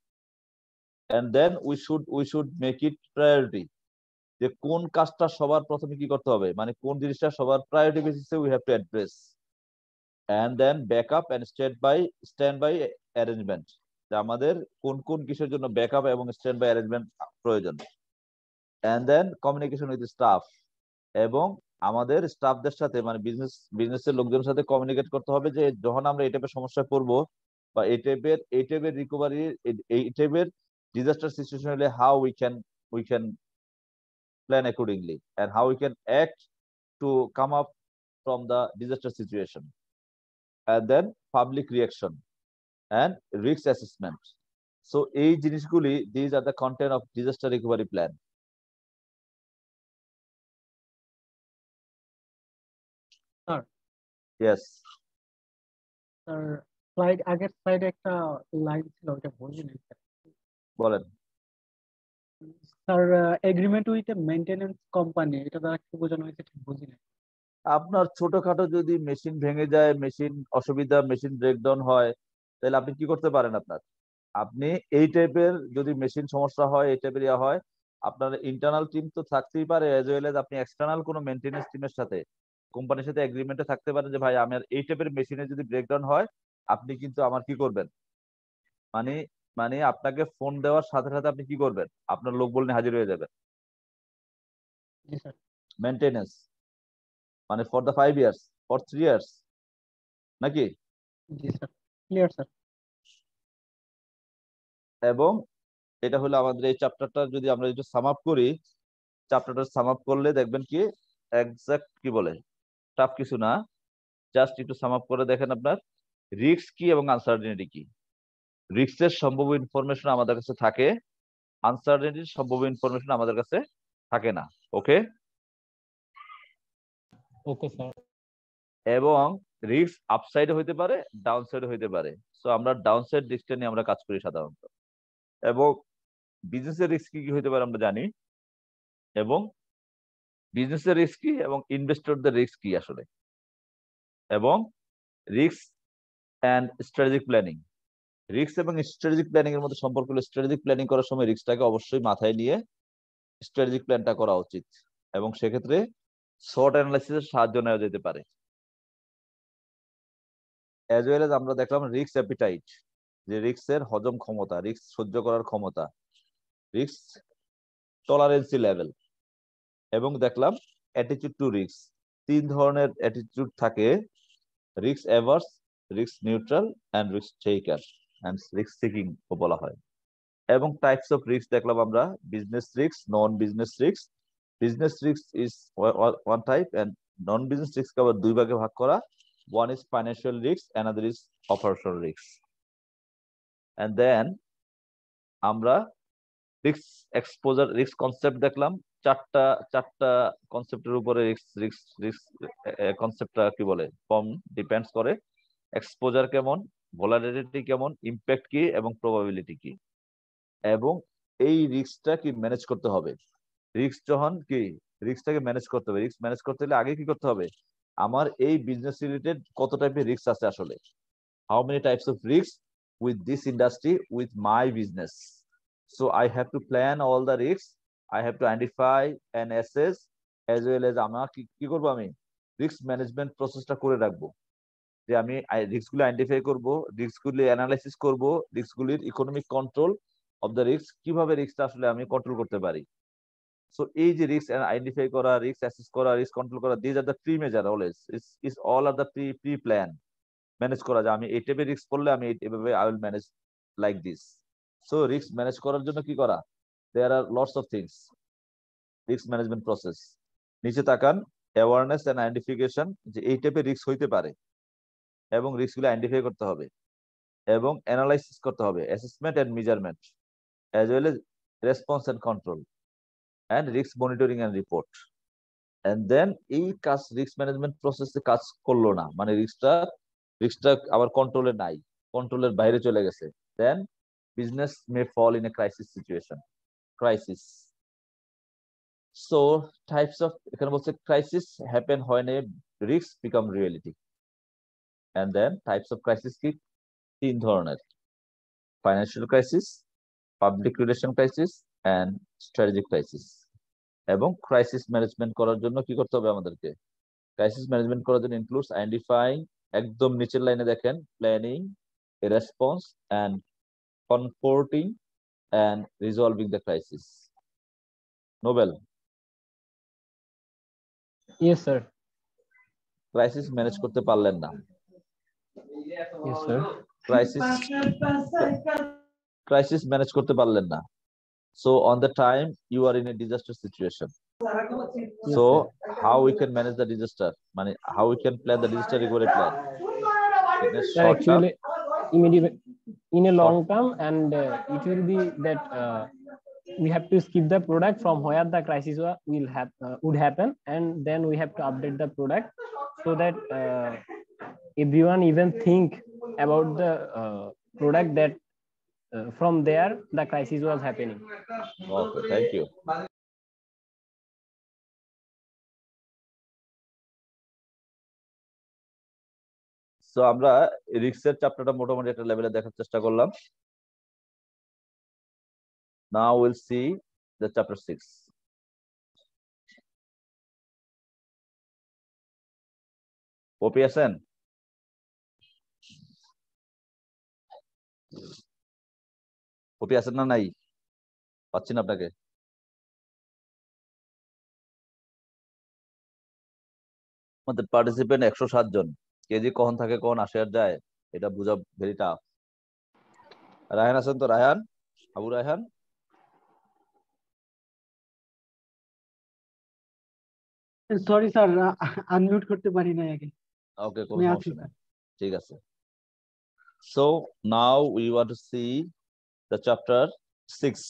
and then we should we should make it priority যে কোন কাজটা সবার প্রথমে কি করতে হবে? মানে কোন জিনিসটা সবার প্রায়োরিটি বেসিসে we have to address and then backup and standby standby arrangement আমাদের কোন কোন কিসের জন্য ব্যাকআপ এবং স্ট্যান্ড বাই অ্যারেঞ্জমেন্ট প্রয়োজন। And then communication with staff এবং আমাদের স্টাফদের সাথে মানে বিজনেস বিজনেসের লোকজনের সাথে কমিউনিকেট করতে হবে যে যখন আমরা এই টাইপের সমস্যায় পড়ব বা এই টাইপের এই টাইপের রিকভারি এই টাইপের ডিজাস্টার সিচুয়েশন হলে how we can we can Plan accordingly and how we can act to come up from the disaster situation. And then public reaction and risk assessment. So এই জিনিসগুলি these are the content of disaster recovery plan. Sir. Yes. Sir slide আগের স্লাইডে একটা line ছিল ওটা বুঝিনি বলেন sir agreement with a maintenance company এটা দ্বারা কি বোঝানো হয়েছে ঠিক বুঝিনি আপনার ছোটখাটো যদি মেশিন ভেঙে যায় মেশিন অসুবিধা মেশিন ব্রেকডাউন হয়, তাহলে আপনি কি করতে পারেন আপনার? আপনি এই টাইপের যদি মেশিন সমস্যা হয়, এই টাইপের ইয়া হয়, আপনার ইন্টারনাল টিম তো থাকতেই পারে এজ ওয়েল এজ আপনি এক্সটার্নাল কোনো মেনটেনেন্স টিমের সাথে কোম্পানির সাথে এগ্রিমেন্টে থাকতে পারেন যে, ভাই আমার এই টাইপের মেশিনে যদি ব্রেকডাউন হয়, আপনি কিন্তু আমার কি করবেন? মানে মানে আপনাকে ফোন দেওয়ার সাথে সাথে আপনি কি করবেন? আপনার লোক বললে হাজির হয়ে যাবেন। মেনটেনেন্স মানে for the five years for three years নাকি? এবং এটা হলো আমাদের এই চ্যাপ্টারটা যদি আমরা একটু সাম আপ করি চ্যাপ্টারটা সাম আপ করলে দেখবেন কি এক্সাক্ট কি বলে? টাফ কিছু না। জাস্ট একটু সাম আপ করে দেখেন আপনার। রিস্ক কি এবং আনসার্টিনিটি কি? রিস্কের সম্ভাব্য ইনফরমেশন আমাদের কাছে থাকে আনসার্টিনিটির সম্ভাব্য ইনফরমেশন আমাদের কাছে থাকে না ওকে ওকে স্যার এবং রিস্ক আপসাইডে হইতে পারে ডাউন সাইডে হইতে পারে। সো আমরা ডাউন সাইড রিস্কটা নিয়ে আমরা কাজ করি সাধারণত। এবং বিজনেসের রিস্ক কি কি হইতে পারে আমরা জানি। এবং বিজনেসের রিস্ক কি এবং ইনভেস্টরদের রিস্ক কি আসলে। এবং risk and strategic planning risk এবং স্ট্র্যাটেজিক প্ল্যানিং এর মধ্যে সম্পর্ক হলো স্ট্র্যাটেজিক প্ল্যানিং করার সময় রিস্কটাকে অবশ্যই মাথায় নিয়ে স্ট্র্যাটেজিক প্ল্যানটা করা উচিত। এবং সেক্ষেত্রে শর্ট অ্যানালাইসিসের সাহায্য নেওয়া যেতে পারে। অ্যাজ ওয়েল এজ আমরা দেখলাম রিস্ক অ্যাপিটাইট যে রিস্কের হজম ক্ষমতা রিস্ক সহ্য করার ক্ষমতা রিস্ক টলারেন্সি লেভেল এবং দেখলাম অ্যাটিটিউড টু রিস্ক তিন ধরনের অ্যাটিটিউড থাকে risk averse risk neutral and risk taker and risk seeking বলা হয়। এবং টাইপস অফ রিস্ক দেখলাম আমরা business risk non business risk business risk is one type and non business risk আবার দুই ভাগে ভাগ করা। one is financial risk another is operational risk and then আমরা রিস্ক এক্সপোজার রিস্ক কনসেপ্ট দেখলাম। চারটা চারটা কনসেপ্টের উপরে রিস্ক রিস্ক রিস্ক কনসেপ্টটা কি বলে? কম ডিপেন্ডস করে। এক্সপোজার কেমন? ভোলাটিলিটি কেমন? ইম্প্যাক্ট কি এবং প্রবাবিলিটি কি? এবং এই রিস্কটা কি ম্যানেজ করতে হবে? রিস্ক যখন কি? রিস্কটাকে ম্যানেজ করতে হবে। রিস্ক ম্যানেজ করতে হলে আগে কি করতে হবে? আমার এই বিজনেস রিলেটেড কত টাইপের রিস্ক আছে আসলে? How many types of risk with this industry with my business so I have to plan all the risk I have to identify and assess as well as আমার কি কি করব আমি? Risk management প্রসেসটা করে রাখব। যে আমি রিস্কগুলো আইডেন্টিফাই করব রিস্কগুলি অ্যানালাইসিস করব রিস্কগুলির economic control of the risk কীভাবে রিস্কটা আসলে আমি কন্ট্রোল করতে পারি। সো এই যে রিস্ক আইডেন্টিফাই করা রিস্ক অ্যাসেস করা রিস্ক কন্ট্রোল করা these are the pre measure always is all are the pre pre plan manage করা যায় আমি এই টাইপের রিস্ক করলে আমি এইভাবে I will manage like this so risk manage করার জন্য কি করা? There are lots of things risk management process নিচে তাকান অ্যাওয়ারনেস অ্যান্ড আইডেন্টিফিকেশন যে এই টাইপের রিস্ক হইতে পারে। এবং রিস্কগুলো আইডেন্টিফাই করতে হবে এবং অ্যানালাইসিস করতে হবে, assessment and measurement as well as response and control and risk monitoring and report and then এই কাজ রিস্ক ম্যানেজমেন্ট প্রসেসে কাজ করল না মানে রিস্কটা রিস্কটা আবার কন্ট্রোলে নাই কন্ট্রোলের বাইরে চলে গেছে। Then business may fall in a crisis situation crisis so types of এখানে বলছে ক্রাইসিস হ্যাপেন হয় a risk become reality and then types of crisis কি? তিন ধরনের। Financial crisis public relation crisis and strategic crisis এবং crisis management করার জন্য কি করতে হবে আমাদেরকে? ক্রাইসিস ম্যানেজমেন্ট করার জন্য ইনক্লুডস আইডেন্টিফাইং একদম নিচের লাইনে দেখেন planning response and comforting and resolving the crisis Nobel. Yes sir crisis manage করতে পারলেন না। yes sir crisis crisis manage করতে পারলেন না so on the time you are in a disaster situation so how we can manage the disaster মানে how we can plan the disaster recovery plan in a Sir, short term actually, immediate in a long term, and uh, it will be that uh, we have to skip the product from where the crisis wa- will have uh, would happen, and then we have to update the product so that uh, everyone even think about the uh, product that uh, from there the crisis was happening. okay thank you so আমরা রিক্সের চ্যাপ্টারটা মোটামুটি একটা লেভেলে দেখার চেষ্টা করলাম now will see the chapter six Opi আছেন ওপি আছেন না নাই? পাচ্ছি না আপনাকে। আমাদের পার্টিসিপেন্ট একশো সাত জন। কেজি কখন থাকে কখন আসে আর যায় এটা বোঝা ভেরি টাফ রায়হান আছেন তো? Raihan? Abu Raihan? Sorry sir unmute করতে পারি নাই আগে। ওকে কোনো আছি সমস্যা নেই। ঠিক আছে। So now we want to see the chapter six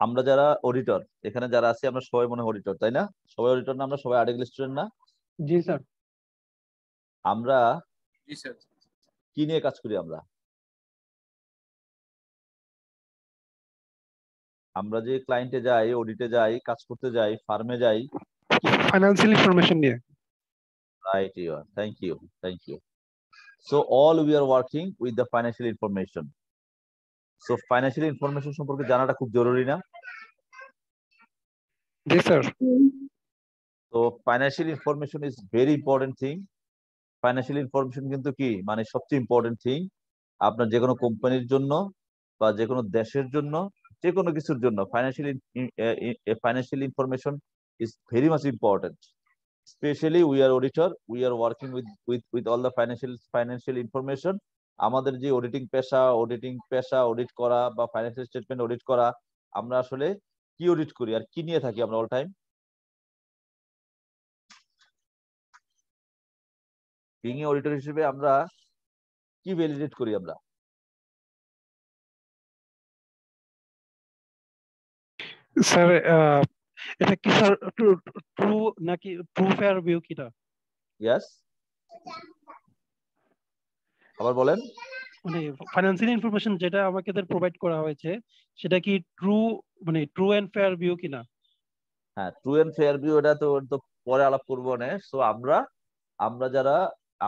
আমরা যারা অডিটর এখানে যারা আছি আমরা সবাই মনে অডিটর তাই না সবাই অডিটর না আমরা সবাই আর্টিকেল স্টুডেন্ট না জি স্যার আমরা জি স্যার কি নিয়ে কাজ করি আমরা আমরা যে ক্লায়েন্টে যাই অডিটে যাই কাজ করতে যাই ফার্মে যাই ফাইন্যান্সিয়াল ইনফরমেশন নিয়ে Right, you are. Thank you. Thank you. So all we are working with the financial information. So financial information সম্পর্কে জানাটা খুব জরুরি না। তো financial information is very important thing financial information কিন্তু কি? মানে সবচেয়ে ইম্পর্টেন্ট থিং আপনার যে কোনো কোম্পানির জন্য বা যে কোনো দেশের জন্য যে কোনো কিছুর জন্য financial financial information is very much important specially we are auditor we are working with with with all the financial financial information আমাদের যে অডিটিং পেশা অডিটিং পেশা অডিট করা বা ফাইন্যান্সিয়াল স্টেটমেন্ট অডিট করা, আমরা আসলে কি অডিট করি আর কি নিয়ে থাকি আমরা all time being a auditor হিসেবে আমরা কি ভ্যালিডেট করি আমরা? স্যার এটা কি স্যার ট্রু নাকি ট্রু ফেয়ার ভিউ কিটা? ইয়াস আবার বলেন। মানে ফাইন্যান্সিয়াল ইনফরমেশন যেটা আমাকে প্রোভাইড করা হয়েছে সেটা কি ট্রু মানে ট্রু এন্ড ফেয়ার ভিউ কিনা? হ্যাঁ ট্রু এন্ড ফেয়ার ভিউ এটা তো তো পরে আলাপ করব না সো আমরা আমরা যারা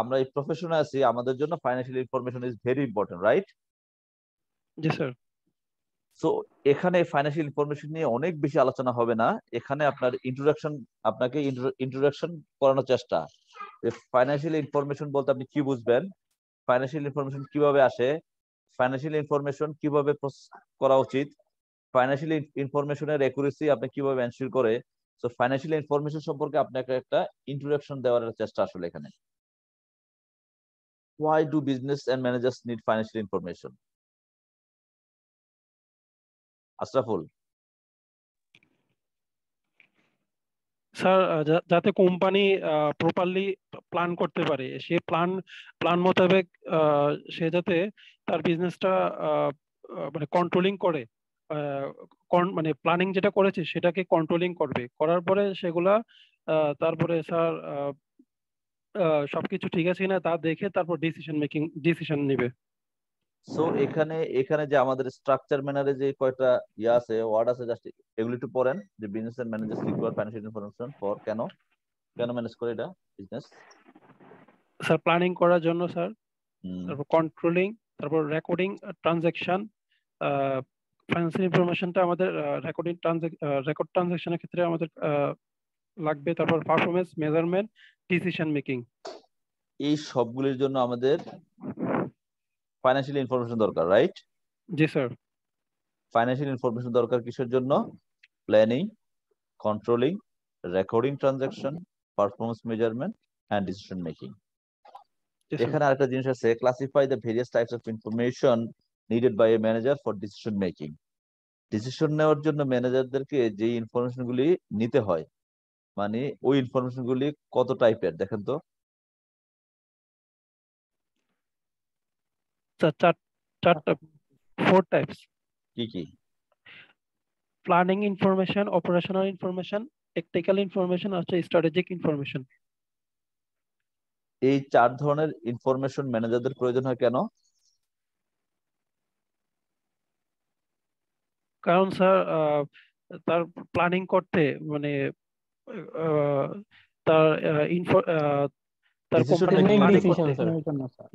আমরা এই প্রফেশনে আছি আমাদের জন্য financial information is very important right G sir so এখানে ফাইন্যান্সিয়াল ইনফরমেশন নিয়ে অনেক বেশি আলোচনা হবে না। এখানে আপনার ইন্ট্রোডাকশন আপনাকে ইন্ট্রোডাকশন করানোর চেষ্টা। ফাইন্যান্সিয়াল ইনফরমেশন বলতে আপনি কি বুঝবেন? ফাইন্যান্সিয়াল ইনফরমেশন কীভাবে আসে? ফাইন্যান্সিয়াল ইনফরমেশন কীভাবে করা উচিত? ফাইন্যান্সিয়াল ইনফরমেশনের একুরেসি আপনি কীভাবে এনশিওর করে? সো ফাইন্যান্সিয়াল ইনফরমেশন সম্পর্কে আপনাকে একটা ইন্ট্রোডাকশন দেওয়ার চেষ্টা আসলে এখানে। Why do business and managers need financial information? Ashraful. Sir যাতে কোম্পানি প্রপারলি প্ল্যান করতে পারে, সে প্ল্যান প্ল্যান মোতাবেক সে যাতে তার বিজনেসটা মানে কন্ট্রোলিং করে মানে প্ল্যানিং যেটা করেছে, সেটাকে কন্ট্রোলিং করবে। করার পরে সেগুলা তারপরে স্যার সবকিছু ঠিক আছে কিনা তা দেখে তারপর ডিসিশন মেকিং ডিসিশন নেবে। সো এখানে এখানে যে আমাদের স্ট্রাকচার ম্যানারে যে কয়টা ইয়ে আছে ওয়ার্ড আছে জাস্ট এগুলো একটু পড়েন যে business and manager require financial information for কেন? কেন ম্যানেজ করে এটা বিজনেস স্যার প্ল্যানিং করার জন্য স্যার তারপর কন্ট্রোলিং তারপর রেকর্ডিং ট্রানজাকশন ফাইন্যান্সিয়াল ইনফরমেশনটা আমাদের রেকর্ডিং রেকর্ড ট্রানজাকশনের ক্ষেত্রে আমাদের আহ, লাগবে। তারপর পারফরমেন্স মেজারমেন্ট ডিসিশন মেকিং এই সবগুলির জন্য আমাদের ফাইন্যান্সিয়াল ইনফরমেশন দরকার রাইট জি স্যার ফাইন্যান্সিয়াল ইনফরমেশন দরকার কিসের জন্য? Planning controlling recording transaction performance measurement and decision making এখানে আরেকটা জিনিস আছে classify the various types of information needed by a manager for decision making decision নেওয়ার জন্য ম্যানেজারদেরকে যে ইনফরমেশন গুলি নিতে হয় মানে ওই ইনফরমেশন গুলি কত টাইপের দেখেন তো স্যার চার চারটা ফোর টাইপস কি কি? Planning information operational information technical information আর স্ট্র্যাটেজিক ইনফরমেশন এই চার ধরনের ইনফরমেশন ম্যানেজারদের প্রয়োজন হয় কেন? কারণ স্যার তার প্ল্যানিং করতে মানে তার ইনফো তার কোম্পানি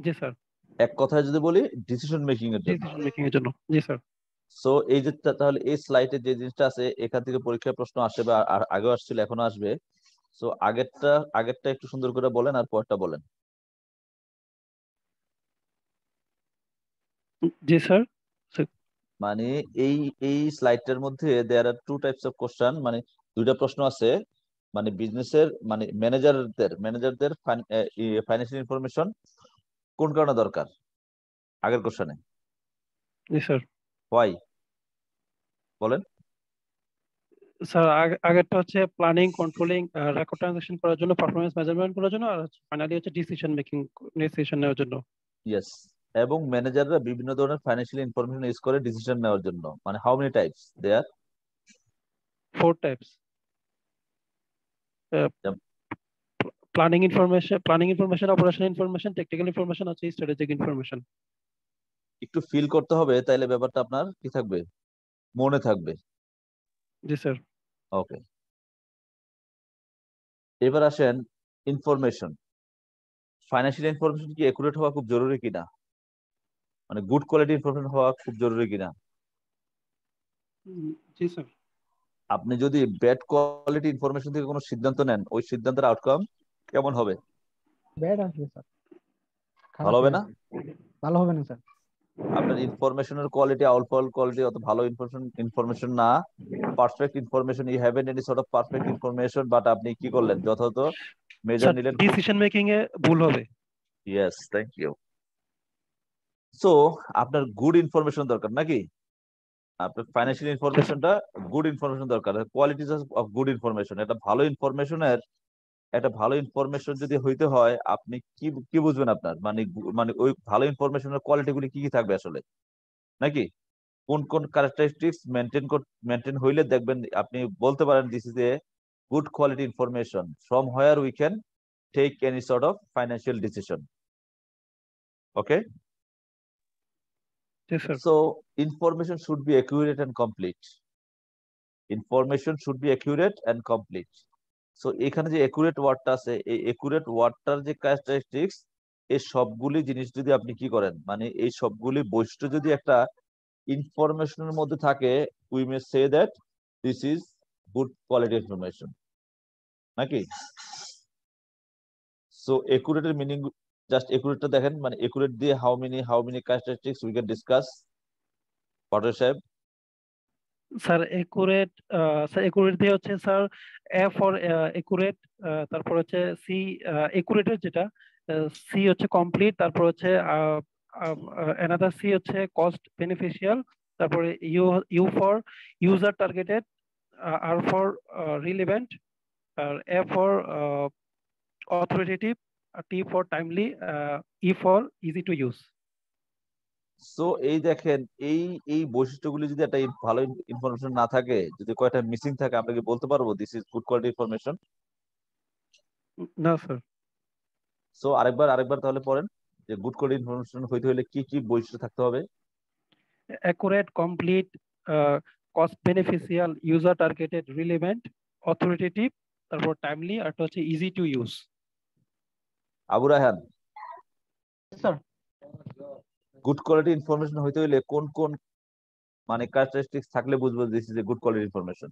জি স্যার। এক কথায় যদি বলি ডিসিশন মেকিং এর জন্য। ডিসিশন মেকিং এর জন্য। জি স্যার সো এই যে তাহলে এই স্লাইডে যে জিনিসটা আছে এখান থেকে পরীক্ষায় প্রশ্ন আসে বা আর আগেও আসছিল এখনও আসবে। সো আগেরটা আগেরটা একটু সুন্দর করে বলেন আর পরটা বলেন। জি স্যার মানে এই এই স্লাইডটার মধ্যে there are two types of question মানে দুইটা প্রশ্ন আছে। মানে বিজনেসের মানে ম্যানেজারদের ম্যানেজারদের ফাইন্যান্সিয়াল ইনফরমেশন কোন কারণে দরকার? আগের কোশ্চেনে জি স্যার। হোয়াই বলেন। স্যার আগেরটা হচ্ছে প্ল্যানিং কন্ট্রোলিং রেকর্ড ট্রানজাকশন করার জন্য পারফরমেন্স মেজারমেন্ট করার জন্য আর ফাইনালি হচ্ছে ডিসিশন মেকিং ডিসিশন নেওয়ার জন্য। ইয়েস এবং ম্যানেজাররা বিভিন্ন ধরনের ফাইন্যান্সিয়াল ইনফরমেশন ইউজ করে ডিসিশন নেওয়ার জন্য। মানে how many types four types. Uh, Yep. Planning information, planning information, operational information, technical information, আছে strategic information. একটু ফিল করতে হবে তাইলে ব্যাপারটা আপনার কি থাকবে? মনে থাকবে। জি স্যার। ওকে। এবার আসেন ইনফরমেশন ফাইন্যান্সিয়াল ইনফরমেশন কি একুরেট হওয়া খুব জরুরি কিনা? মানে গুড কোয়ালিটি ইনফরমেশন হওয়া খুব জরুরি কিনা? জি স্যার। আপনি যদি ব্যাড কোয়ালিটি ইনফরমেশন থেকে কোনো সিদ্ধান্ত নেন ওই সিদ্ধান্তের আউটকাম কেমন হবে? ব্যাড আসবে স্যার ভালো হবে না? ভালো হবে না স্যার আপনার ইনফরমেশনের কোয়ালিটি আউটফল কোয়ালিটি অত ভালো ইনফরমেশন ইনফরমেশন না। Perfect information you haven't any sort of perfect information but আপনি কি করলেন? যথাযথ মেজার নিলেন। ডিসিশন মেকিং এ ভুল হবে। ইয়েস থ্যাংক ইউ সো আপনার গুড ইনফরমেশন দরকার নাকি? আপনার ফাইন্যান্সিয়াল ইনফরমেশনটা গুড ইনফরমেশন দরকার। কোয়ালিটিজ অফ গুড ইনফরমেশন এটা ভালো ইনফরমেশনের একটা ভালো ইনফরমেশন যদি হইতে হয় আপনি কি কি বুঝবেন আপনার? মানে মানে ওই ভালো ইনফরমেশনের কোয়ালিটি গুলি কি কি থাকবে আসলে? নাকি? কোন কোন ক্যারেক্টারিস্টিক্স মেনটেন মেনটেন হইলে দেখবেন আপনি বলতে পারেন this is a good quality information from where we can take any sort of financial decision okay So information should be accurate and complete. Information should be accurate and complete. So, এখানে যে accurate ওয়ার্ডটা আছে, এই accurate ওয়ার্ডটার যে characteristics, এই সবগুলি জিনিস যদি আপনি কি করেন মানে এই সবগুলি বৈশিষ্ট্য যদি একটা ইনফরমেশনের মধ্যে থাকে we may say that this is good quality information নাকি? সো একুরেটের মিনিং জাস্ট একুরেটটা দেখেন মানে একুরেট দিয়ে how many how many characteristics we can discuss Patwari সাহেব? স্যার একুরেট স্যার একুরেট দিয়ে হচ্ছে স্যার এ ফর একুরেট তারপর হচ্ছে সি একুরেটের যেটা সি হচ্ছে কমপ্লিট তারপর হচ্ছে অ্যানাদার সি হচ্ছে কস্ট বেনিফিশিয়াল তারপরে U U for user targeted R for relevant R A for authoritative T for timely E for easy to use so এই দেখেন এই এই বৈশিষ্ট্যগুলি যদি একটা ভালো ইনফরমেশন না থাকে যদি কয়টা মিসিং থাকে আমরা কি বলতে পারব this is good quality information না স্যার সো আরেকবার আরেকবার তাহলে পড়েন যে গুড কোয়ালিটি ইনফরমেশন হইতে হলে কি কি বৈশিষ্ট্য থাকতে হবে? Accurate, complete cost beneficial, user targeted, relevant, authoritative, তারপর টাইমলি আর একটা হচ্ছে easy to use Abu Raihan. Sir good quality information হইতে হলে কোন কোন মানে ক্যারেক্টারিস্টিক্স থাকলে বুঝব this is a good quality information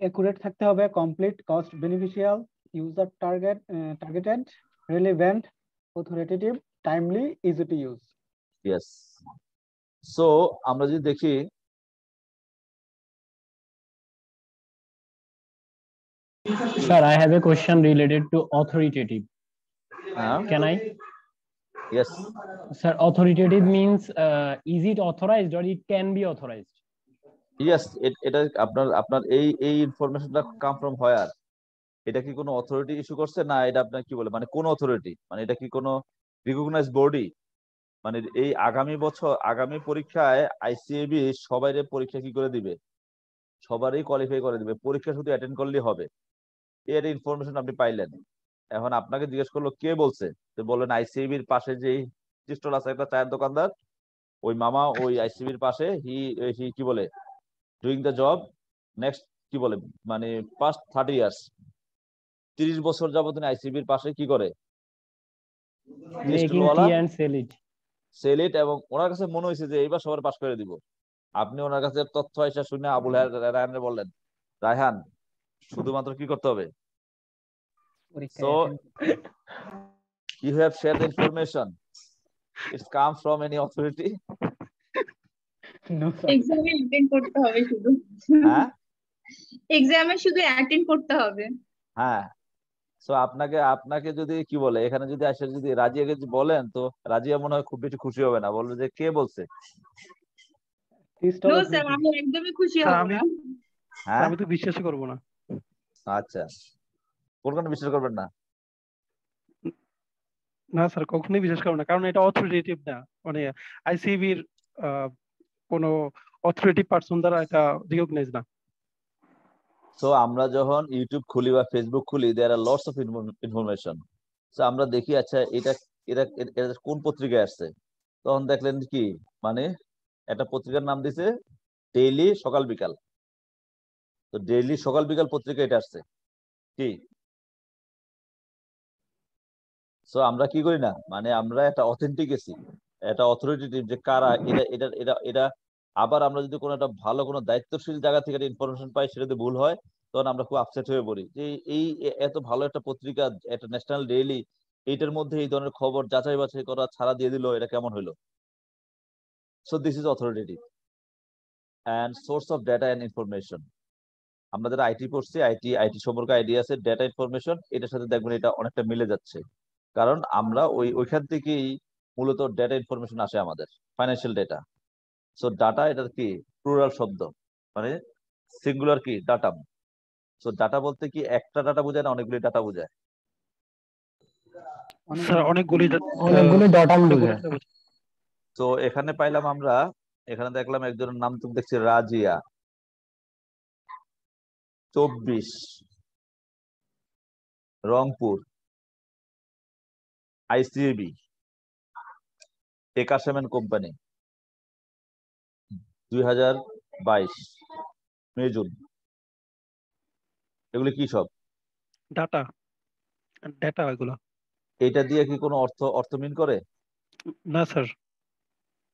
accurate থাকতে হবে complete cost beneficial user target targeted relevant authoritative timely easy to use yes so আমরা যদি দেখি Sir, I have a question related to authoritative. হ্যাঁ Can I? Yes Sir, authoritative means uh, is it authorized or it can be authorized? Yes, yes এটা আপনার আপনার এই এই ইনফরমেশনটা কাম ফ্রম হোয়ার এটা কি কোনো অথরিটি ইস্যু করছে? না এটা আপনার কি বলে? মানে কোন অথরিটি মানে এটা কি কোনো রিকগনাইজ বডি মানে এই আগামী বছর আগামী পরীক্ষায় আইসিএবি সবাই পরীক্ষা কি করে দিবে? সবারই কোয়ালিফাই করে দিবে। পরীক্ষা শুধু অ্যাটেন্ড করলেই হবে। এর ইনফরমেশন আপনি পাইলেন। এখন আপনাকে জিজ্ঞেস করল কে বলছে? তো বললেন আইসিবির পাশে যে স্টল আছে একটা চায়ের দোকানদার ওই মামা ওই আইসিবির পাশে হি হি কি বলে? ডুইং দ্য জব নেক্সট কি বলে? মানে পাস্ট থার্টি ইয়ার্স তিরিশ বছর যাবত তিনি আইসিবির পাশে কি করে? সেল ইট এবং ওনার কাছে মনে হয়েছে যে এইবার সবার পাশ করে দিব। আপনি ওনার কাছে তথ্য এসে শুনে আবুল রায়হানের বললেন রায়হান শুধুমাত্র কি করতে হবে? So, you have shared information. It's come from any authority? No, এক্সামে অ্যাটেন্ড করতে হবে শুধু। হ্যাঁ? এক্সামে শুধু অ্যাটেন্ড করতে হবে। হ্যাঁ। সো আপনাকে আপনাকে যদি কি বলে এখানে যদি আসে যদি রাজিয়াকে যদি বলেন তো রাজিয়া মনে হয় খুব বেশি খুশি হবে না। বলবে যে কে বলছে? নো স্যার আমি একদমই খুশি হব না। হ্যাঁ? আমি তো বিশ্বাসই করব না। আচ্ছা। কোন কোন বিশ্বাস করবেন না? না স্যার কখনোই বিশ্বাস করব না কারণ এটা অথরিটেটিভ না। মানে আইসিবির কোনো অথরিটি পার্সন দ্বারা এটা রিকগনাইজ না। সো আমরা যখন ইউটিউব খুলি বা ফেসবুক খুলি there are lots of information so আমরা দেখি আচ্ছা এটা এটা এটা কোন পত্রিকায় আসছে? তখন দেখলেন কি মানে একটা পত্রিকার নাম দিছে ডেইলি সকাল বিকাল। তো ডেইলি সকাল বিকাল পত্রিকা এটা আসছে। কি? সো আমরা কি করি না? মানে আমরা একটা অথেন্টিকেসি একটা অথরিটেটিভ যে কারা এটা এটা এটা এটা আবার আমরা যদি কোনো একটা ভালো কোনো দায়িত্বশীল জায়গা থেকে একটা ইনফরমেশন পাই সেটা যদি ভুল হয়, তখন আমরা খুব আপসেট হয়ে পড়ি। যে এই এত ভালো একটা পত্রিকা, একটা ন্যাশনাল ডেইলি এইটার মধ্যে এই ধরনের খবর যাচাই বাছাই করা ছাড়া দিয়ে দিল, এটা কেমন হলো so this is authoritative and source of data and information আমরা যারা আইটি পড়ছি আইটি আইটি সম্পর্কে আইডিয়া আছে ডেটা ইনফরমেশন এটার সাথে দেখবেন এটা অনেকটা মিলে যাচ্ছে। কারণ আমরা ওই ওইখান থেকেই মূলত ডেটা ইনফরমেশন আসে আমাদের ফাইন্যান্সিয়াল ডেটা সো ডাটা এটা কি? প্লুরাল শব্দ মানে সিঙ্গুলার কি? ডাটা সো ডাটা বলতে কি একটা ডাটা বোঝায় না অনেকগুলি ডাটা বোঝায়। স্যার অনেকগুলি অনেকগুলো ডটাম বোঝায়। তো এখানে পাইলাম আমরা এখানে দেখলাম একজনের নাম তুমি দেখছি রাজিয়া। চব্বিশ। রংপুর। আইসিএবি একাশেমেন কোম্পানি দুই হাজার বাইশ মে জুন। এগুলি কি সব? ডাটা ডাটা এগুলো। এটা দিয়ে কি কোনো অর্থ অর্থ মিন করে? না স্যার।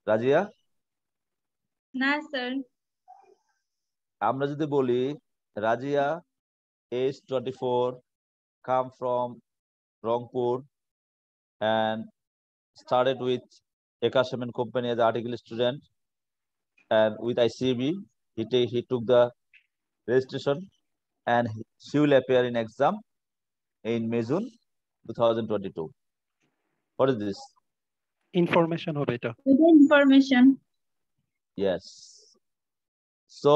রাজিয়া? না স্যার। আমরা যদি বলি Razia age twenty four come from Rangpur and started with Eka Cement Company as article student and with ICB he ta- he took the registration and he- she will appear in exam in May June 2022 what is this information হবে এটা এটা information yes so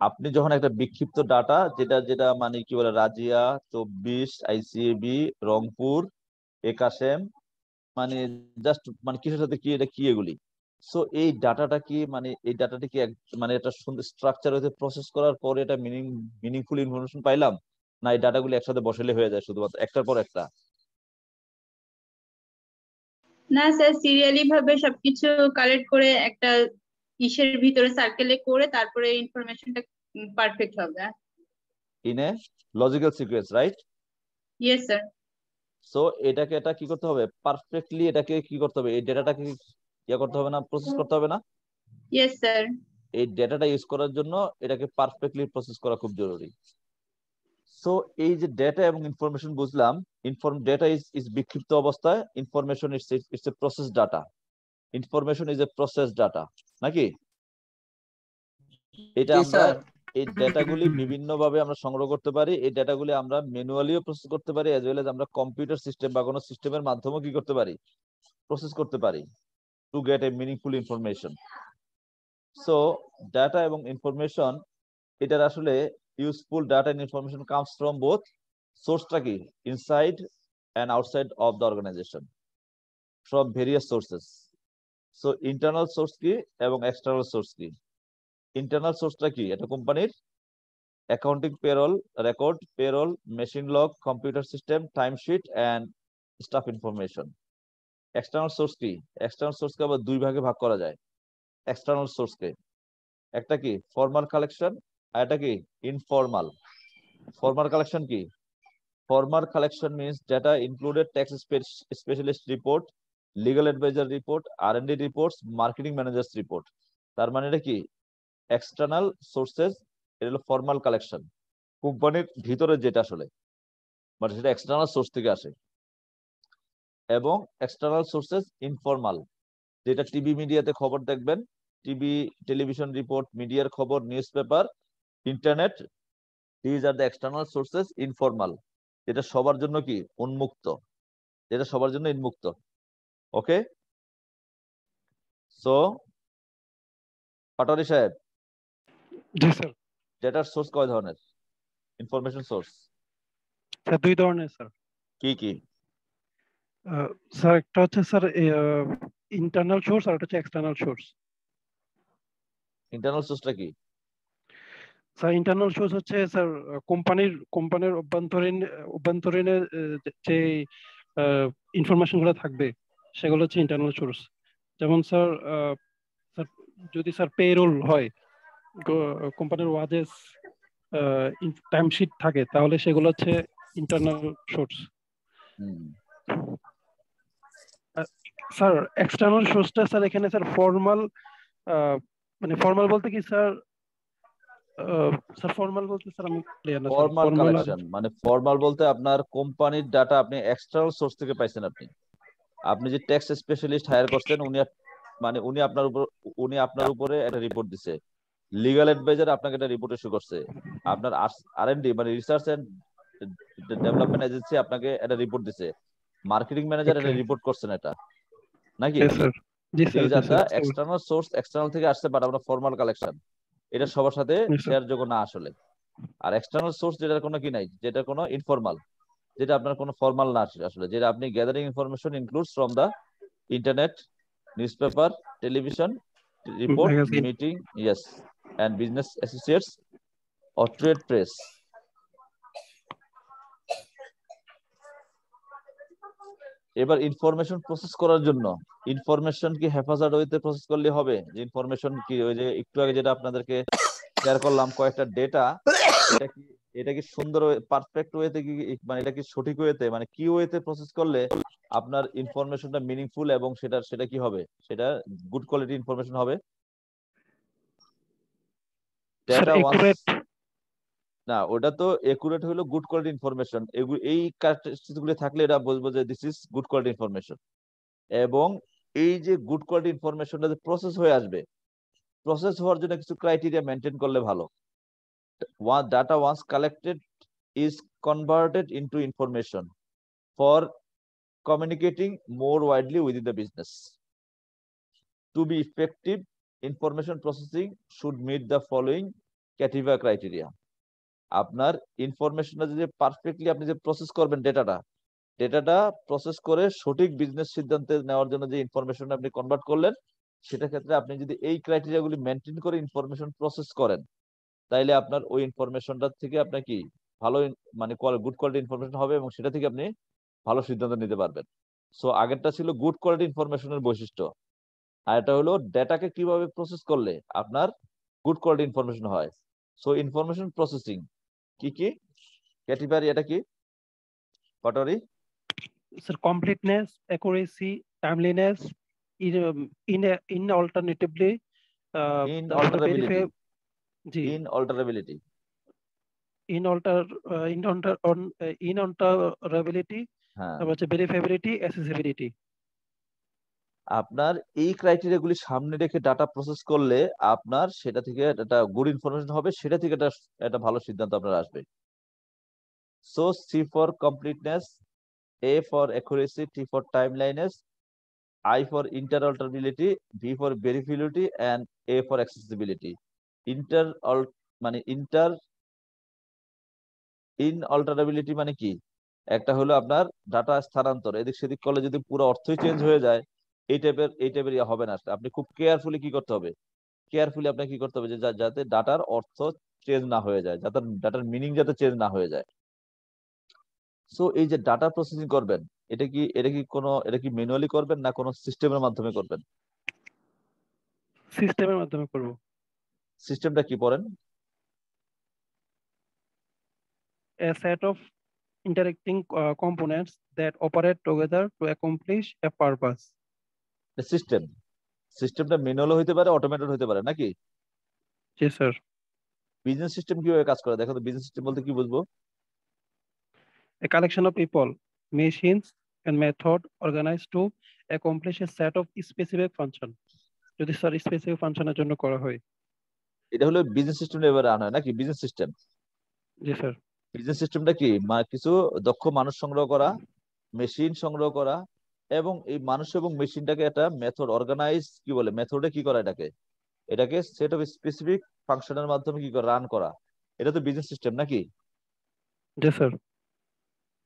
আপনি যখন একটা বিক্ষিপ্ত data যেটা যেটা মানে কি বলে রাজিয়া চব্বিশ আইসিএবি রংপুর একাশেম মানে জাস্ট মানে কিসের সাথে কি এটা কি এগুলি? সো এই ডাটাটা কি মানে এই ডাটাটা কি মানে একটা সুন্দর স্ট্রাকচার হতে প্রসেস করার পরে এটা মিনিং মিনিংফুল ইনফরমেশন পাইলাম? না এই ডাটাগুলি একসাথে বসালে হয়ে যায় শুধুমাত্র একটার পর একটা? না স্যার সিরিয়ালি ভাবে সবকিছু কালেক্ট করে একটা ইসের ভিতরে সার্কেলে করে তারপরে ইনফরমেশনটা পারফেক্ট হবে। In a logical sequence right yes sir so এটাকে এটা কি করতে হবে? পারফেক্টলি এটাকে কি করতে হবে? এই ডেটাটাকে ইয়ে করতে হবে না? প্রসেস করতে হবে না? ইয়েস স্যার এই ডেটাটা ইউজ করার জন্য এটাকে পারফেক্টলি প্রসেস করা খুব জরুরি। সো এই যে ডেটা এবং ইনফরমেশন বুঝলাম ইনফর্ম ডেটা ইজ ইজ বিক্ষিপ্ত অবস্থায় information it's it's a process data information is a process data নাকি? এটা আমরা। এই ডেটাগুলি বিভিন্ন ভাবে আমরা সংগ্রহ করতে পারি, এই ডেটাগুলি আমরা ম্যানুয়ালিও প্রসেস করতে পারি এজ ওয়েল এজ আমরা কম্পিউটার সিস্টেম বা কোনো সিস্টেমের মাধ্যমেও কি করতে পারি? প্রসেস করতে পারি to get a meaningful information so data এবং ইনফরমেশন এটার আসলে useful data and information comes from both সোর্সটা কি? Inside and outside of the organisation from various sources so internal source কি এবং এক্সটার্নাল সোর্স কি? ইন্টারনাল সোর্সটা কি? এটা কোম্পানির? Accounting payroll record payroll machine log computer system timesheet and staff information external source কি? এক্সটার্নাল সোর্সকে আবার দুই ভাগে ভাগ করা যায়। এক্সটার্নাল সোর্সকে একটা কি? ফর্মাল কালেকশন আর একটা কি? ইনফর্মাল ফর্মাল কালেকশন কি? Formal collection means data included tax specialist report legal adviser report R and D reports marketing managers report তার মানে এটা কি? এক্সটার্নাল সোর্সেস এটা হলো ফর্মাল কালেকশন কোম্পানির ভিতরে যেটা আসলে মানে সেটা এক্সটার্নাল সোর্স থেকে আসে। এবং এক্সটার্নাল সোর্সেস ইনফর্মাল যেটা টিভি মিডিয়াতে খবর দেখবেন। টিভি টেলিভিশন রিপোর্ট মিডিয়ার খবর newspaper internet these are the external sources informal যেটা সবার জন্য কি? উন্মুক্ত, যেটা সবার জন্য উন্মুক্ত। ওকে সো পাটোয়ারি সাহেব জি স্যার ডেটার সোর্স কয় ধরনের? ইনফরমেশন সোর্স স্যার দুই ধরনের স্যার। কি কি? স্যার একটা হচ্ছে স্যার ইন্টারনাল সোর্স আর একটা হচ্ছে এক্সটার্নাল সোর্স ইন্টারনাল সোর্সটা কি? স্যার ইন্টারনাল সোর্স হচ্ছে স্যার কোম্পানির কোম্পানির অভ্যন্তরীণ অভ্যন্তরীণের যে ইনফরমেশনগুলো থাকবে সেগুলো হচ্ছে ইন্টারনাল সোর্স যেমন স্যার স্যার যদি স্যার পেরোল হয় কোম্পানির ওয়াজেস টাইমশিট থাকে তাহলে সেগুলো হচ্ছে ইন্টারনাল সোর্স স্যার এক্সটার্নাল সোর্সটা স্যার এখানে স্যার ফর্মাল মানে ফর্মাল বলতে কি স্যার? স্যার ফর্মাল বলতে স্যার আমি ক্লিয়ার না ফর্মাল কালেকশন মানে ফর্মাল বলতে আপনার কোম্পানির ডাটা আপনি এক্সটার্নাল সোর্স থেকে পাইছেন আপনি। আপনি যে ট্যাক্স স্পেশালিস্ট হায়ার করছেন উনি মানে উনি আপনার উপর উনি আপনার উপরে একটা রিপোর্ট দিছে। লিগাল অ্যাডভাইজার আপনাকে একটা রিপোর্ট ইস্যু করছে। আপনার আর এন্ড ডি মানে রিসার্চ এন্ড ডেভেলপমেন্ট এজেন্সি আপনাকে একটা রিপোর্ট দিছে। মার্কেটিং ম্যানেজার একটা রিপোর্ট করছেন এটা। নাকি? জি স্যার এক্সটার্নাল সোর্স এক্সটার্নাল থেকে আসছে বাট আমরা ফর্মাল কালেকশন এটা সবার সাথে শেয়ার যোগ্য না আসলে। আর এক্সটার্নাল সোর্স যেটার কোনো কি নাই যেটা কোনো ইনফর্মাল যেটা আপনার কোনো ফর্মাল না আসলে যেটা আপনি gathering information includes from the internet newspaper television report meeting yes and business associates or trade press. এবার ইনফরমেশন প্রসেস করার জন্য ইনফরমেশন কি হেফাজত ওয়েতে প্রসেস করলে হবে? যে ইনফরমেশন কি, ওই যে একটু আগে যেটা আপনাদেরকে শেয়ার করলাম, কয়েকটা ডেটা এটা কি এটা কি সুন্দর পারফেক্ট ওয়েতে কি মানে এটা কি সঠিক ওয়েতে মানে কি ওয়েতে প্রসেস করলে আপনার ইনফরমেশনটা মিনিংফুল এবং সেটা সেটা কি হবে? সেটা গুড কোয়ালিটি ইনফরমেশন হবে। না ওটা তো একুরেট হলো গুড কোয়ালিটি ইনফরমেশন এই গুলো থাকলে এটা বলব যে this is good quality information এবং এই যে গুড কোয়ালিটি ইনফরমেশনটা যে প্রসেস হয়ে আসবে প্রসেস হওয়ার জন্য কিছু ক্রাইটেরিয়া মেনটেন করলে ভালো। Data once collected is converted into information for communicating more widely within the business to be effective information processing should meet the following ক্যাটিভা criteria আপনার ইনফরমেশনটা যদি পারফেক্টলি আপনি যে প্রসেস করবেন ডেটাটা ডেটাটা প্রসেস করে সঠিক বিজনেস সিদ্ধান্তে নেওয়ার জন্য যে ইনফরমেশন আপনি কনভার্ট করলেন সেটা ক্ষেত্রে আপনি যদি এই ক্রাইটেরিয়াগুলি মেনটেন করে ইনফরমেশন প্রসেস করেন, তাইলে আপনার ওই ইনফরমেশনটা থেকে আপনার কি ভালো মানে গুড কোয়ালিটি ইনফরমেশন হবে এবং সেটা থেকে আপনি ভালো সিদ্ধান্ত নিতে পারবেন। সো আগেরটা ছিল গুড কোয়ালিটি ইনফরমেশনের বৈশিষ্ট্য। আর এটা হলো ডেটাকে কীভাবে প্রসেস করলে আপনার গুড কোয়ালিটি ইনফরমেশন হয়। সো ইনফরমেশন প্রসেসিং কি কি? ক্যাটেগরি এটা কি? Patwari sir completeness accuracy timeliness in in uh, in alterability G in alterability in alter in alter on uh, হ্যাঁ। তারপর হচ্ছে ভেরিফেবিলিটি অ্যাসেসিবিলিটি আপনার এই ক্রাইটেরিয়া গুলি সামনে রেখে ডাটা প্রসেস করলে আপনার সেটা থেকে একটা গুড ইনফরমেশন হবে সেটা থেকে একটা একটা ভালো সিদ্ধান্ত আপনার আসবে। So C for completeness A for accuracy T for timeliness I for interoperability, V for verifiability, and A for accessibility. Inter all মানে ইন্টার ইন অল্টারেবিলিটি মানে কি? একটা হলো আপনার ডাটা স্থানান্তর। এদিক সেদিক করলে যদি পুরো অর্থই চেঞ্জ হয়ে যায় এই টাইপের এই টাইপের ইয়ে হবে না আসলে আপনি খুব কেয়ারফুলি কি করতে হবে? কেয়ারফুলি আপনাকে কি করতে হবে যে যাতে ডাটার অর্থ চেঞ্জ না হয়ে যায় যাতে ডাটার মিনিং যাতে চেঞ্জ না হয়ে যায়। সো এই যে ডাটা প্রসেসিং করবেন এটা কি এটা কি কোনো এটা কি ম্যানুয়ালি করবেন না কোনো সিস্টেমের মাধ্যমে করবেন? সিস্টেমের মাধ্যমে করব। সিস্টেমটা কি পড়েন? A set of interacting uh, components that operate together to accomplish a purpose system সিস্টেমটা ম্যানুয়াল হইতে পারে অটোমেটেড হইতে পারে নাকি? জি স্যার বিজনেস সিস্টেম কীভাবে কাজ করে? দেখো তো বিজনেস সিস্টেম বলতে কি বুঝব? A collection of people machines and method organized to accomplish a set of specific function যদি স্যার স্পেসিফিক ফাংশনের জন্য করা হয়। এটা হলো বিজনেস সিস্টেম এবারে আনা হয় নাকি? বিজনেস সিস্টেম জি স্যার বিজনেস সিস্টেমটা কি? কিছু দক্ষ মানুষ সংগ্রহ করা মেশিন সংগ্রহ করা এবং এই মানুষ এবং মেশিনটাকে একটা মেথড অর্গানাইজ কি বলে মেথডে কি করা এটাকে? এটাকে সেট অফ স্পেসিফিক ফাংশনের মাধ্যমে কি করে রান করা। এটা তো বিজনেস সিস্টেম নাকি? জি sir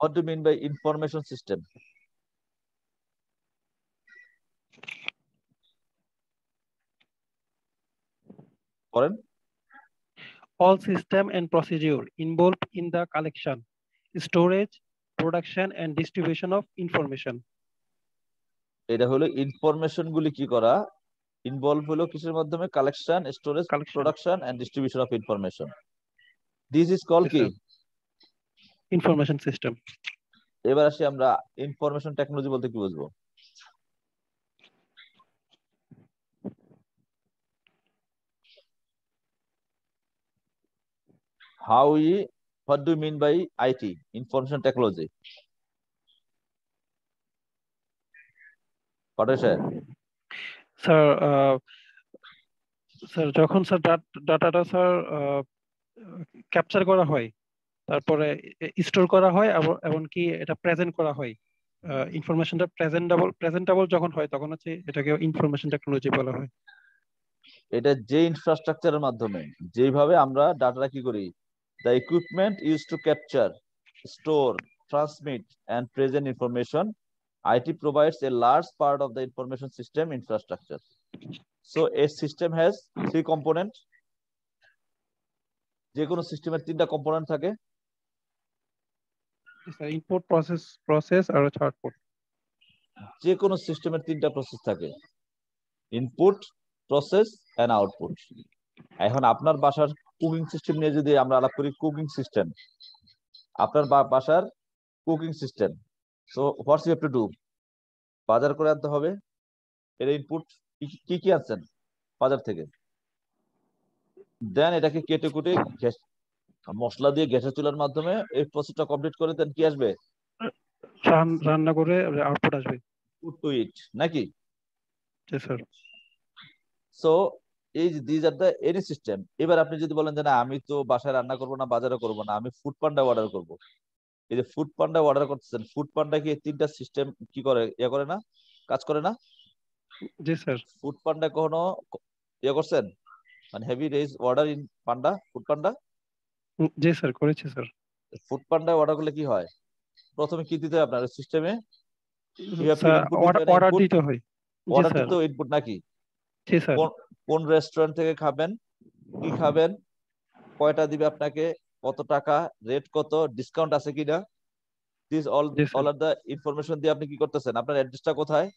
what do mean by information system করেন all system and procedure involved in the collection storage production and distribution of information এটা হলো ইনফরমেশন গুলি কি করা? ইনভলভ হলো কিসের মাধ্যমে? Collection storage. Production and distribution of information this is call কি? ইনফরমেশন সিস্টেম এবার আসি আমরা ইনফরমেশন টেকনোলজি বলতে কি বুঝব? How we what do you mean by IT information technology sir sir sir যখন স্যার ডাটাটা স্যার ক্যাপচার করা হয় তারপরে স্টোর করা হয় আবার এমনকি এটা প্রেজেন্ট করা হয় ইনফরমেশনটা প্রেজেন্টেবল প্রেজেন্টেবল যখন হয় তখন হচ্ছে এটাকে ইনফরমেশন টেকনোলজি বলা হয়। এটা যে ইনফ্রাস্ট্রাকচারের মাধ্যমে যেভাবে আমরা ডাটাটা কি করি? The equipment use to capture store transmit and present information IT provides a large part of the information system infrastructure. So a system has three components. যে কোনো সিস্টেমের তিনটা কম্পোনেন্ট থাকে. ইনপুট প্রসেস প্রসেস আর হচ্ছে আউটপুট যে কোনো সিস্টেমের তিনটা প্রসেস থাকে. ইনপুট প্রসেস এন্ড আউটপুট এখন আপনার বাসার কুকিং সিস্টেম নিয়ে যদি আমরা আলাপ করি কুকিং সিস্টেম আপনার বাসার cooking system so what's you have to do বাজার করে আনতে হবে। এর ইনপুট কি কি আনছেন? বাজার থেকে। দেন এটাকে কেটে কুটে গ্যাস মশলা দিয়ে গ্যাসের চুলার মাধ্যমে এই প্রসেসটা কমপ্লিট করে দেন কি আসবে? রান- রান্না করে আউটপুট আসবে। টু ইট নাকি? জি স্যার সো এই these are the any system এবার আপনি যদি বলেন যে না আমি তো বাসায় রান্না করব না বাজারে করব না আমি ফুড পান্ডা অর্ডার করব। এই যে ফুড পান্ডা অর্ডার করতেছেন ফুড পান্ডা কি তিনটা সিস্টেম কি করে? ইয়ে করে না? কাজ করে না? জি স্যার। ফুড পান্ডা কখনো ইয়ে করছেন? মানে heavy raise order in panda Foodpanda G sir করেছি স্যার। ফুড পান্ডা অর্ডার করলে কি হয়? প্রথমে কি দিতে হয় আপনার সিস্টেমে অর্ডার দিতে হয়। অর্ডার দিতে ইনপুট নাকি? জি স্যার। কোন কোন রেস্টুরেন্ট থেকে খাবেন? কি খাবেন? কয়টা দিবে আপনাকে? কত টাকা রেট কত ডিসকাউন্ট আছে কিনা? This all. All are the information দিয়ে আপনি কি করতেছেন? আপনার অ্যাড্রেসটা কোথায়?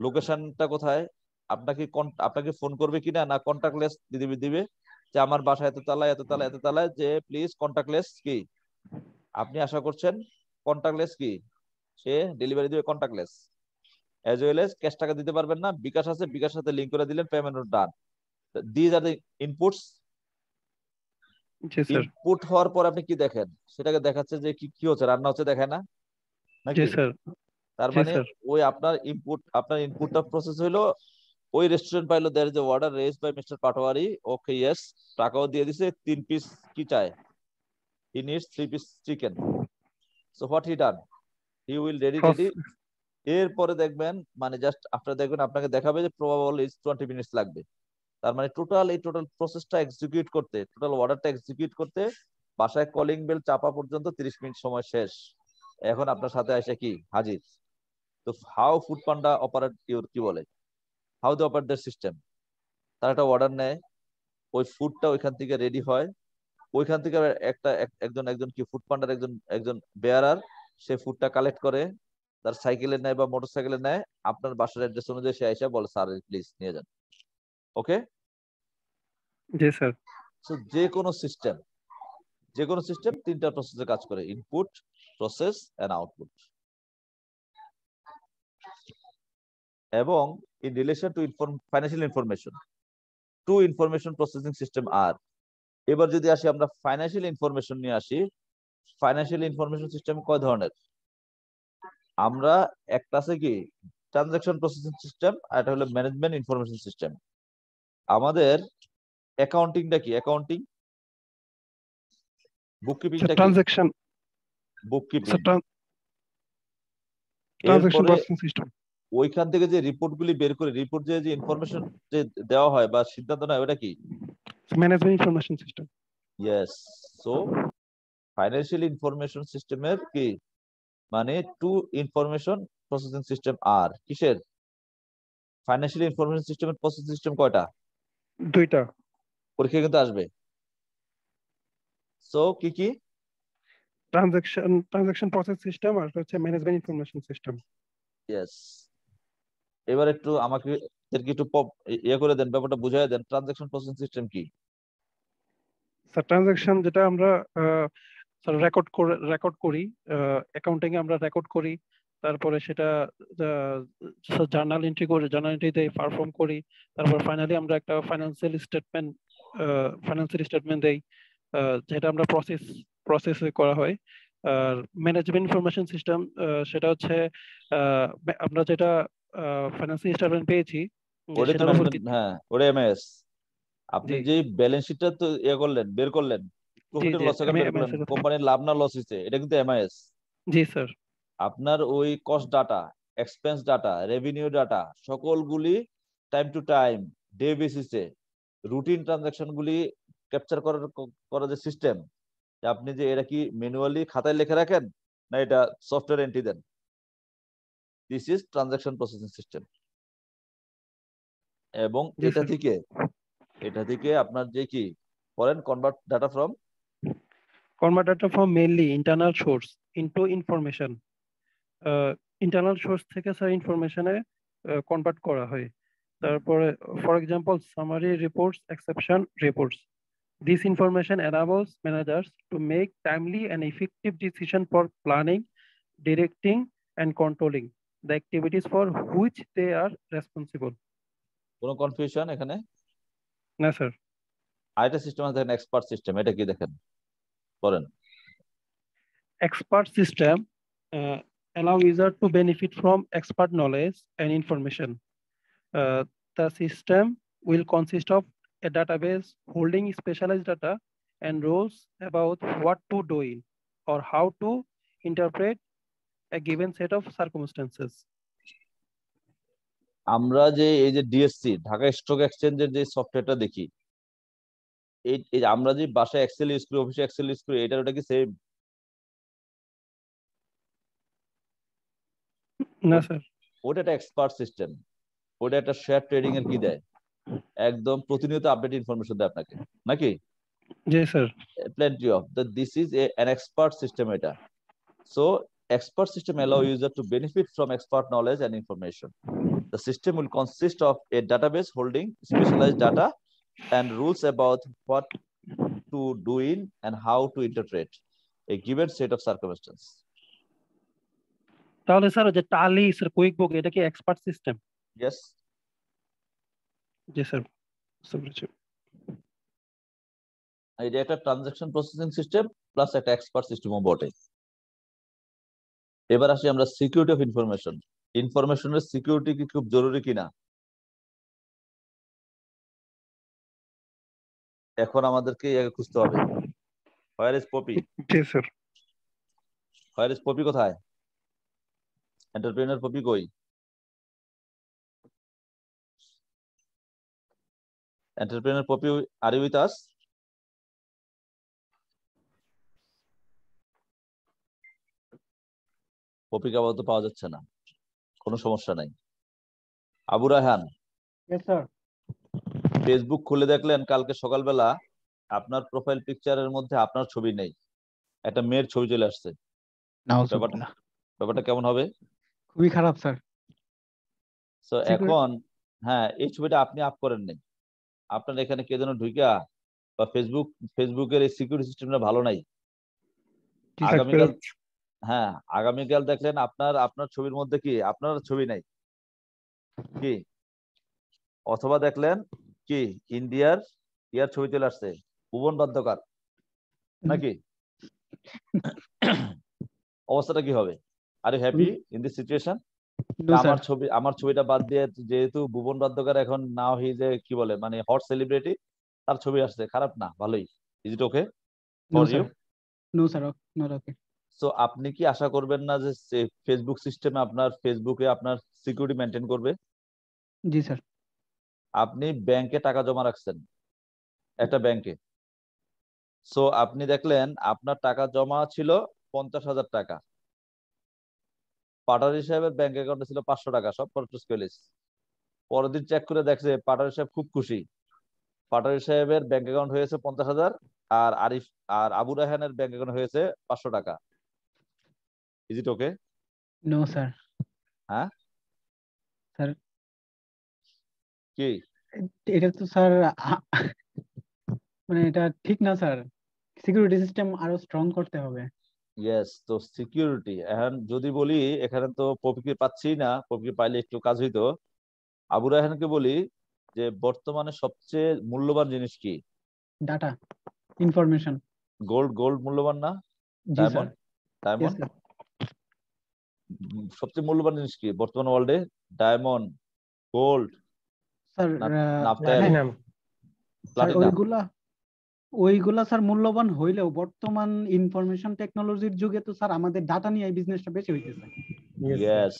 লোকেশনটা কোথায়? আপনাকে কোন- আপনাকে ফোন করবে কিনা? না কন্টাক্টলেস দিবে দিবে? যে আমার বাসা এত তালায় এত তালায় এত তালায় যে প্লিজ কন্টাক্টলেস কি? আপনি আশা করছেন কন্টাক্টলেস কি? সে ডেলিভারি দিবে contactless as well as cash টাকা দিতে পারবেন না। বিকাশ আছে বিকাশ সাথে লিংক করে দিলেন payment done these are the inputs input হওয়ার পর আপনি কি দেখেন? সেটাকে দেখাচ্ছে যে কি কি হচ্ছে? রান্না হচ্ছে দেখে না? নাকি? জি স্যার। তার মানে ওই আপনার ইনপুট আপনার ইনপুটটা প্রসেস হইল ওই রেস্টুরেন্ট পাইলো there is order raise by Mister Patwari okay yes টাকাও দিয়ে দিছে তিন পিস কি চায়? He needs three piece chicken so what he done he will ready ready এরপরে দেখবেন মানে জাস্ট আফটার দেখবেন আপনাকে দেখাবে যে প্রবাবল ইজ টোয়েন্টি মিনিটস লাগবে। তার মানে টোটাল এই টোটাল প্রসেসটা এক্সিকিউট করতে টোটাল অর্ডারটা এক্সিকিউট করতে বাসায় কলিং বেল চাপা পর্যন্ত তিরিশ মিনিট সময় শেষ। এখন আপনার সাথে আসে কি? হাজির। তো how Foodpanda operate your কি বলে? How the operate the system তার একটা অর্ডার নেয়, ওই ফুডটা ওইখান থেকে রেডি হয়। ওইখান থেকে একটা, এক- একজন একজন কি ফুড পান্ডার একজন একজন বেয়ারার সে ফুডটা কালেক্ট করে, তার সাইকেলে নেয় বা মোটর সাইকেলে নেয়। আপনার বাসার অ্যাড্রেস অনুযায়ী সে এসে বলে স্যার প্লিজ নিয়ে যান। ওকে জি, স্যার। সো যে কোনো সিস্টেম যে কোনো সিস্টেম তিনটা প্রসেসে কাজ করে ইনপুট প্রসেস এন্ড আউটপুট এবং in relation to inform financial information to information processing system আর এবার যদি আসি আমরা ফাইন্যান্সিয়াল ইনফরমেশন নিয়ে আসি ফাইন্যান্সিয়াল ইনফরমেশন সিস্টেম কয় ধরনের? আমরা একটা আছে কি? ট্রানজাকশন প্রসেসিং সিস্টেম আর একটা হলো ম্যানেজমেন্ট ইনফরমেশন সিস্টেম আমাদের অ্যাকাউন্টিংটা কি? অ্যাকাউন্টিং বুককিপিংটা ট্রানজাকশন বুককিপিং ট্রানজাকশন সিস্টেম ওইখান থেকে যে রিপোর্ট গুলি বের করে রিপোর্ট যে যে ইনফরমেশন যে দেওয়া হয় বা সিদ্ধান্ত নেয় ওটা কি? Management information system yes so financial information সিস্টেমের কি? মানে two information processing system are কিসের? ফাইন্যান্সিয়াল ইনফরমেশন সিস্টেমের প্রসেসিং সিস্টেম কয়টা? দুইটা। পরীক্ষা কিন্তু আসবে। সো কি কি? ট্রানজাকশন ট্রানজাকশন প্রসেস সিস্টেম আর হচ্ছে ম্যানেজমেন্ট ইনফরমেশন সিস্টেম ইয়েস এবার একটু আমাকে এদেরকে একটু পপ- ইয়ে করে দেন ব্যাপারটা বুঝাই দেন। ট্রানজাকশন প্রসেসিং সিস্টেম কি? স্যার ট্রানজাকশন যেটা আমরা স্যার রেকর্ড করে রেকর্ড করি অ্যাকাউন্টিং এ আমরা রেকর্ড করি তারপরে সেটা জার্নাল এন্ট্রি করে জার্নাল এন্ট্রিতে পারফর্ম করি তারপর ফাইনালি আমরা একটা ফাইন্যান্সিয়াল স্টেটমেন্ট ফাইন্যান্সিয়াল স্টেটমেন্ট দেই। যেটা আমরা প্রসেস প্রসেস করা হয়। আর ম্যানেজমেন্ট ইনফরমেশন সিস্টেম সেটা হচ্ছে আমরা যেটা ফাইন্যান্সিয়াল স্টেটমেন্ট পেয়েছি হ্যাঁ ওটা এমএস আপনি। যে ব্যালেন্স শিটটা তো ইয়ে করলেন বের করলেন কোম্পানির লাভ না লস হয়েছে এটা কিন্তু এমআইএস জি স্যার আপনার ওই cost data expense data revenue data সকলগুলি time to time day বেসিসে রুটিন ট্রানজাকশন গুলি ক্যাপচার করার করার যে সিস্টেম আপনি যে এটা কি ম্যানুয়ালি খাতায় লিখে রাখেন না এটা software entry then? This is transaction processing system এবং এটা থেকে এটা থেকে আপনার যে কি foreign convert data from convert data from mainly internal source information. uh, internal source থেকে স্যার ইনফরমেশনে কনভার্ট করা হয়। তারপরে for example summary reports exception reports This information enables managers to make timely and effective decision for planning, directing, and controlling the activities for which they are responsible. কোনো confusion এখানে না sir আরেকটা system আছে দেখেন expert system এটা কি দেখেন করেন expert system uh, allow user to benefit from expert knowledge and information. Uh, the system will consist of a database holding specialized data and rules about what to do in or how to interpret a given set of circumstances. আমরা যে এই যে DSC Dhaka stock এক্সচেঞ্জের যে সফটওয়্যারটা দেখি এই এই আমরা যে বাসায় এক্সেল ইউজ করি অফিসে এক্সেল ইউজ করি এটার ওটা কি সেম না স্যার ওটা একটা এক্সপার্ট সিস্টেম ওটা একটা শেয়ার ট্রেডিং এর কি দেয় একদম প্রতিনিয়ত আপডেট ইনফরমেশন দেয় আপনাকে নাকি জি sir plenty of the this is a, an expert system এটা so expert system allow user to benefit from expert knowledge and information the system will consist of a database holding specialized data and rules about what to do in and how to interpret a given set of circumstances তাহলে sir যে Tally sir quick book এটা কি expert system yes. Sir বুঝতে পেরেছি এটা একটা transaction processing system plus একটা expert সিস্টেমও বটে। এবার আসি আমরা সিকিউরিটি অফ ইনফরমেশন ইনফরমেশনের সিকিউরিটি কি খুব জরুরি কিনা? এখন আমাদেরকে খুঁজতে হবে। Where is poppy G sir where is poppy কোথায়? এন্টারপ্রেনার পপি কই? Entrepreneur Poppy, are you with us? Poppy আবার তো পাওয়া যাচ্ছে না। কোনো সমস্যা নাই। আবু রাহান ফেসবুক খুলে দেখলেন কালকে সকালবেলা আপনার প্রোফাইল পিকচারের মধ্যে আপনার ছবি নেই। একটা মেয়ের ছবি চলে আসছে। ব্যাপারটা কেমন হবে? খুবই খারাপ স্যার এখন হ্যাঁ এই ছবিটা আপনি আপ করেন নাই আপনার এখানে কে যেন ঢুইকা বা ফেসবুক ফেসবুকের এই সিকিউরিটি সিস্টেমটা ভালো নাই। আগামীকাল হ্যাঁ আগামীকাল দেখলেন আপনার আপনার ছবির মধ্যে কি? আপনার ছবি নাই? কি? অথবা দেখলেন কি? ইন্ডিয়ার ইয়ার ছবি চলে আসছে ভুবন বাদ্যকার নাকি? অবস্থাটা কি হবে? Are you happy in this situation আমার ছবি আমার ছবিটা বাদ দিয়ে যেহেতু ভুবন বাদ্যকার এখন নাও হি যে কি বলে মানে হট সেলিব্রিটি তার ছবি আসছে। খারাপ না ভালোই। Is it okay for you no sir not okay so আপনি কি আশা করবেন না যে ফেসবুক সিস্টেমে আপনার ফেসবুকে আপনার সিকিউরিটি মেনটেন করবে? জি স্যার আপনি ব্যাংকে টাকা জমা রাখছেন। একটা ব্যাংকে সো আপনি দেখলেন আপনার টাকা জমা ছিল পঞ্চাশ হাজার টাকা। পাটারি সাহেবের ব্যাংক অ্যাকাউন্টে ছিল পাঁচশো টাকা সব খরচ করে পরের দিন চেক করে দেখছে পাটারি সাহেব খুব খুশি। পাটারি সাহেবের ব্যাংক অ্যাকাউন্ট হয়েছে পঞ্চাশ হাজার আর আরিফ আর আবু রাহানের ব্যাংক অ্যাকাউন্ট হয়েছে পাঁচশো টাকা। Is it okay no sir হ্যাঁ? স্যার কি? এটা তো স্যার মানে এটা ঠিক না স্যার। সিকিউরিটি সিস্টেম আরও স্ট্রং করতে হবে। ইয়েস তো সিকিউরিটি এখন যদি বলি এখানে তো পপিকে পাচ্ছি না পপিকে পাইলে একটু কাজ হইতো। আবু রায়হানকে বলি যে বর্তমানে সবচেয়ে মূল্যবান জিনিস কি? ডাটা ইনফরমেশন গোল্ড গোল্ড মূল্যবান না? ডায়মন্ড ডায়মন্ড সবচেয়ে মূল্যবান জিনিস কি বর্তমান ওয়ার্ল্ডে ডায়মন্ড গোল্ড স্যার প্লাটিনাম ওইগুলা ওইগুলা স্যার মূল্যবান হইলেও বর্তমান ইনফরমেশন টেকনোলজির যুগে তো স্যার আমাদের ডাটা নিয়ে বিজনেসটা বেশি হইতেছে। ইয়েস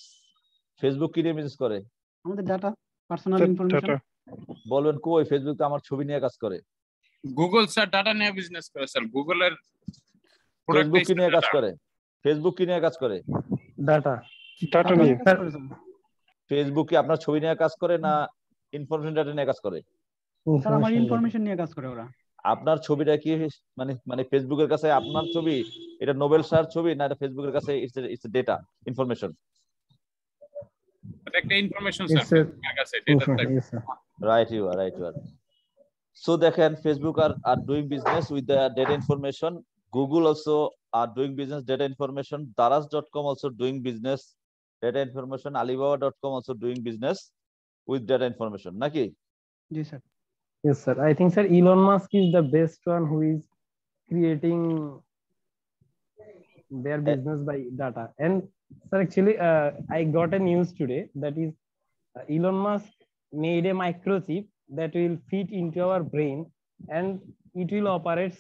ফেসবুক কি নিয়ে বিজনেস করে? আমাদের ডাটা পার্সোনাল ইনফরমেশন বলবেন কই? ফেসবুক তো আমার ছবি নিয়ে কাজ করে। গুগল স্যার ডাটা নিয়ে বিজনেস করে স্যার গুগলের ফেসবুক কি নিয়ে কাজ করে? ফেসবুক কি নিয়ে কাজ করে? ডাটা ডাটা নিয়ে। ফেসবুক কি আপনার ছবি নিয়ে কাজ করে না ইনফরমেশন ডাটা নিয়ে কাজ করে? স্যার আমার ইনফরমেশন নিয়ে কাজ করে ওরা। আপনার ছবিটা কি মানে মানে ফেসবুকের কাছে আপনার ছবি? এটা নোবেল স্যার ছবি না এটা ফেসবুকের কাছে ইটস ইটস ডেটা ইনফরমেশন একটা ইনফরমেশন স্যার a- আপনার কাছে data Yes, sir. Right you are right you are so দেখেন Facebook are are doing business with the data information Google also are doing business data information Daraz dot com also doing business data information Alibaba dot com also doing business with data information নাকি জি sir Yes, sir. I think, sir, Elon Musk is the best one who is creating their business by data. And, sir, actually, uh, I got a news today that is uh, Elon Musk made a microchip that will fit into our brain and it will operate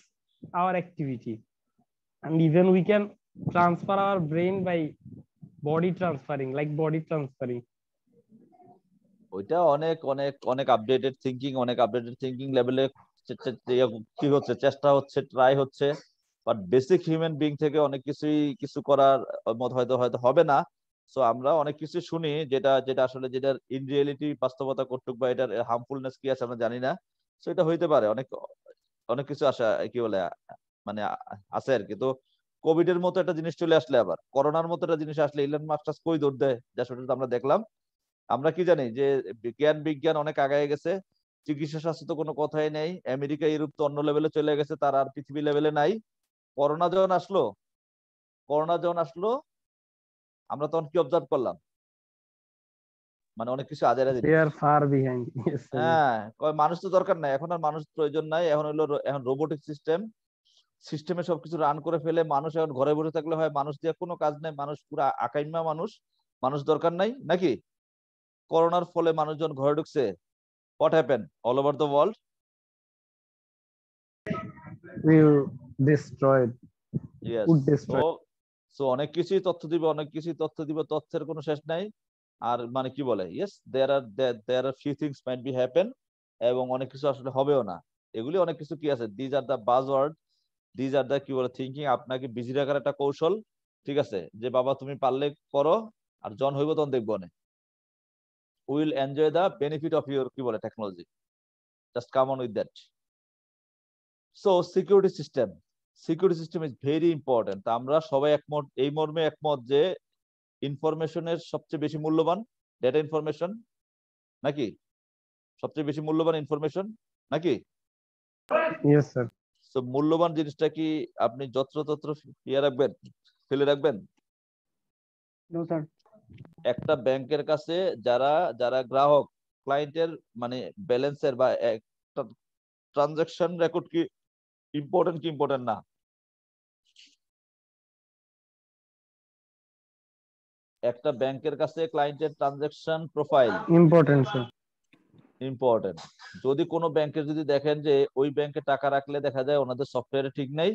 our activity. And even we can transfer our brain by body transferring, like body transferring. ওইটা অনেক অনেক অনেক updated thinking অনেক updated thinking লেভেলে কি হচ্ছে, চেষ্টা হচ্ছে ট্রাই হচ্ছে। বাট বেসিক হিউম্যান বিং থেকে অনেক কিছুই কিছু করার মত হয়তো হয়তো হবে না। সো আমরা অনেক কিছু শুনি যেটা যেটা আসলে যেটার ইন রিয়েলিটি বাস্তবতা কর্তৃক বা এটার হার্মফুলনেস কি আছে আমরা জানি না। সো এটা হইতে পারে, অনেক অনেক কিছু আসা, কি বলে মানে আছে আর কি। তো কোভিড এর মতো একটা জিনিস চলে আসলে আবার। করোনার মতো একটা জিনিস আসলে ইলন মাস্টার্স কই দৌড় দেয়? যা সেটা আমরা দেখলাম। আমরা কি জানি যে বিজ্ঞান বিজ্ঞান অনেক আগায় গেছে চিকিৎসা স্বাস্থ্য তো কোনো কথাই নেই আমেরিকা ইউরোপ তো অন্য লেভেলে চলে গেছে তার আর পৃথিবী লেভেলে নাই। করোনা যখন আসলো করোনা যখন আসলো আমরা তখন কি অবজার্ভ করলাম? মানে অনেক কিছু আজারা. হ্যাঁ মানুষ তো দরকার নাই এখন আর মানুষ প্রয়োজন নাই এখন হলো এখন রোবোটিক সিস্টেম সিস্টেমে সবকিছু রান করে ফেলে মানুষ এখন ঘরে বসে থাকলে হয় মানুষ দিয়ে কোনো কাজ নাই মানুষ পুরো আকাইমা মানুষ মানুষ দরকার নাই নাকি? করোনার ফলে মানুষজন ঘরে ঢুকছে। What happen all over the world would destroy so অনেক কিছুই তথ্য দিবে অনেক কিছুই তথ্য দিবে তথ্যের কোনো শেষ নাই। আর মানে কি বলে? Yes there are there are few things might be happen এবং অনেক কিছু আসলে হবেও না। এগুলি অনেক কিছু কি আছে? These are the buzz word these are the কি বলে? থিঙ্কিং আপনাকে বিজি রাখার একটা কৌশল ঠিক আছে? যে বাবা তুমি পারলে করো আর জন হইব তখন দেখব না will enjoy the benefit of your কি বলে technology just come on with that so security system security system is very important আমরা সবাই একমত এই মর্মে একমত যে ইনফরমেশনের সবচেয়ে বেশি মূল্যবান ডেটা ইনফরমেশন নাকি? সবচেয়ে বেশি মূল্যবান ইনফরমেশন নাকি? ইয়েস স্যার তো মূল্যবান জিনিসটা কি আপনি যত্রতত্র ইয়ে রাখবেন ফেলে রাখবেন? নো স্যার একটা ব্যাংকের কাছে যারা যারা গ্রাহক ক্লায়েন্টের মানে ব্যালেন্সের বা একটা ট্রানজাকশন রেকর্ড কি ইম্পর্টেন্ট কি ইম্পর্টেন্ট না? একটা ব্যাংকের কাছে ক্লায়েন্টের transaction profile important sir important যদি কোনো ব্যাংকে যদি দেখেন যে ওই ব্যাংকে টাকা রাখলে দেখা যায় ওনাদের সফটওয়্যারে ঠিক নেই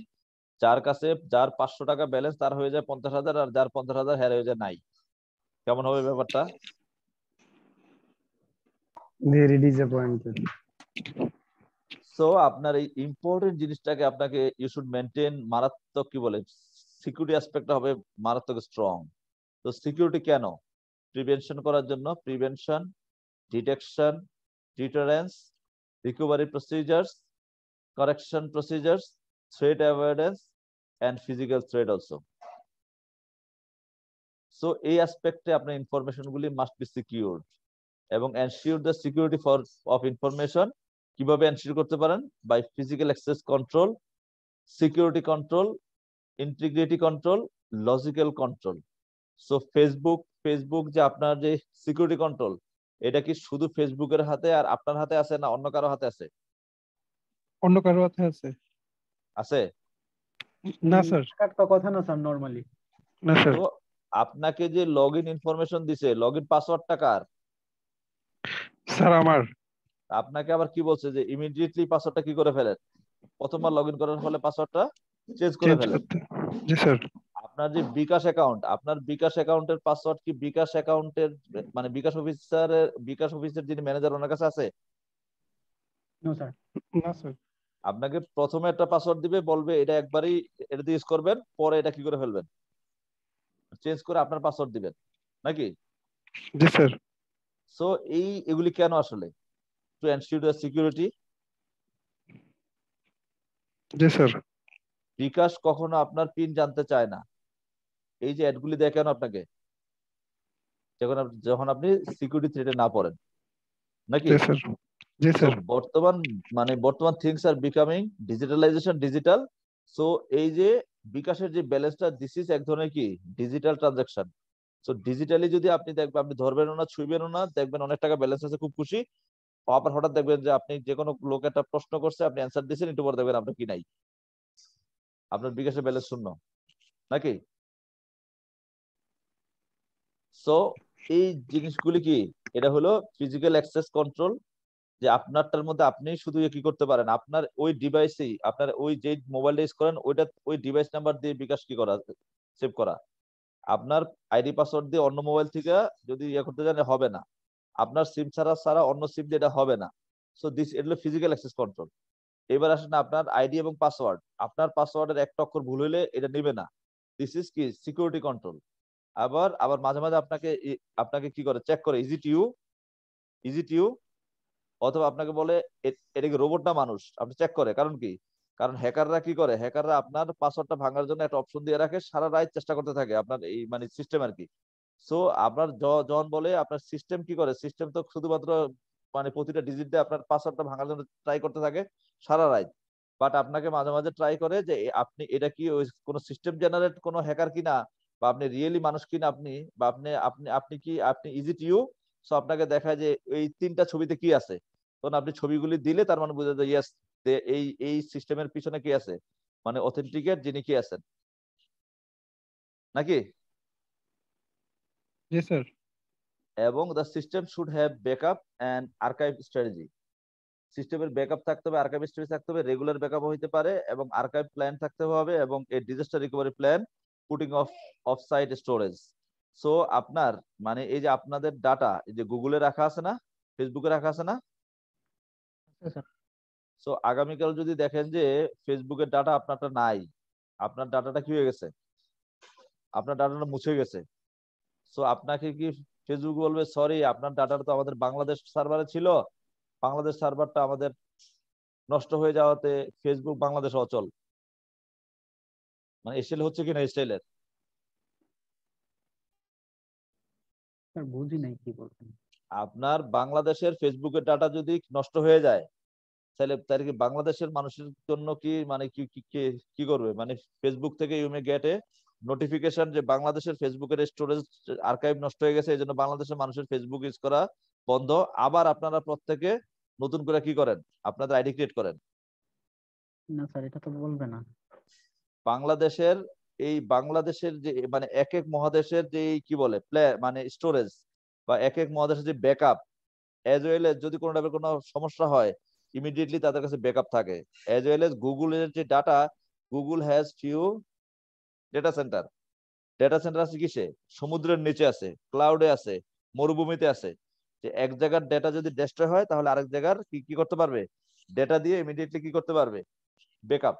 যার কাছে যার পাঁচশো টাকা ব্যালেন্স তার হয়ে যায় পঞ্চাশ হাজার আর যার পঞ্চাশ হাজার হ্যার হয়ে যায় নাই। কেমন হবে ব্যাপারটা? ভেরি ডিসঅ্যাপয়েন্টেড সো আপনার এই ইম্পর্টেন্ট জিনিসটাকে আপনাকে ইউ শুড মেনটেন মারাত্মক কি বলে সিকিউরিটি অ্যাসপেক্টটা হবে মারাত্মক স্ট্রং তো সিকিউরিটি কেন? প্রিভেনশন করার জন্য prevention detection deterrence recovery procedures correction procedures threat avoidance and physical threat also so এই অ্যাসপেক্টে আপনার ইনফরমেশন গুলি মাস্ট বি সিকিউরড এবং ensure the security for of information কীভাবে এনশিওর করতে পারেন? By physical access control security control integrity control logical control so Facebook Facebook যে আপনার যে সিকিউরিটি কন্ট্রোল এটা কি শুধু ফেসবুকের হাতে আর আপনার হাতে আছে না অন্য কারও হাতে আছে? অন্য কারও হাতে আছে। আছে? না স্যার একটা কথা না স্যার নরমালি না স্যার আপনাকে যে লগ ইন ইনফরমেশন দিছে লগ ইন পাসওয়ার্ডটা কার? স্যার আমার। আপনাকে আবার কি বলছে যে ইমিডিয়েটলি পাসওয়ার্ডটা কি করে ফেলেন? প্রথমবার লগ ইন করার ফলে পাসওয়ার্ডটা চেঞ্জ করে ফেলেন। জি স্যার। আপনার যে বিকাশ অ্যাকাউন্ট আপনার বিকাশ অ্যাকাউন্টের পাসওয়ার্ড কি বিকাশ অ্যাকাউন্টের মানে বিকাশ অফিসারের বিকাশ অফিসের যিনি ম্যানেজার ওনার কাছে আছে? নো স্যার না স্যার। আপনাকে প্রথমে একটা পাসওয়ার্ড দিবে বলবে এটা একবারই এটা দিয়ে ইউজ করবেন পরে এটা কি করে ফেলবেন? চেঞ্জ করে আপনার পাসওয়ার্ড দিবেন নাকি? জি স্যার। সো এই এগুলি কেন আসলে? টু এনশিওর দ্য সিকিউরিটি জি স্যার। বিকাশ কখনো আপনার পিন জানতে চায় না। এই যে অ্যাডগুলি দেয় কেন আপনাকে? যখন যখন আপনি সিকিউরিটি থ্রেটে না পড়েন নাকি? জি স্যার। জি স্যার। বর্তমান মানে বর্তমান things are becoming digitalization digital so এই যে বিকাশের যে ব্যালেন্সটা দিস ইজ এক ধরনের কি? ডিজিটাল ট্রানজাকশন সো ডিজিটালি যদি আপনি দেখবেন, আপনি ধরবেনও না ছুঁইবেনও না, দেখবেন অনেক টাকা ব্যালেন্স আছে, খুব খুশি। আবার হঠাৎ দেখবেন যে আপনি যে কোনো লোক একটা প্রশ্ন করছে, আপনি অ্যান্সার দিয়েছেন একটু পরে দেখবেন আপনার কি নাই। আপনার বিকাশের ব্যালেন্স শূন্য, নাকি? সো এই জিনিসগুলি কি? এটা হলো ফিজিক্যাল অ্যাক্সেস কন্ট্রোল যে আপনারটার মধ্যে আপনি শুধু ইয়ে কি করতে পারেন? আপনার ওই ডিভাইসেই আপনার ওই যে মোবাইলটা ইউজ করেন, ওইটা, ওই ডিভাইস নাম্বার দিয়ে বিকাশ কি করা সেভ করা? আপনার আইডি পাসওয়ার্ড দিয়ে অন্য মোবাইল থেকে যদি ইয়ে করতে জানে হবে না। আপনার সিম ছাড়া ছাড়া অন্য সিম দিয়ে এটা হবে না। সো দিস এগুলো ফিজিক্যাল অ্যাক্সেস কন্ট্রোল এবার আসেন আপনার আইডি এবং পাসওয়ার্ড আপনার পাসওয়ার্ডের একটা অক্ষর ভুল হইলে এটা নেবে না। দিস ইজ কি? সিকিউরিটি কন্ট্রোল আবার আবার মাঝে মাঝে আপনাকে আপনাকে কি করে? চেক করে। ইজি টিউ ইজি টিউ অথবা আপনাকে বলে এটা কি রোবট না মানুষ? আপনি চেক করে। কারণ কি? কারণ হ্যাকাররা কি করে? হ্যাকাররা আপনার পাসওয়ার্ডটা ভাঙার জন্য একটা অপশন দিয়ে রাখে, সারা রাত চেষ্টা করতে থাকে আপনার এই মানে সিস্টেম আর কি। সো আপনার যখন বলে আপনার সিস্টেম কি করে? সিস্টেম তো শুধুমাত্র মানে প্রতিটা ডিজিট দিয়ে আপনার পাসওয়ার্ডটা ভাঙার জন্য ট্রাই করতে থাকে সারা রাত। বাট আপনাকে মাঝে মাঝে ট্রাই করে যে আপনি, এটা কি ওই কোনো সিস্টেম জেনারেট কোনো হ্যাকার কিনা? বা আপনি রিয়েলি মানুষ কিনা আপনি? বা আপনি আপনি আপনি কি, আপনি ইজি টু ইউ সো আপনাকে দেখায় যে, এই তিনটা ছবিতে কি আছে? তখন আপনি ছবিগুলি দিলে তার মানে বোঝা যায় ইয়েস এই এই সিস্টেমের পিছনে কি আছে? মানে অথেন্টিকেট যিনি কি আছেন। নাকি? জি স্যার এবং the system should have backup and archive strategy সিস্টেমের ব্যাকআপ থাকতে হবে আর্কাইভ স্ট্র্যাটেজি থাকতে হবে রেগুলার ব্যাকআপ হইতে পারে এবং আর্কাইভ প্ল্যান থাকতে হবে এবং এই disaster recovery plan putting of of site storage so আপনার মানে এই যে আপনাদের ডাটা এই যে গুগলে রাখা আছে না ফেসবুকে রাখা আছে না সো আগামীকাল যদি দেখেন যে ফেসবুকের ডাটা আপনারটা নাই আপনার ডাটাটা কি হয়ে গেছে? আপনার ডাটাটা মুছে গেছে। সো আপনাকে কি ফেসবুক বলবে সরি আপনার ডাটাটা তো আমাদের বাংলাদেশ সার্ভারে ছিল। বাংলাদেশ সার্ভারটা আমাদের নষ্ট হয়ে যাওয়াতে ফেসবুক বাংলাদেশ অচল। মানে স্টাইল হচ্ছে কিনা স্টাইলের বুঝি নাই কি বলছেন। আপনার বাংলাদেশের ফেসবুকের ডাটা যদি নষ্ট হয়ে যায় তাহলে তার কি বাংলাদেশের মানুষের জন্য কি মানে কি কি করবে? মানে ফেসবুক থেকে ইউ মে গেট নোটিফিকেশন যে বাংলাদেশের ফেসবুকের স্টোরেজ আর্কাইভ নষ্ট হয়ে গেছে এই জন্য বাংলাদেশের মানুষের ফেসবুক ইউজ করা বন্ধ। আবার আপনারা প্রত্যেকে নতুন করে কি করেন? আপনাদের আইডি ক্রিয়েট করেন। না স্যার এটা তো বলবে না। বাংলাদেশের এই বাংলাদেশের যে মানে এক এক মহাদেশের যে কি বলে প্লে মানে স্টোরেজ বা এক এক মহাদেশের যে ব্যাকআপ এজ ওয়েল এজ যদি কোনো টাইপের কোনো সমস্যা হয় ইমিডিয়েটলি তাদের কাছে ব্যাকআপ থাকে। এজ ওয়েল এজ গুগলের যে data Google has few data center data center আছে কিসে? সমুদ্রের নিচে আছে ক্লাউডে আছে মরুভূমিতে আছে। যে এক জায়গার ডেটা যদি ডেস্ট্রয় হয় তাহলে আরেক জায়গার কি কি করতে পারবে? ডেটা দিয়ে ইমিডিয়েটলি কি করতে পারবে? ব্যাকআপ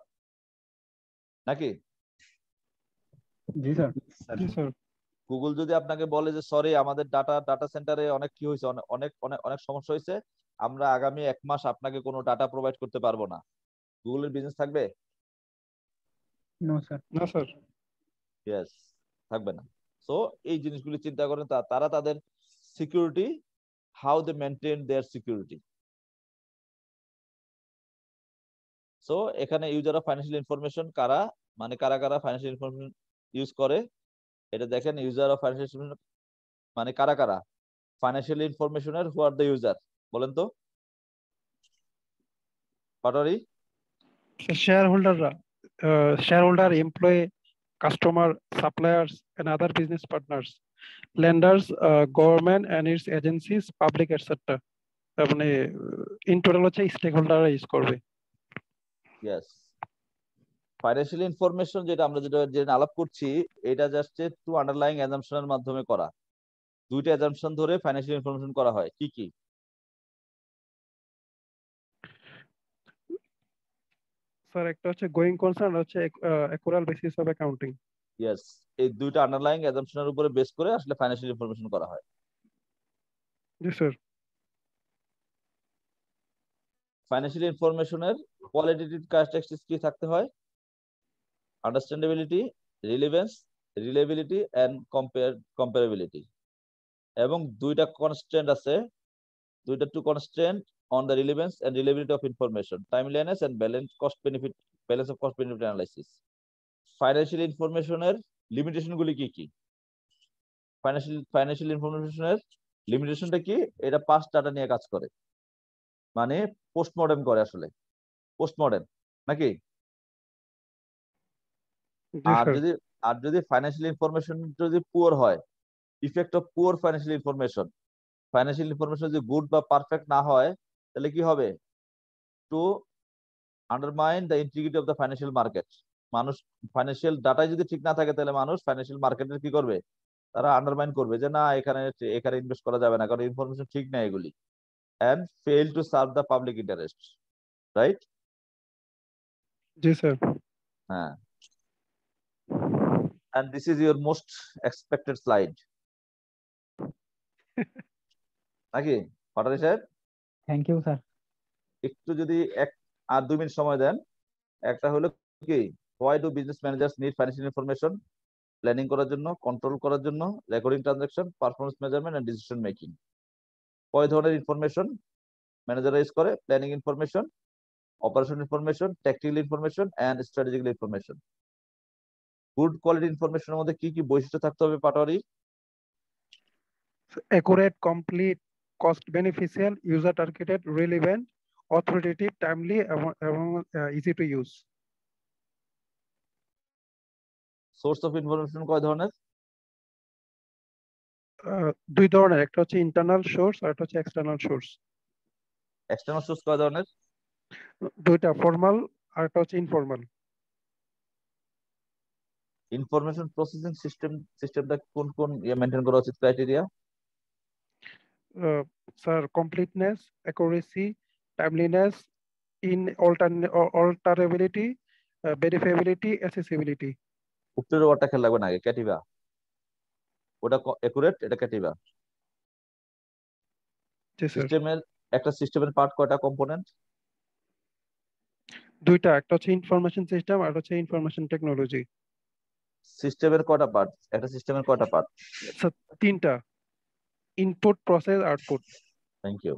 নাকি? জি স্যার জি স্যার গুগল যদি আপনাকে বলে যে সরি আমাদের ডাটা ডাটা সেন্টারে অনেক কি হয়েছে অনেক অনেক অনেক সমস্যা হয়েছে আমরা আগামী এক মাস আপনাকে কোনো ডাটা প্রোভাইড করতে পারব না। গুগলের বিজনেস থাকবে? নো স্যার না স্যার ইয়েস থাকবে না। সো এই জিনিসগুলি চিন্তা করেন তা তারা তাদের security how they maintain their security so এখানে ইউজার অফ ফাইন্যান্সিয়াল ইনফরমেশন কারা মানে কারা কারা ফাইন্যান্সিয়াল ইনফরমেশন ইউজ করে এটা দেখেন ইউজার অফ ফাইন্যান্সিয়াল মানে কারা কারা? ফাইন্যান্সিয়াল ইনফরমেশনের হু আর দ্য ইউজার বলেন তো। পাটারি শেয়ার হোল্ডাররা share holder employee customer suppliers and other business partners lenders government and its agencies public etcetera মানে ইন টোটাল হচ্ছে স্টেক হোল্ডাররা ইউজ করবে। ইয়েস ফাইন্যান্সিয়াল ইনফরমেশন যেটা আমরা যেটা যেটা আলাপ করছি এটা জাস্ট টু আন্ডারলাইং অ্যাজাম্পশনের মাধ্যমে করা। দুইটা অ্যাজাম্পশন ধরে ফাইন্যান্সিয়াল ইনফরমেশন করা হয় কি কি? স্যার একটা হচ্ছে গোয়িং কনসার্ন হচ্ছে accrual basis of accounting yes এই দুইটা আন্ডারলাইং অ্যাজাম্পশনের উপরে বেস করে আসলে ফাইন্যান্সিয়াল ইনফরমেশন করা হয়। জি স্যার ফাইন্যান্সিয়াল ইনফরমেশনের কোয়ালিটেটিভ ক্যারেক্টারিস্টিক্স কি থাকতে হয়? Understandability relevance reliability and compare comparability এবং দুইটা কনস্ট্যান্ট আছে। দুইটা two constant on the relevance and reliability of information timeliness and balance cost benefit balance of cost benefit analysis financial ইনফরমেশনের limitation গুলি কি কি? ফাইন্যান্সিয়াল ফাইন্যান্সিয়াল ইনফরমেশনের লিমিটেশনটা কি? এটা পাস্ট ডাটা নিয়ে কাজ করে। মানে পোস্টমর্টেম করে আসলে। পোস্টমর্টেম নাকি? জি আর যদি আর যদি ফাইন্যান্সিয়াল ইনফরমেশন যদি পুয়ার হয় effect of poor financial information financial information যদি গুড বা পারফেক্ট না হয় তাহলে কি হবে? To undermine the integrity of the financial market মানুষ ফাইন্যান্সিয়াল ডাটাই যদি ঠিক না থাকে তাহলে মানুষ ফাইন্যান্সিয়াল মার্কেটের কি করবে? তারা আন্ডারমাইন করবে যে না এখানে এখানে ইনভেস্ট করা যাবে না কারণ ইনফরমেশন ঠিক না এগুলি। And fail to serve the public interest right G sir হ্যাঁ। And this is your most expected slide. নাকি পাটারি সাহেব থ্যাংক ইউ স্যার একটু যদি এক আর দুই মিনিট সময় দেন একটা হলো কি why do business managers need financial information planning করার জন্য কন্ট্রোল করার জন্য recording transaction performance measurement and decision making কয় ধরনের ইনফরমেশন ম্যানেজার ইউজ করে planning information operation information technical information and strategical information good quality ইনফরমেশনের মধ্যে কি কি বৈশিষ্ট্য থাকতে হবে Patwary? accurate, complete cost beneficial user targeted relevant, authoritative, timely, এবং uh, easy to source of information কয় ধরনের? Uh, দুই ধরনের একটা হচ্ছে ইন্টারনাল সোর্স আর একটা হচ্ছে এক্সটার্নাল সোর্স এক্সটার্নাল সোর্স কয় ধরনের? দুইটা ফর্মাল আর একটা হচ্ছে ইনফর্মাল ইনফরমেশন প্রসেসিং সিস্টেম সিস্টেমটা কোন কোন ইয়ে মেনটেন করা উচিত criteria sir completeness accuracy timeliness in uh, verifiability, accessibility. উপরের ওয়ার্ডটা খেয়াল রাখবেন আগে ক্যাটিভা ওটা একুরেট এটা ক্যাটিভা সিস্টেমের একটা সিস্টেমের পার্ট কয়টা কম্পোনেন্ট দুইটা একটা হচ্ছে ইনফরমেশন সিস্টেম আর হচ্ছে ইনফরমেশন টেকনোলজি সিস্টেমের কটা পার্ট একটা সিস্টেমের কটা পার্ট স্যার তিনটা। Input process output thank you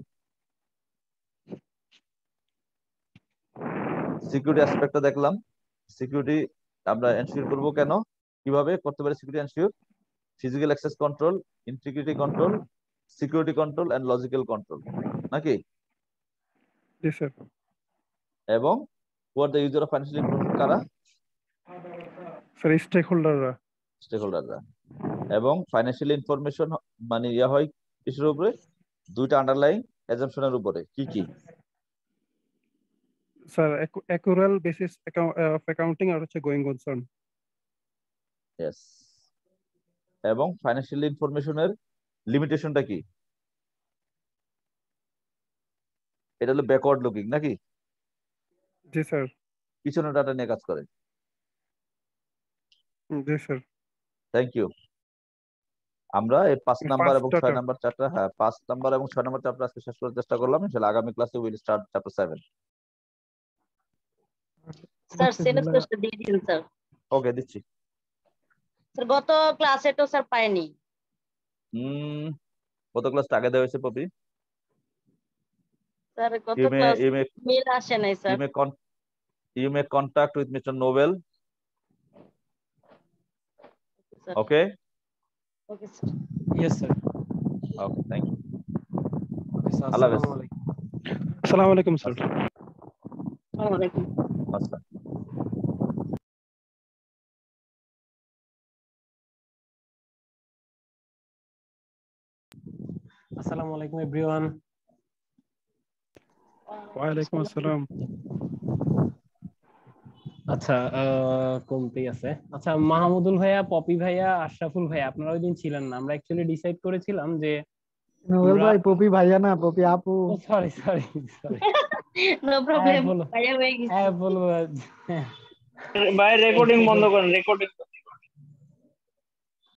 security অ্যাসপেক্টটা দেখলাম। সিকিউরিটি আমরা এনশিওর করব কেন? কীভাবে করতে পারি security ensure physical access control integrity control security control and logical control নাকি এবং who are the user of financial information কারা স্যার স্টেক হোল্ডাররা স্টেক হোল্ডাররা এবং ফাইন্যান্সিয়াল ইনফরমেশন মানে ইয়া হয় কিসের উপরে? দুইটা আন্ডারলাইন অ্যাজাম্পশনের উপরে। কি কি? Sir accrual basis of accounting are হচ্ছে গোয়িং কনসার্ন ইয়েস এবং ফাইন্যান্সিয়াল ইনফরমেশনের লিমিটেশনটা কি? এটা হলো ব্যাকওয়ার্ড লুকিং নাকি? জি স্যার পিছনে ডাটা নিয়ে কাজ করে। জি স্যার থ্যাংক ইউ আমরা এই পাঁচ নাম্বার এবং ছয় নাম্বার চ্যাপ্টার হ্যাঁ পাঁচ নাম্বার এবং ছয় নাম্বার চ্যাপ্টার আজকে শেষ করার চেষ্টা করলাম। ইনশাআল্লাহ আগামী ক্লাসে will start chapter seven sir syllabus question দিয়ে দিন স্যার ওকে দিচ্ছি। স্যার গত ক্লাসে তো স্যার পাইনি। হুম কত ক্লাসটা আগে দেওয়া হয়েছে পপি। স্যার গত ক্লাস মেল আসে নাই sir you may con you may contact sir. Okay. Okay, sir. Yes, sir. Okay, thank you. Okay, sir. Allah Assalamu alaikum, sir. Assalamu alaikum. Assalam. Assalamu alaikum, everyone. Wa alaikum assalam. আচ্ছা কমতেই আছে। আচ্ছা মাহমুদুল ভাইয়া poppy ভাইয়া আশরাফুল ভাইয়া আপনারা ওই দিন ছিলেন না। আমরা অ্যাকচুয়ালি ডিসাইড করেছিলাম যে নোবেল ভাই পপি ভাইয়া না পপি আপু। Sorry sorry sorry no problem ভাইয়া হয়ে গেছে। হ্যাঁ বলব ভাই রেকর্ডিং বন্ধ করেন রেকর্ডিং